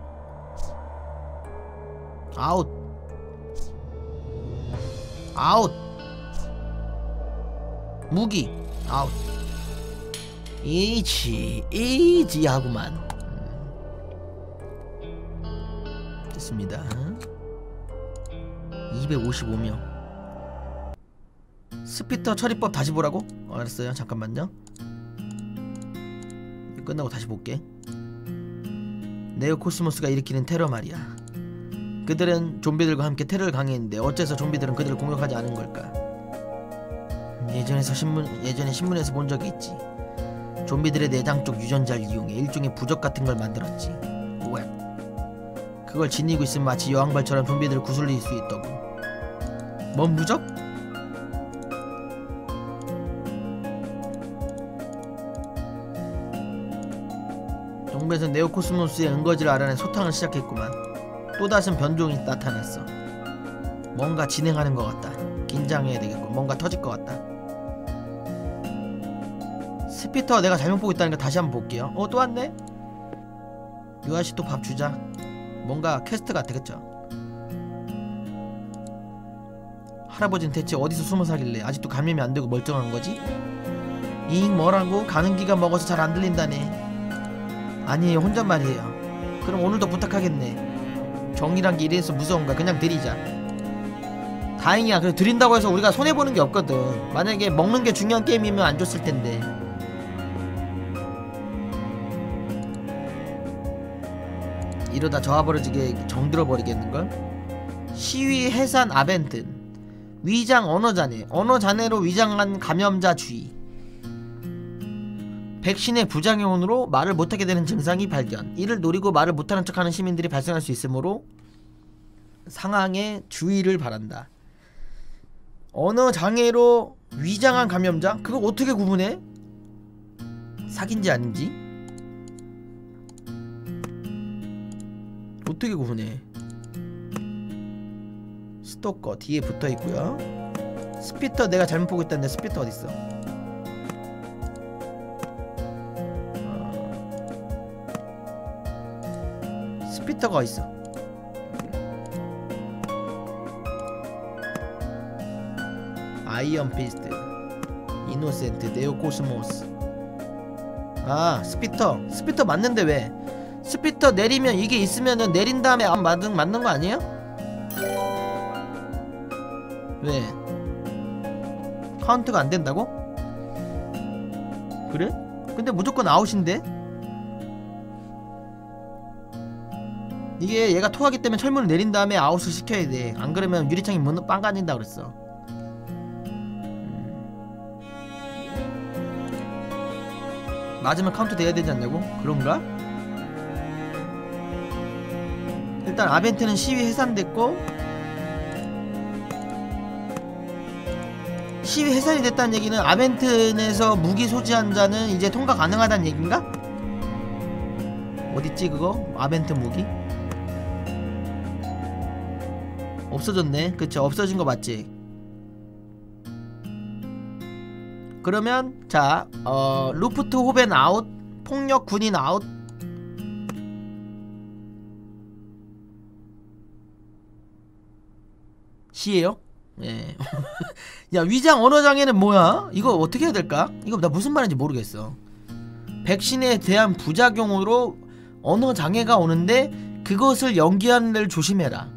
Speaker 1: 아웃. 아웃. 무기. 아웃. easy easy 하구만 음. 됐습니다. 255명. spitter 처리법 다시 보라고? 어, 알았어요. 잠깐만요. 끝나고 다시 볼게. 네오 코스모스가 일으키는 테러 말이야. 그들은 좀비들과 함께 테러를 강행했는데 어째서 좀비들은 그들을 공격하지 않은 걸까? 예전에서 신문 예전에 신문에서 본 적이 있지. 좀비들의 내장 쪽 유전자를 이용해 일종의 부적 같은 걸 만들었지. 왜? 그걸 지니고 있으면 마치 여왕벌처럼 좀비들을 구슬릴 수 있다고. 뭔 부적? 정부에서 네오코스모스의 은거지를 알아낸 소탕을 시작했구만. 또다시 변종이 나타났어. 뭔가 진행하는 것 같다. 긴장해야 되겠고 뭔가 터질 것 같다. spitter 내가 잘못 보고 있다니까 다시 한번 볼게요. 어 또 왔네? 유아씨 또 밥 주자 뭔가 퀘스트 같아 그쵸 할아버지는 대체 어디서 숨어 살길래 아직도 감염이 안 되고 멀쩡한 거지? 잉 뭐라고? 가는귀가 먹어서 잘 안 들린다네. 아니에요 혼잣말이에요. 그럼 오늘도 부탁하겠네. 정이란 게 이래서 무서운가? 그냥 드리자. 다행이야 그래 드린다고 해서 우리가 손해보는 게 없거든. 만약에 먹는 게 중요한 게임이면 안 줬을 텐데 이러다 저하버려지게 정들어 버리겠는걸? 시위 해산 아벤튼 위장 언어자네 언어자네로 위장한 감염자 주의 백신의 부작용으로 말을 못하게 되는 증상이 발견 이를 노리고 말을 못하는 척하는 시민들이 발생할 수 있으므로 상황에 주의를 바란다 언어장애로 위장한 감염자? 그거 어떻게 구분해? 사긴지 아닌지? 어떻게 구분해? 스토커 뒤에 붙어있고요. spitter 내가 잘못 보고 있다는데 spitter 어딨어? 어. spitter가 있어? 아이언 피스트 이노센트 네오코스모스. 아 spitter. spitter 맞는데 왜 spitter 내리면 이게 있으면은 내린 다음에 안 맞는 맞는 거 아니에요? 왜? 카운트가 안 된다고? 그래? 근데 무조건 아웃인데? 이게 얘가 토하기 때문에 철문을 내린 다음에 아웃을 시켜야 돼. 안 그러면 유리창이 문 빵가진다 그랬어. 음. 맞으면 카운트 돼야 되지 않냐고? 그런가? 일단 아벤트는 시위 해산됐고 시위 해산이 됐다는 얘기는 아벤튼에서 무기 소지한 자는 이제 통과 가능하다는 얘긴가? 어딨지 그거? 아벤튼 무기? 없어졌네 그쵸 없어진 거 맞지? 그러면 자 어, 루프트 호벤 아웃 폭력 군인 아웃 시에요? 예. 야 위장 언어 장애는 뭐야? 이거 어떻게 해야 될까? 이거 나 무슨 말인지 모르겠어. 백신에 대한 부작용으로 언어 장애가 오는데 그것을 연기하는 데를 조심해라.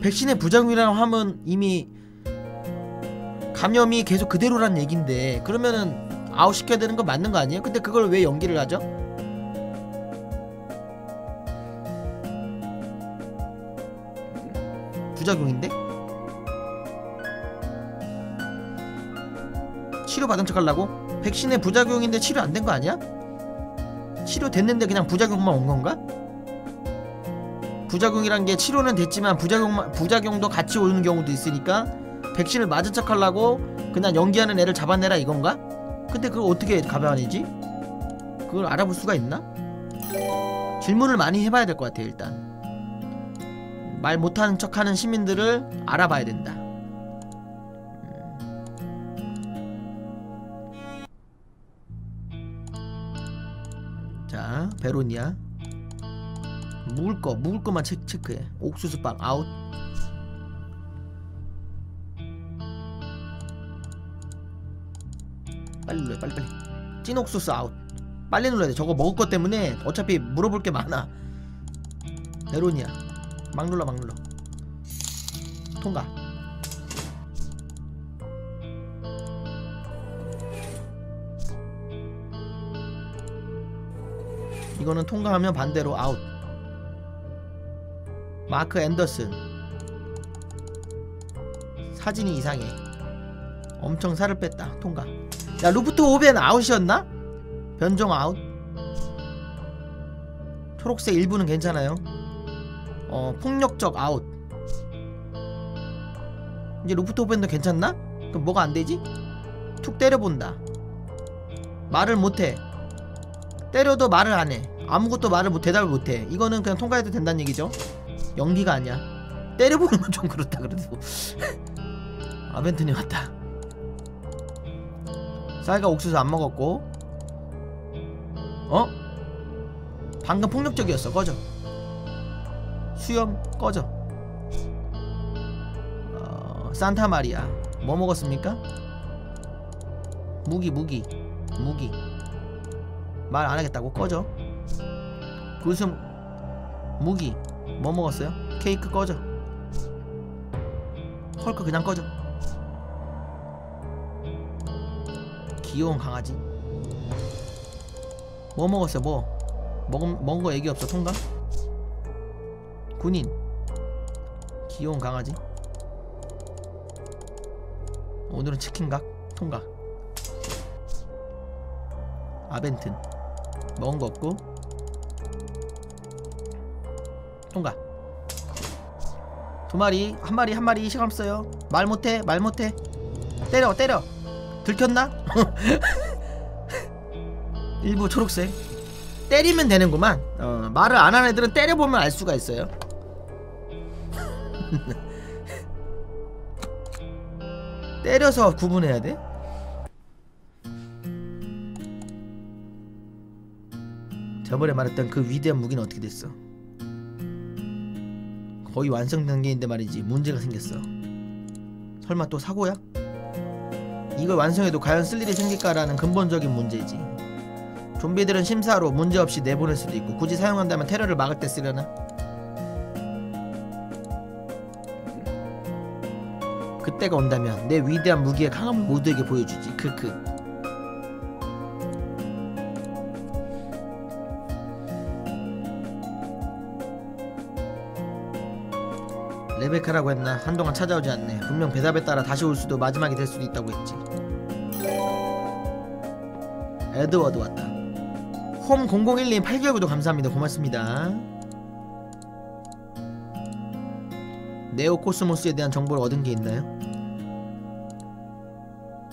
Speaker 1: 백신의 부작용이라고 하면 이미 감염이 계속 그대로란 얘긴데 그러면은 아웃 시켜야 되는 거 맞는 거 아니에요? 근데 그걸 왜 연기를 하죠? 부작용인데? 치료 받은 척 하려고? 백신의 부작용인데 치료 안 된 거 아니야? 치료 됐는데 그냥 부작용만 온 건가? 부작용이란 게 치료는 됐지만 부작용 부작용도 같이 오는 경우도 있으니까 백신을 맞은 척 하려고 그냥 연기하는 애를 잡아내라 이건가? 근데 그걸 어떻게 가봐야지? 그걸 알아볼 수가 있나? 질문을 많이 해봐야 될 것 같아 일단 말 못하는 척하는 시민들을 알아봐야 된다 베로니아. 묵을 거 묵을 거만 체크, 체크해. 옥수수빵 아웃. 빨리 눌러요 빨리 빨리. 찐 옥수수 아웃. 빨리 눌러야 돼. 저거 먹을 것 때문에 어차피 물어볼 게 많아. 베로니아. 막 눌러 막 눌러. 통과 이거는 통과하면 반대로 아웃. 마크 앤더슨. 사진이 이상해. 엄청 살을 뺐다. 통과. 야 루프트 오벤 아웃이었나? 변종 아웃. 초록색 일부는 괜찮아요. 어 폭력적 아웃. 이제 루프트 오벤도 괜찮나? 그럼 뭐가 안되지? 툭 때려본다. 말을 못해. 때려도 말을 안해 아무것도 말을 못 대답을 못해. 이거는 그냥 통과해도 된다는 얘기죠? 연기가 아니야. 때려보는 건 좀 그렇다 그래도. 아벤트니 왔다. 쌀과 옥수수 안 먹었고. 어? 방금 폭력적이었어. 꺼져. 수염 꺼져. 어, 산타마리아 뭐 먹었습니까? 무기 무기 무기. 말 안하겠다고. 꺼져 구슴 무기 뭐 먹었어요? 케이크 꺼져. 헐크 그냥 꺼져. 귀여운 강아지. 뭐 먹었어요? 뭐? 먹은, 먹은 거 얘기 없어? 통과? 군인. 귀여운 강아지. 오늘은 치킨각? 통과. 아벤튼. 먹은 거 없고 통과 두 마리 한 마리 한 마리 시간 없어요. 말 못해 말 못해. 때려 때려. 들켰나? 일부 초록색. 때리면 되는구만. 어, 말을 안 하는 애들은 때려보면 알 수가 있어요. 때려서 구분해야 돼? 저번에 말했던 그 위대한 무기는 어떻게 됐어? 거의 완성 단계인데 말이지 문제가 생겼어 설마 또 사고야? 이걸 완성해도 과연 쓸 일이 생길까라는 근본적인 문제지 좀비들은 심사로 문제없이 내보낼 수도 있고 굳이 사용한다면 테러를 막을 때 쓰려나? 그때가 온다면 내 위대한 무기의 강함을 모두에게 보여주지 크크 레베카라고 했나? 한동안 찾아오지 않네. 분명 배답에 따라 다시 올 수도 마지막이 될 수도 있다고 했지. 에드워드 왔다. 홈 0012님 8개월 구독 감사합니다. 고맙습니다. 네오코스모스에 대한 정보를 얻은 게 있나요?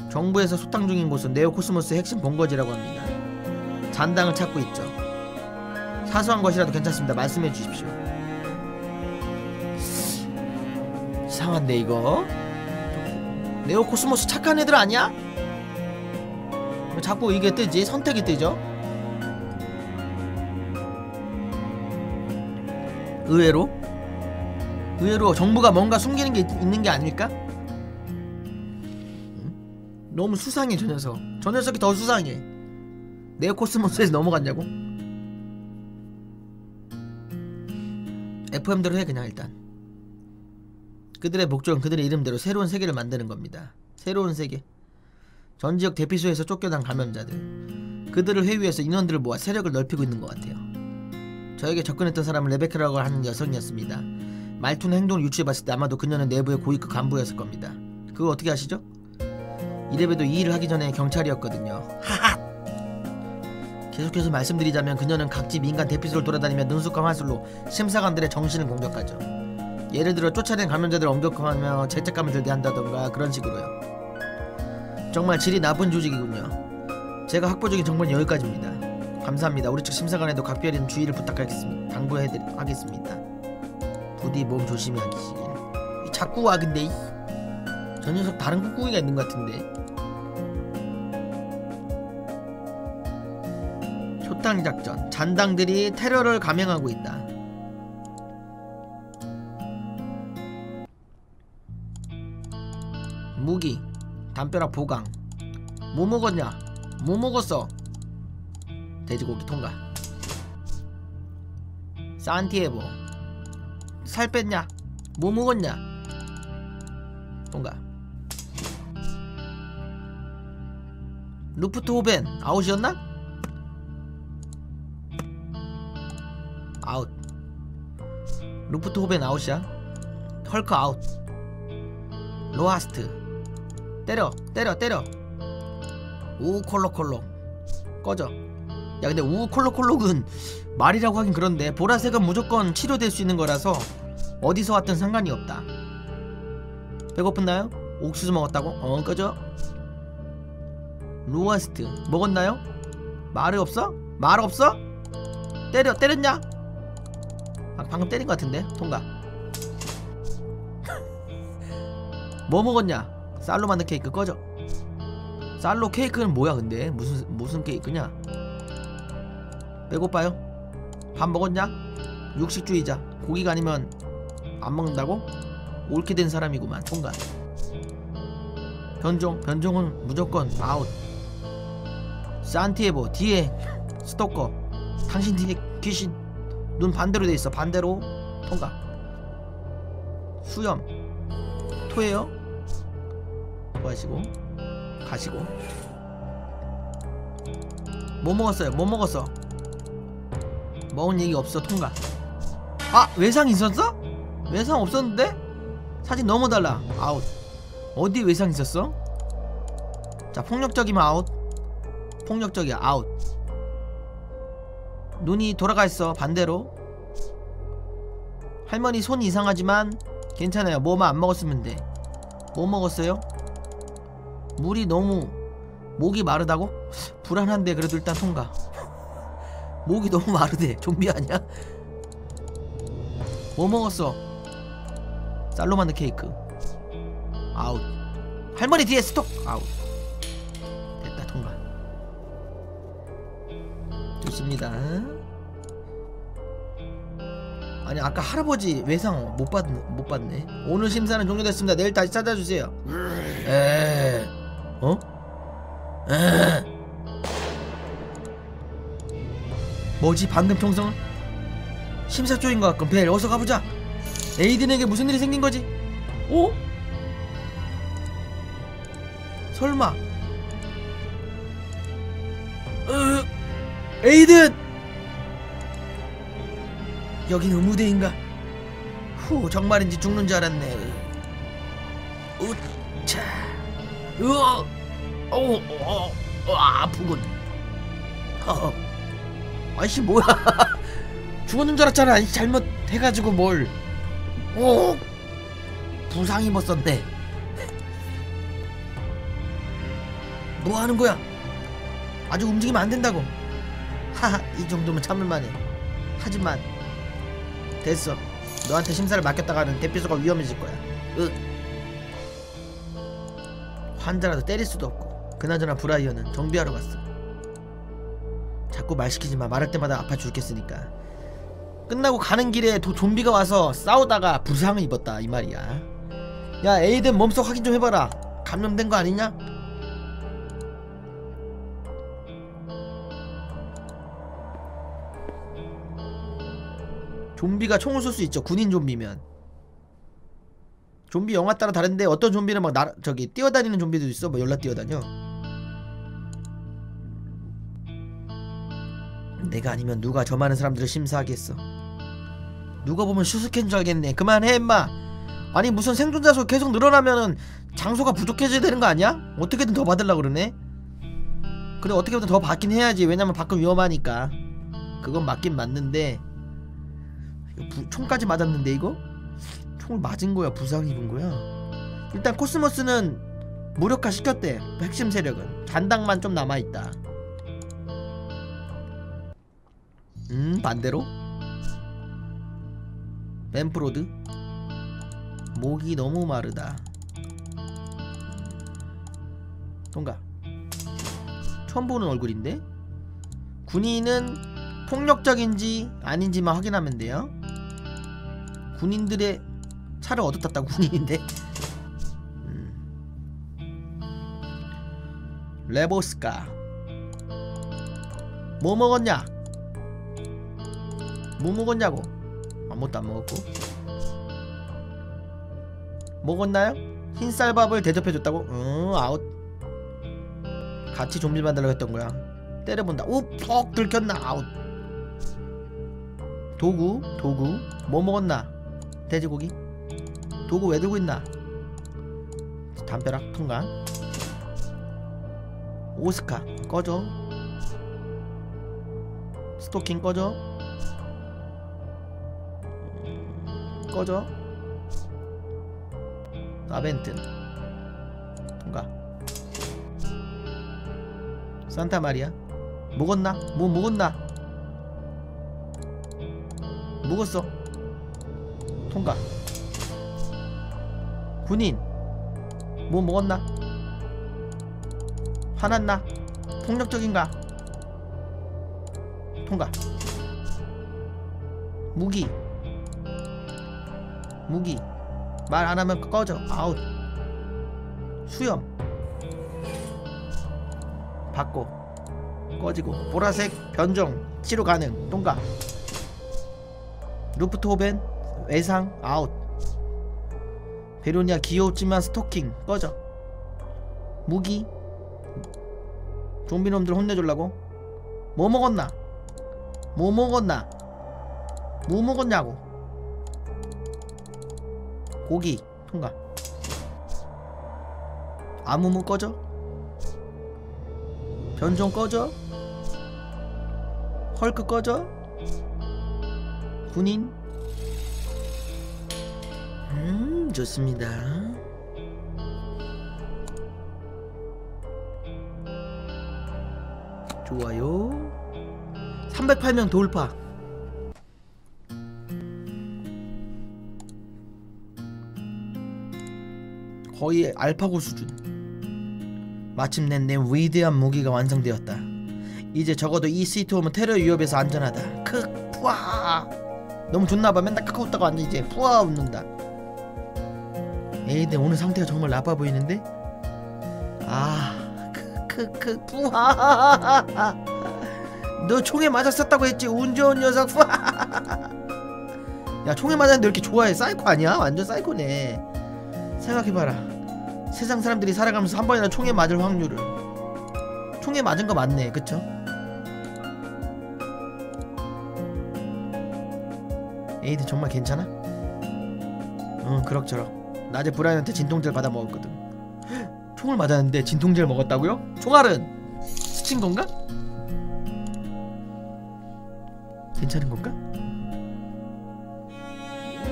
Speaker 1: 정부에서 소탕 중인 곳은 네오코스모스의 핵심 본거지라고 합니다. 잔당을 찾고 있죠. 사소한 것이라도 괜찮습니다. 말씀해 주십시오 이상한데 이거 네오코스모스 착한 애들 아니야? 왜 자꾸 이게 뜨지? 선택이 뜨죠? 의외로 의외로 정부가 뭔가 숨기는 게 있, 있는 게 아닐까? 응? 너무 수상해 저 녀석 저 녀석이 더 수상해 네오코스모스에서 넘어갔냐고? FM대로 해 그냥 일단 그들의 목적은 그들의 이름대로 새로운 세계를 만드는 겁니다. 새로운 세계. 전 지역 대피소에서 쫓겨난 감염자들. 그들을 회유해서 인원들을 모아 세력을 넓히고 있는 것 같아요. 저에게 접근했던 사람은 레베카라고 하는 여성이었습니다. 말투나 행동을 유추해봤을 때 아마도 그녀는 내부의 고위급 간부였을 겁니다. 그걸 어떻게 아시죠? 이래봬도 이 일을 하기 전에 경찰이었거든요. 하하. 계속해서 말씀드리자면 그녀는 각지 민간 대피소를 돌아다니며 능숙한 화술로 심사관들의 정신을 공격하죠. 예를 들어 쫓아낸 감염자들을 엄격하며 죄책감을 들게 한다던가 그런 식으로요. 정말 질이 나쁜 조직이군요. 제가 확보 적인 정보는 여기까지입니다. 감사합니다. 우리 측 심사관에도 각별히 좀 주의를 부탁하겠습니다. 당부해드리겠습니다. 부디 몸 조심히 하시길. 이 자꾸 와 근데 이. 저 녀석 다른 꾹꾹이가 있는 것 같은데. 초당 작전. 잔당들이 테러를 감행하고 있다. 무기, 담벼락 보강. 뭐 먹었냐? 뭐 먹었어? 돼지고기 통과. 산티에보. 살 뺐냐? 뭐 먹었냐? 통과. 루프트 호벤 아웃이었나? 아웃. 루프트 호벤 아웃이야. 헐크 아웃. 로하스트. 때려, 때려, 때려. 우 콜록콜록. 꺼져. 야 근데 우 콜록콜록은 말이라고 하긴 그런데 보라색은 무조건 치료될 수 있는 거라서 어디서 왔든 상관이 없다. 배고프나요? 옥수수 먹었다고? 어 꺼져. 로하스트 먹었나요? 말이 없어? 말 없어? 때려 때렸냐? 아, 방금 때린 것 같은데 통과. 뭐 먹었냐? 쌀로 만든 케이크 꺼져. 쌀로 케이크는 뭐야 근데 무슨 무슨 케이크냐? 배고파요? 밥 먹었냐? 육식주의자 고기가 아니면 안 먹는다고? 옳게 된 사람이구만 통과. 변종 변종은 무조건 아웃. 산티에보 뒤에 스토커 당신 뒤에 귀신 눈 반대로 돼 있어 반대로 통과. 수염 토해요? 뭐하시고 가시고 뭐 먹었어요? 뭐 먹었어? 먹은 얘기 없어 통과 아 외상 있었어? 외상 없었는데? 사진 너무 달라 아웃 어디 외상 있었어? 자 폭력적이면 아웃 폭력적이야 아웃 눈이 돌아가 있어 반대로 할머니 손이 이상하지만 괜찮아요 뭐만 안 먹었으면 돼뭐 먹었어요? 물이 너무 목이 마르다고? 불안한데 그래도 일단 통과. 목이 너무 마르대. 좀비 아니야? 뭐 먹었어? 쌀로 만든 케이크. 아웃. 할머니 뒤에 스토커 아웃. 됐다 통과. 좋습니다. 아니 아까 할아버지 외상 못 받, 못 받네. 오늘 심사는 종료됐습니다. 내일 다시 찾아주세요. 에 어? 에 뭐지 방금 총성은? 심사 쪽인 것 같군 벨 어서 가보자 에이든에게 무슨 일이 생긴 거지? 오? 설마 으, 에이든 여긴 의무대인가? 후 정말인지 죽는 줄 알았네 우차 으어 어우 어, 어, 아프군. 어. 아이씨 뭐야. 죽었는 줄 알았잖아. 이 잘못 해가지고 뭘. 오! 부상 입었었네. 뭐 하는 거야? 아직 움직이면 안 된다고. 하하 이 정도면 참을만해. 하지만 됐어. 너한테 심사를 맡겼다가는 대피소가 위험해질 거야. 으 환자라도 때릴 수도 없고 그나저나 브라이어는 정비하러 갔어. 자꾸 말 시키지 마. 말할 때마다 아파 죽겠으니까. 끝나고 가는 길에 도, 좀비가 와서 싸우다가 부상을 입었다 이 말이야. 야 에이든 몸속 확인 좀 해봐라. 감염된 거 아니냐? 좀비가 총을 쏠 수 있죠. 군인 좀비면 좀비 영화 따라 다른데 어떤 좀비는 막 나, 저기 뛰어다니는 좀비도 있어 뭐 연락 뛰어다녀 내가 아니면 누가 저 많은 사람들을 심사하겠어 누가 보면 슈스케인 줄 알겠네 그만해 임마 아니 무슨 생존자 수 계속 늘어나면은 장소가 부족해져야 되는 거 아니야? 어떻게든 더 받으려 그러네. 그래 어떻게든 더 받긴 해야지. 왜냐면 밖은 위험하니까. 그건 맞긴 맞는데 부, 총까지 맞았는데 이거? 총을 맞은 거야? 부상 입은 거야? 일단 코스모스는 무력화 시켰대. 핵심 세력은 잔당만 좀 남아 있다. 음 반대로 맨프로드 목이 너무 마르다. 통과. 처음 보는 얼굴인데 군인은 폭력적인지 아닌지만 확인하면 돼요. 군인들의 차를 얻어 탔다 군인인데. 음. 레보스카. 뭐 먹었냐? 뭐 먹었냐고? 아무것도 안 먹었고. 먹었나요? 흰쌀밥을 대접해줬다고? 응 아웃 같이 좀비 만들려고 했던 거야 때려본다 oh fuck 들켰나 아웃 도구 도구 뭐 먹었나 돼지고기 도구 왜 들고 있나? 담벼락 통과. 오스카 꺼져 스토킹 꺼져 음, 꺼져 아벤튼. 통과. 산타마리아. 먹었나? 뭐 먹었나? 먹었어. 통과 군인. 뭐 먹었나? 화났나? 폭력적인가? 통과. 무기. 무기. 말 안하면 꺼져. 아웃. 수염. 받고. 꺼지고. 보라색 변종. 치료 가능. 통과. 루프토벤. 외상. 아웃 베로니아 귀여웠지만 스토킹 꺼져. 무기. 좀비놈들 혼내주려고. 뭐 먹었나? 뭐 먹었나? 뭐 먹었냐고. 고기 통과. 아무무 꺼져? 변종 꺼져? 헐크 꺼져? 군인 음 좋습니다. 좋아요. 308명 돌파. 거의 알파고 수준. 마침내 내 위대한 무기가 완성되었다. 이제 적어도 이 시트홈은 테러 위협에서 안전하다. 크 푸아. 너무 좋나봐. 맨날 카카오 웃다가 완전 이제 푸아 웃는다 에이 내 오늘 상태가 정말 나빠 보이는데? 아 크크크 푸아 너 총에 맞았었다고 했지 운 좋은 녀석. 야 총에 맞았는데 왜 이렇게 좋아해? 사이코 아니야? 완전 사이코네. 생각해봐라. 세상 사람들이 살아가면서 한 번이나 총에 맞을 확률을. 총에 맞은 거 맞네 그쵸? 에이드 정말 괜찮아? 응 그럭저럭 낮에 브라이언한테 진통제를 받아 먹었거든. 총을 맞았는데 진통제를 먹었다고요? 총알은 스친 건가? 괜찮은 건가?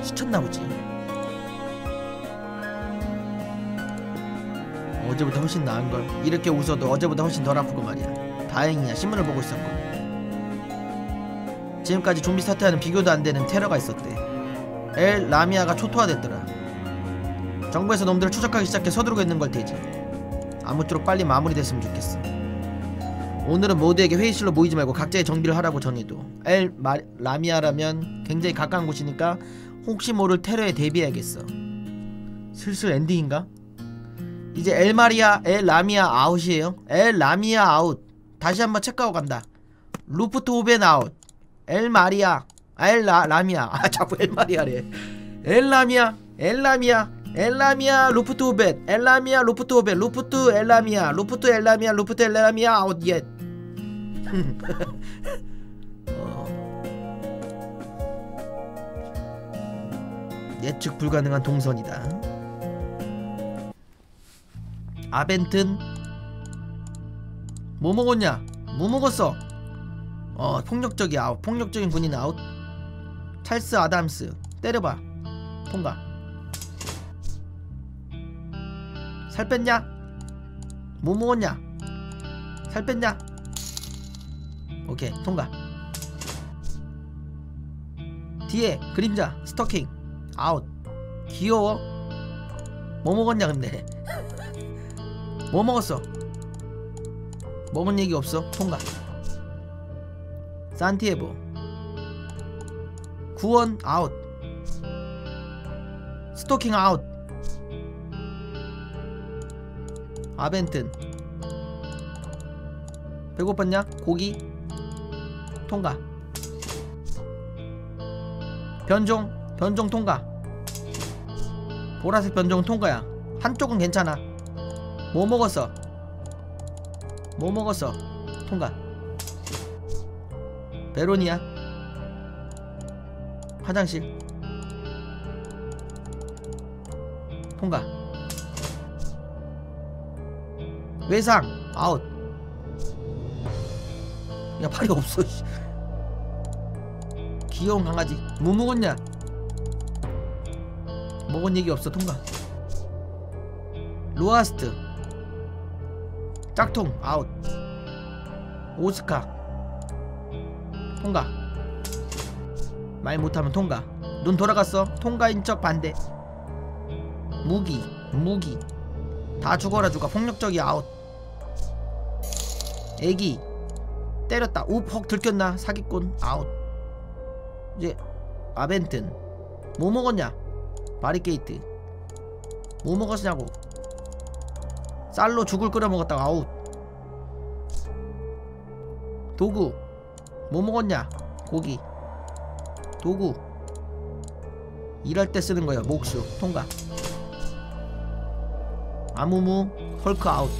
Speaker 1: 스쳤나 보지. 어제보다 훨씬 나은걸. 이렇게 웃어도 어제보다 훨씬 덜 아프고 말이야. 다행이야. 신문을 보고 있었고. 지금까지 좀비 사태와는 비교도 안 되는 테러가 있었대. 엘 라미아가 초토화됐더라 정부에서 놈들을 추적하기 시작해 서두르고 있는 걸 테지. 아무쪼록 빨리 마무리됐으면 좋겠어. 오늘은 모두에게 회의실로 모이지 말고 각자의 정비를 하라고 전해둬. 엘 마, 라미아라면 굉장히 가까운 곳이니까 혹시 모를 테러에 대비해야겠어. 슬슬 엔딩인가? 이제 엘 마리아 엘 라미아 아웃이에요. 엘 라미아 아웃. 다시 한번 체크하고 간다. 루프토벤 아웃. 엘 마리아 엘 라, 라미아. 아 자꾸 엘 마리아래. 엘 라미아 엘 라미아 엘라미아 루프트 오벳. 엘라미아 루프트 오벳. 루프트 엘라미아. 루프트 엘라미아 루프트 엘라미아. 아웃 옛 어. 예측 불가능한 동선이다. 아벤튼 뭐 먹었냐? 뭐 먹었어? 어 폭력적이 아웃. 폭력적인 군인 아웃. 찰스 아담스. 때려봐. 통과 살 뺐냐? 뭐 먹었냐? 살 뺐냐? 오케이 통과. 뒤에 그림자 스토킹. 아웃. 귀여워. 뭐 먹었냐 근데? 뭐 먹었어? 먹은 얘기 없어? 통과. 산티에보. 구원 아웃. 스토킹 아웃 아벤튼. 배고팠냐? 고기? 통과. 변종 변종 통과. 보라색 변종 통과야. 한쪽은 괜찮아. 뭐 먹었어? 뭐 먹었어? 통과. 베로니아 화장실. 통과 외상 아웃. 야 팔이 없어 씨. 귀여운 강아지. 뭐 먹었냐? 먹은 얘기 없어 통과. 로아스트. 짝퉁 아웃. 오스카. 통과. 말 못하면 통과. 눈 돌아갔어. 통과인 척 반대. 무기 무기. 다 죽어라 죽어 폭력적이 아웃 애기 때렸다. 우퍽 들켰나? 사기꾼. 아웃. 이제 아벤튼. 뭐 먹었냐? 바리게이트. 뭐 먹었냐고. 쌀로 죽을 끓여 먹었다가 아웃. 도구. 뭐 먹었냐? 고기. 도구. 일할 때 쓰는 거야. 목수. 통과. 아무무. 헐크 아웃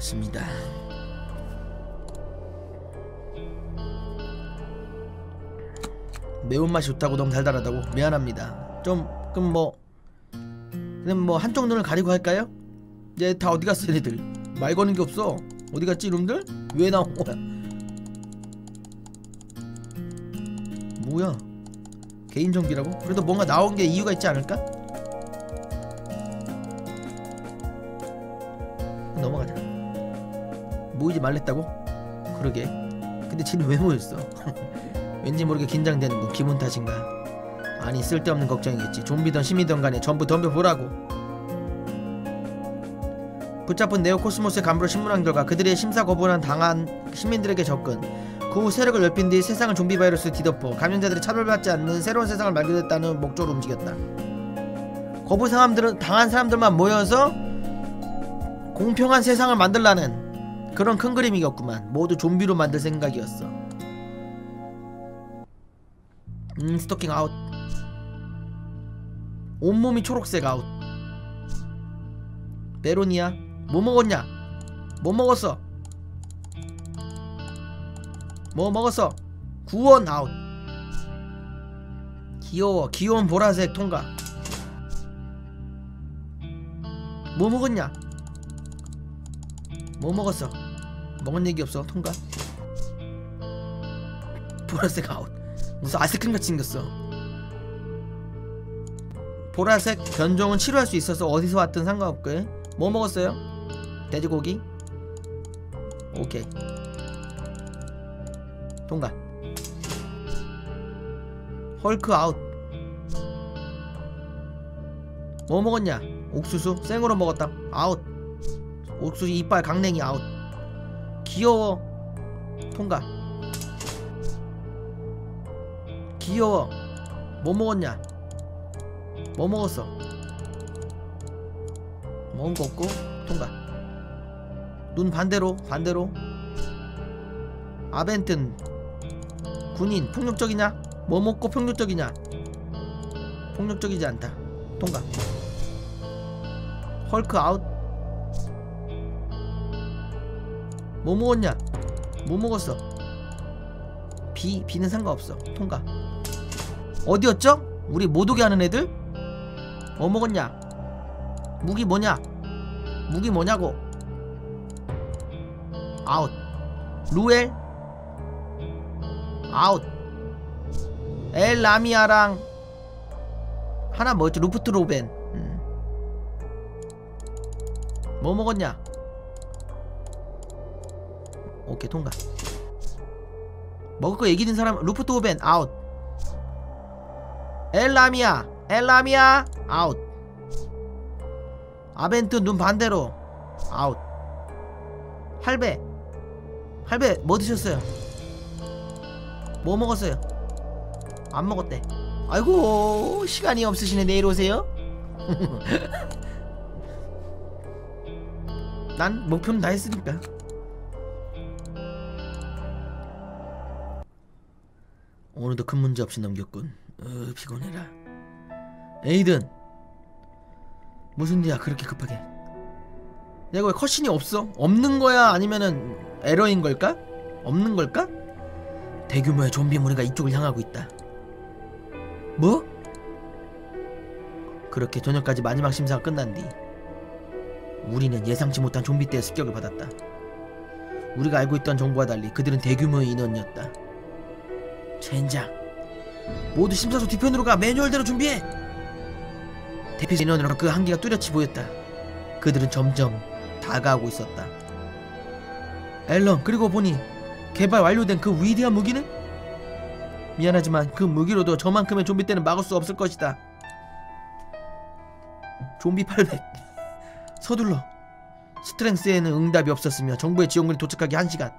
Speaker 1: 좋습니다 매운맛이 좋다고 너무 달달하다고 미안합니다 좀 그럼 뭐 그럼 뭐 한쪽 눈을 가리고 할까요? 얘 다 어디 갔어 얘네들 말 거는 게 없어 어디 갔지 이놈들? 왜 나온 거야 뭐야 개인 정비라고? 그래도 뭔가 나온 게 이유가 있지 않을까? 모이지 말랬다고? 그러게. 근데 쟤는 왜 모였어? 왠지 모르게 긴장되는군 기분 탓인가? 아니 쓸데없는 걱정이겠지. 좀비든 시민든 간에 전부 덤벼보라고. 붙잡은 네오코스모스의 간부로 신문한 결과 그들의 심사 거부를 당한 시민들에게 접근. 그 후 세력을 넓힌 뒤 세상을 좀비 바이러스 뒤덮어 감염자들이 차별받지 않는 새로운 세상을 만들겠다는 목적으로 움직였다. 거부 사람들은 당한 사람들만 모여서 공평한 세상을 만들라는 그런 큰 그림이었구만. 모두 좀비로 만들 생각이었어. 음 스토킹 아웃. 온몸이 초록색 아웃. 베로니아 뭐 먹었냐? 뭐 먹었어? 뭐 먹었어? 구원 아웃. 귀여워. 귀여운 보라색 통과. 뭐 먹었냐 뭐 먹었어? 먹은 얘기 없어 통과? 보라색 아웃. 무슨 아이스크림 같이 생겼어. 보라색 변종은 치료할 수 있어서 어디서 왔든 상관없게. 뭐 먹었어요? 돼지고기? 오케이. 통과. 헐크 아웃. 뭐 먹었냐? 옥수수? 생으로 먹었다. 아웃 옥수수 이빨 강냉이 아웃. 귀여워. 통과. 귀여워. 뭐 먹었냐? 뭐 먹었어? 먹은 거 없고? 통과. 눈 반대로 반대로. 아벤튼. 군인 폭력적이냐? 뭐 먹고 폭력적이냐? 폭력적이지 않다. 통과. 헐크 아웃 뭐 먹었냐? 뭐 먹었어? 비 비는 상관없어. 통과. 어디였죠? 우리 못 오게 하는 애들? 뭐 먹었냐? 무기 뭐냐? 무기 뭐냐고. 아웃. 루엘? 아웃. 엘 라미아랑 하나 뭐였지? 루프트 로벤. 음. 뭐 먹었냐 오케이 통과. 먹을 거 얘기된 사람 루프트 오벤 아웃. 엘라미아 엘라미아 아웃. 아벤트 눈 반대로 아웃. 할배. 할배 뭐 드셨어요? 뭐 먹었어요? 안 먹었대. 아이고 시간이 없으시네. 내일 오세요. 난 목표는 다 했으니까 오늘도 큰 문제 없이 넘겼군 어, 피곤해라 에이든 무슨 일이야 그렇게 급하게 내가 왜 컷신이 없어? 없는 거야 아니면은 에러인 걸까? 없는 걸까? 대규모의 좀비 무리가 이쪽을 향하고 있다 뭐? 그렇게 저녁까지 마지막 심사가 끝난 뒤 우리는 예상치 못한 좀비 떼의 습격을 받았다 우리가 알고 있던 정보와 달리 그들은 대규모의 인원이었다 젠장 모두 심사소 뒤편으로 가 매뉴얼대로 준비해. 대피 인원으로 그 한계가 뚜렷이 보였다. 그들은 점점 다가오고 있었다. 앨런 그리고 보니 개발 완료된 그 위대한 무기는? 미안하지만 그 무기로도 저만큼의 좀비 때는 막을 수 없을 것이다. 좀비 800 서둘러. 스트렝스에는 응답이 없었으며 정부의 지원군이 도착하기 1시간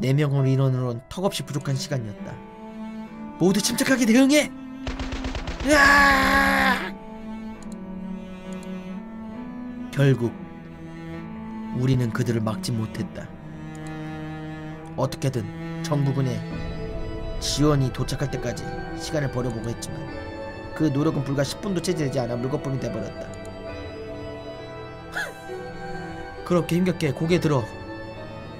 Speaker 1: 4명으로 인원으로는 턱없이 부족한 시간이었다 모두 침착하게 대응해! 으아! 결국 우리는 그들을 막지 못했다. 어떻게든 정부군의 지원이 도착할 때까지 시간을 버려보고 했지만 그 노력은 불과 10분도 채 되지 않아 물거품이 돼버렸다. 그렇게 힘겹게 고개 들어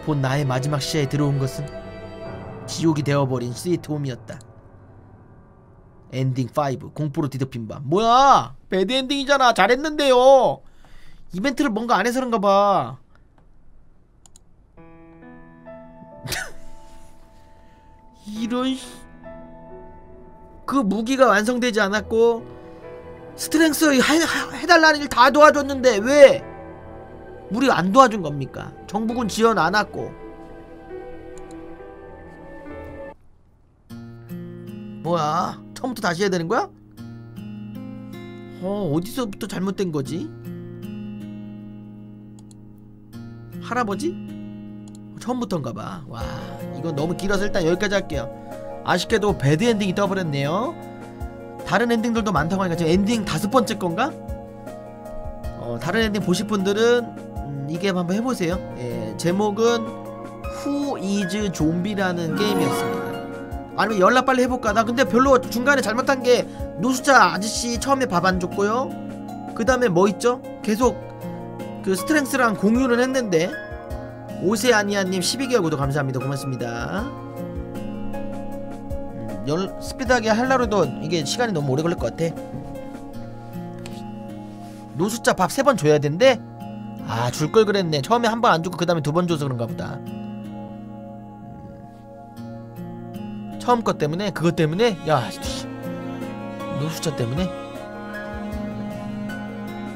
Speaker 1: 본 나의 마지막 시야에 들어온 것은 지옥이 되어버린 스위트홈이었다. 엔딩 5 공포로 뒤덮인 밤. 뭐야? bad ending이잖아. 잘했는데요. 이벤트를 뭔가 안 해서 그런가 봐. 이런 씨- 그 무기가 완성되지 않았고 스트렝스 해달라는 일 다 도와줬는데 왜 우리가 안 도와준 겁니까 정부군 지원 안 왔고 뭐야 처음부터 다시 해야 되는 거야? 어 어디서부터 잘못된 거지? 할아버지? 처음부터인가 봐. 와, 이건 너무 길어서 일단 여기까지 할게요. 아쉽게도 bad ending이 떠버렸네요. 다른 엔딩들도 많다고 하니까 지금 엔딩 다섯 번째 건가? 어, 다른 엔딩 보실 분들은 음, 이 게임 한번 해보세요. 예, 제목은 Who is Zombie라는 게임이었습니다. 아니면 연락 빨리 해볼까? 나 근데 별로 중간에 잘못한 게 노숙자 아저씨 처음에 밥 안 줬고요. 그 다음에 뭐 있죠? 계속 그 스트렝스랑 공유는 했는데 오세아니아님 12개월 구독 감사합니다 고맙습니다 음, 열, 스피드하게 하려고도 이게 시간이 너무 오래 걸릴 것 같아 노숙자 밥 세 번 줘야 된대? 아 줄 걸 그랬네. 처음에 한 번 안 주고 그 다음에 두 번 줘서 그런가 보다. 음. 처음 것 때문에? 그것 때문에? 야 씨, 노숙자 때문에?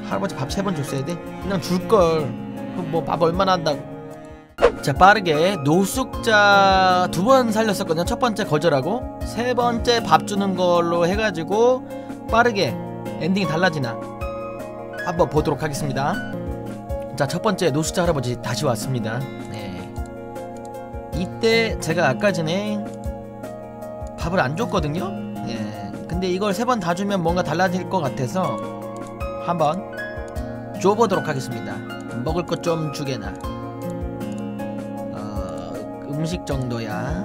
Speaker 1: 할아버지 밥 세 번 줬어야 돼? 그냥 줄걸. 뭐 밥 얼마나 한다고? 자 빠르게. 노숙자 두 번 살렸었거든요. 첫 번째 거절하고 세 번째 밥 주는 걸로 해가지고 빠르게 엔딩이 달라지나? 한번 보도록 하겠습니다 자 첫 번째 노숙자 할아버지 다시 왔습니다. 네. 이때 제가 아까 전에 밥을 안 줬거든요? 네 근데 이걸 세 번 다 주면 뭔가 달라질 것 같아서 한번 줘보도록 하겠습니다. 먹을 것 좀 주게나. 어, 음식 정도야.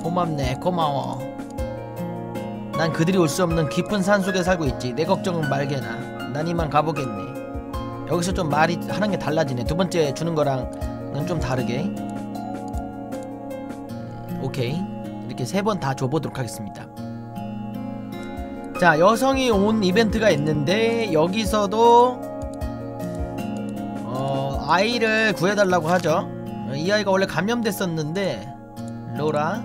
Speaker 1: 고맙네 고마워. 난 그들이 올 수 없는 깊은 산속에 살고 있지. 내 걱정은 말게나. 난 이만 가보겠네 여기서 좀 말이 하는 게 달라지네. 두 번째 주는 거랑은 좀 다르게. 음, 오케이. 이렇게 세 번 다 줘보도록 하겠습니다. 자 여성이 온 이벤트가 있는데 여기서도 아이를 구해달라고 하죠. 이 아이가 원래 감염됐었는데 로라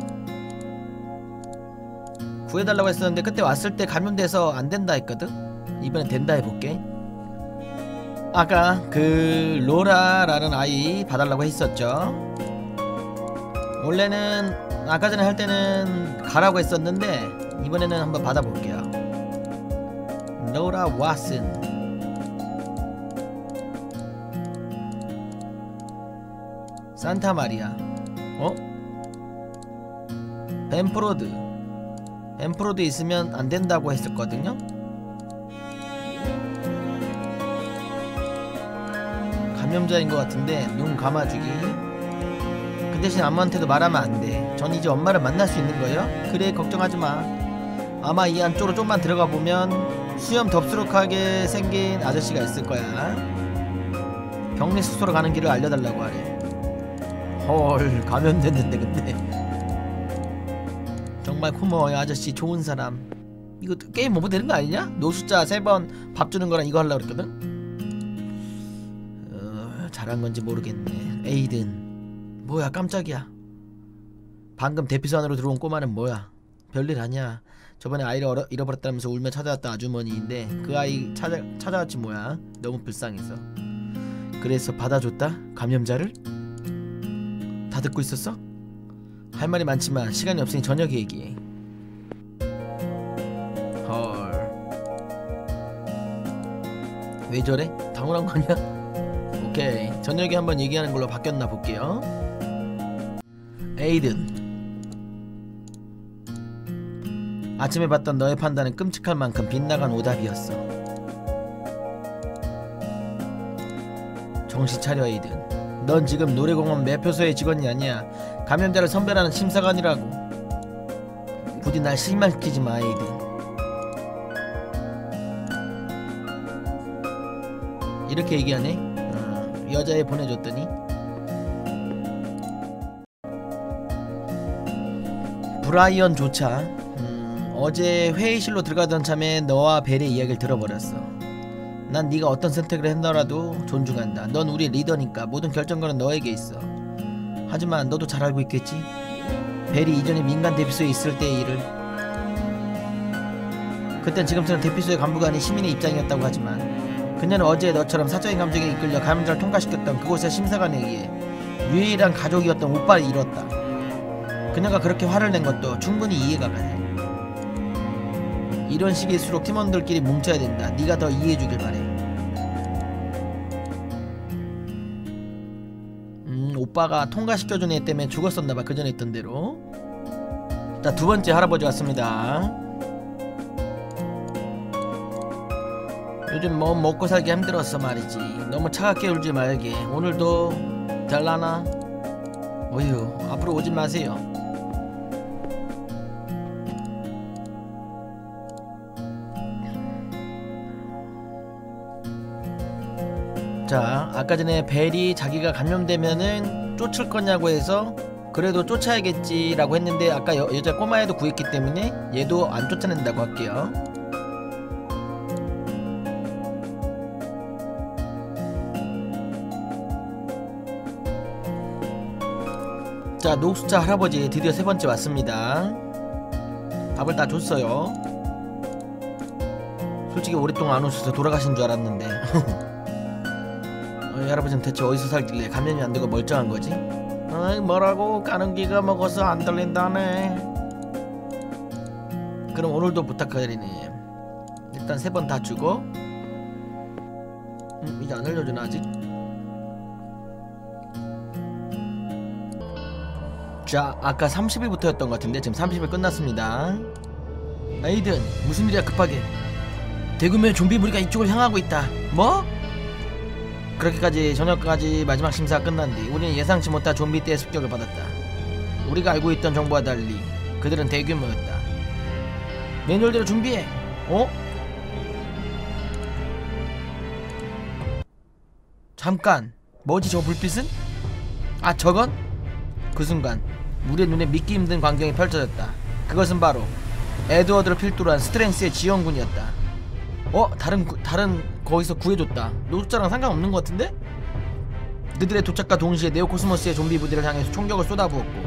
Speaker 1: 구해달라고 했었는데 그때 왔을 때 감염돼서 안 된다 했거든? 이번엔 된다 해볼게 아까 그 로라라는 아이 봐달라고 했었죠. 원래는 아까 전에 할 때는 가라고 했었는데 이번에는 한번 받아볼게요. 로라 왓슨. 산타 마리아. 어? 벤프로드. 벤프로드 있으면 안 된다고 했었거든요 감염자인 것 같은데 눈 감아주기. 그 대신 아무한테도 말하면 안돼. 전 이제 엄마를 만날 수 있는 거예요? 그래 걱정하지 마. 아마 이 안쪽으로 좀만 들어가 보면 수염 덥수룩하게 생긴 아저씨가 있을 거야. 격리 숙소로 가는 길을 알려달라고 하래. 헐 감염됐는데 근데. 정말 고마워요 아저씨. 좋은 사람. 이거 게임 오버 되는 거 아니냐? 노숙자 세 번 밥 주는 거랑 이거 하려고 그랬거든? 어, 잘한 건지 모르겠네 에이든 뭐야 깜짝이야 방금 대피소 안으로 들어온 꼬마는 뭐야 별일 아니야 저번에 아이를 얼어, 잃어버렸다면서 울며 찾아왔던 아주머니인데 그 아이 찾아, 찾아왔지 뭐야 너무 불쌍해서 그래서 받아줬다? 감염자를? 다 듣고 있었어? 할 말이 많지만 시간이 없으니 저녁에 얘기해 헐 왜 저래? 당연한 거 아니야? 오케이 저녁에 한번 얘기하는 걸로 바뀌었나 볼게요. 에이든. 아침에 봤던 너의 판단은 끔찍할 만큼 빗나간 오답이었어. 정신 차려 에이든. 넌 지금 노래공원 매표소의 직원이 아니야. 감염자를 선별하는 심사관이라고. 부디 날 실망시키지 마 에이든. 이렇게 얘기하네? 어, 여자애 보내줬더니? 브라이언조차 음, 어제 회의실로 들어가던 참에 너와 벨의 이야기를 들어버렸어. 난 네가 어떤 선택을 했더라도 존중한다. 넌 우리 리더니까 모든 결정권은 너에게 있어. 하지만 너도 잘 알고 있겠지? 벨이 이전에 민간 대피소에 있을 때의 일을. 그땐 지금처럼 대피소의 간부가 아닌 시민의 입장이었다고 하지만 그녀는 어제 너처럼 사적인 감정에 이끌려 감염자를 통과시켰던 그곳의 심사관에 의해 유일한 가족이었던 오빠를 잃었다. 그녀가 그렇게 화를 낸 것도 충분히 이해가 가네. 이런 시기일수록 팀원들끼리 뭉쳐야 된다. 네가 더 이해해주길 바래. 음 오빠가 통과시켜준 애 때문에 죽었었나봐. 그 전에 있던 대로. 자 두 번째 할아버지 왔습니다 요즘 뭐 먹고 살기 힘들었어 말이지. 너무 차갑게 울지 말게. 오늘도 잘라나? 어휴 앞으로 오지 마세요. 자 아까 전에 벨이 자기가 감염되면은 쫓을 거냐고 해서 그래도 쫓아야겠지 라고 했는데 아까 여, 여자 꼬마애도 구했기 때문에 얘도 안 쫓아낸다고 할게요 자 녹수차 할아버지 드디어 세 번째 왔습니다. 밥을 다 줬어요. 솔직히 오랫동안 안 오셔서 돌아가신 줄 알았는데. 어, 할아버지는 대체 어디서 살길래 감염이 안 되고 멀쩡한 거지? 어이 뭐라고? 까는 기가 먹어서 안 들린다네. 그럼 오늘도 부탁하리니. 일단 세 번 다 주고. 음, 이제 안 알려주나 아직? 자 아까 30일부터였던 것 같은데 지금 30일 끝났습니다 에이든 무슨 일이야 급하게 대구면 좀비 무리가 이쪽을 향하고 있다 뭐? 그렇게까지 저녁까지 마지막 심사가 끝난 뒤 우리는 예상치 못한 좀비 떼의 습격을 받았다 우리가 알고 있던 정보와 달리 그들은 대규모였다 매뉴얼대로 준비해 어? 잠깐 뭐지 저 불빛은? 아 저건? 그 순간 우리의 눈에 믿기 힘든 광경이 펼쳐졌다 그것은 바로 에드워드를 필두로 한 스트렝스의 지원군이었다 어? 다른 구, 다른 거기서 구해줬다 노숙자랑 상관없는 것 같은데? 그들의 도착과 동시에 네오코스모스의 좀비 부대를 향해서 총격을 쏟아부었고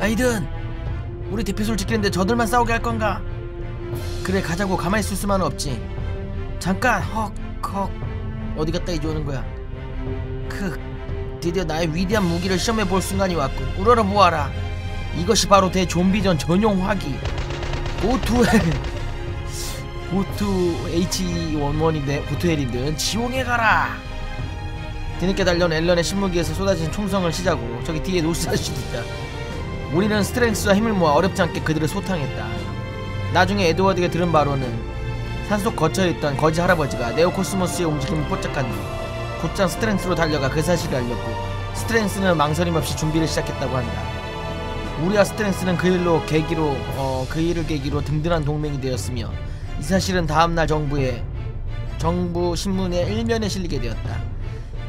Speaker 1: 아이든 우리 대피소를 지키는데 저들만 싸우게 할 건가? 그래 가자고 가만히 있을 수만은 없지 잠깐 헉헉 어디 갔다 이제 오는 거야 크 드디어 나의 위대한 무기를 시험해 볼 순간이 왔군. 우러러 보아라. 이것이 바로 대좀비전 전용 화기. 고투엘 고투 H11인데 고투엘이든 지옥에 가라. 뒤늦게 달려온 앨런의 신무기에서 쏟아진 총성을 시작으로 저기 뒤에 노스아시도 있다. 우리는 스트렝스와 힘을 모아 어렵지 않게 그들을 소탕했다. 나중에 에드워드가 들은 바로는 산속 거처에 있던 거지 할아버지가 네오코스모스의 움직임을 포착한 뒤 곧장 스트렝스로 달려가 그 사실을 알렸고 스트렝스는 망설임 없이 준비를 시작했다고 한다 우리와 스트렝스는 그 일로 계기로 어, 그 일을 계기로 든든한 동맹이 되었으며 이 사실은 다음날 정부의 정부 신문의 일면에 실리게 되었다.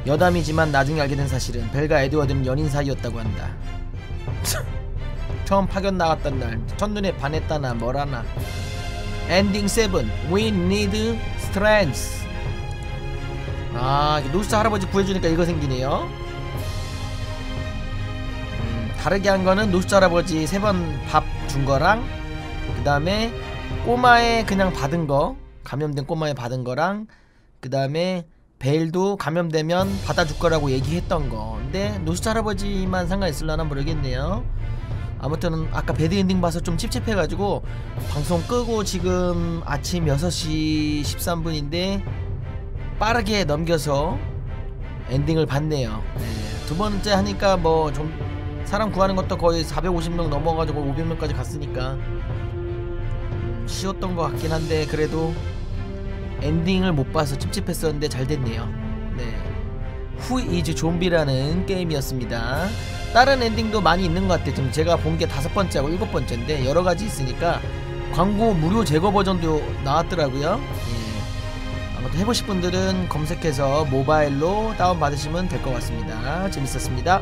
Speaker 1: 여담이지만 나중에 알게 된 사실은 벨과 에드워드는 연인 사이였다고 한다. 처음 파견 나갔던 날 첫눈에 반했다나 뭐라나. 엔딩 7 We need strength. 아 노스 할아버지 구해주니까 이거 생기네요. 음, 다르게 한 거는 노스 할아버지 세 번 밥 준 거랑 그 다음에 꼬마에 그냥 받은 거 감염된 꼬마에 받은 거랑 그 다음에 벨도 감염되면 받아줄 거라고 얘기했던 거 근데 노스 할아버지만 상관 있을라나 모르겠네요 아무튼 아까 배드 엔딩 봐서 좀 찝찝해가지고 방송 끄고 지금 아침 6시 13분인데 빠르게 넘겨서 엔딩을 봤네요 네, 두 번째 하니까 뭐 좀 사람 구하는 것도 거의 450명 넘어가지고 500명까지 갔으니까 쉬웠던 것 같긴 한데 그래도 엔딩을 못 봐서 찝찝했었는데 잘 됐네요. 네. 후 이즈 좀비라는 게임이었습니다. 다른 엔딩도 많이 있는 것 같아요. 제가 본 게 다섯 번째하고 일곱 번째인데 여러 가지 있으니까 광고 무료 제거 버전도 나왔더라고요. 예. 아무튼 해보실 분들은 검색해서 모바일로 다운 받으시면 될 것 같습니다. 재밌었습니다.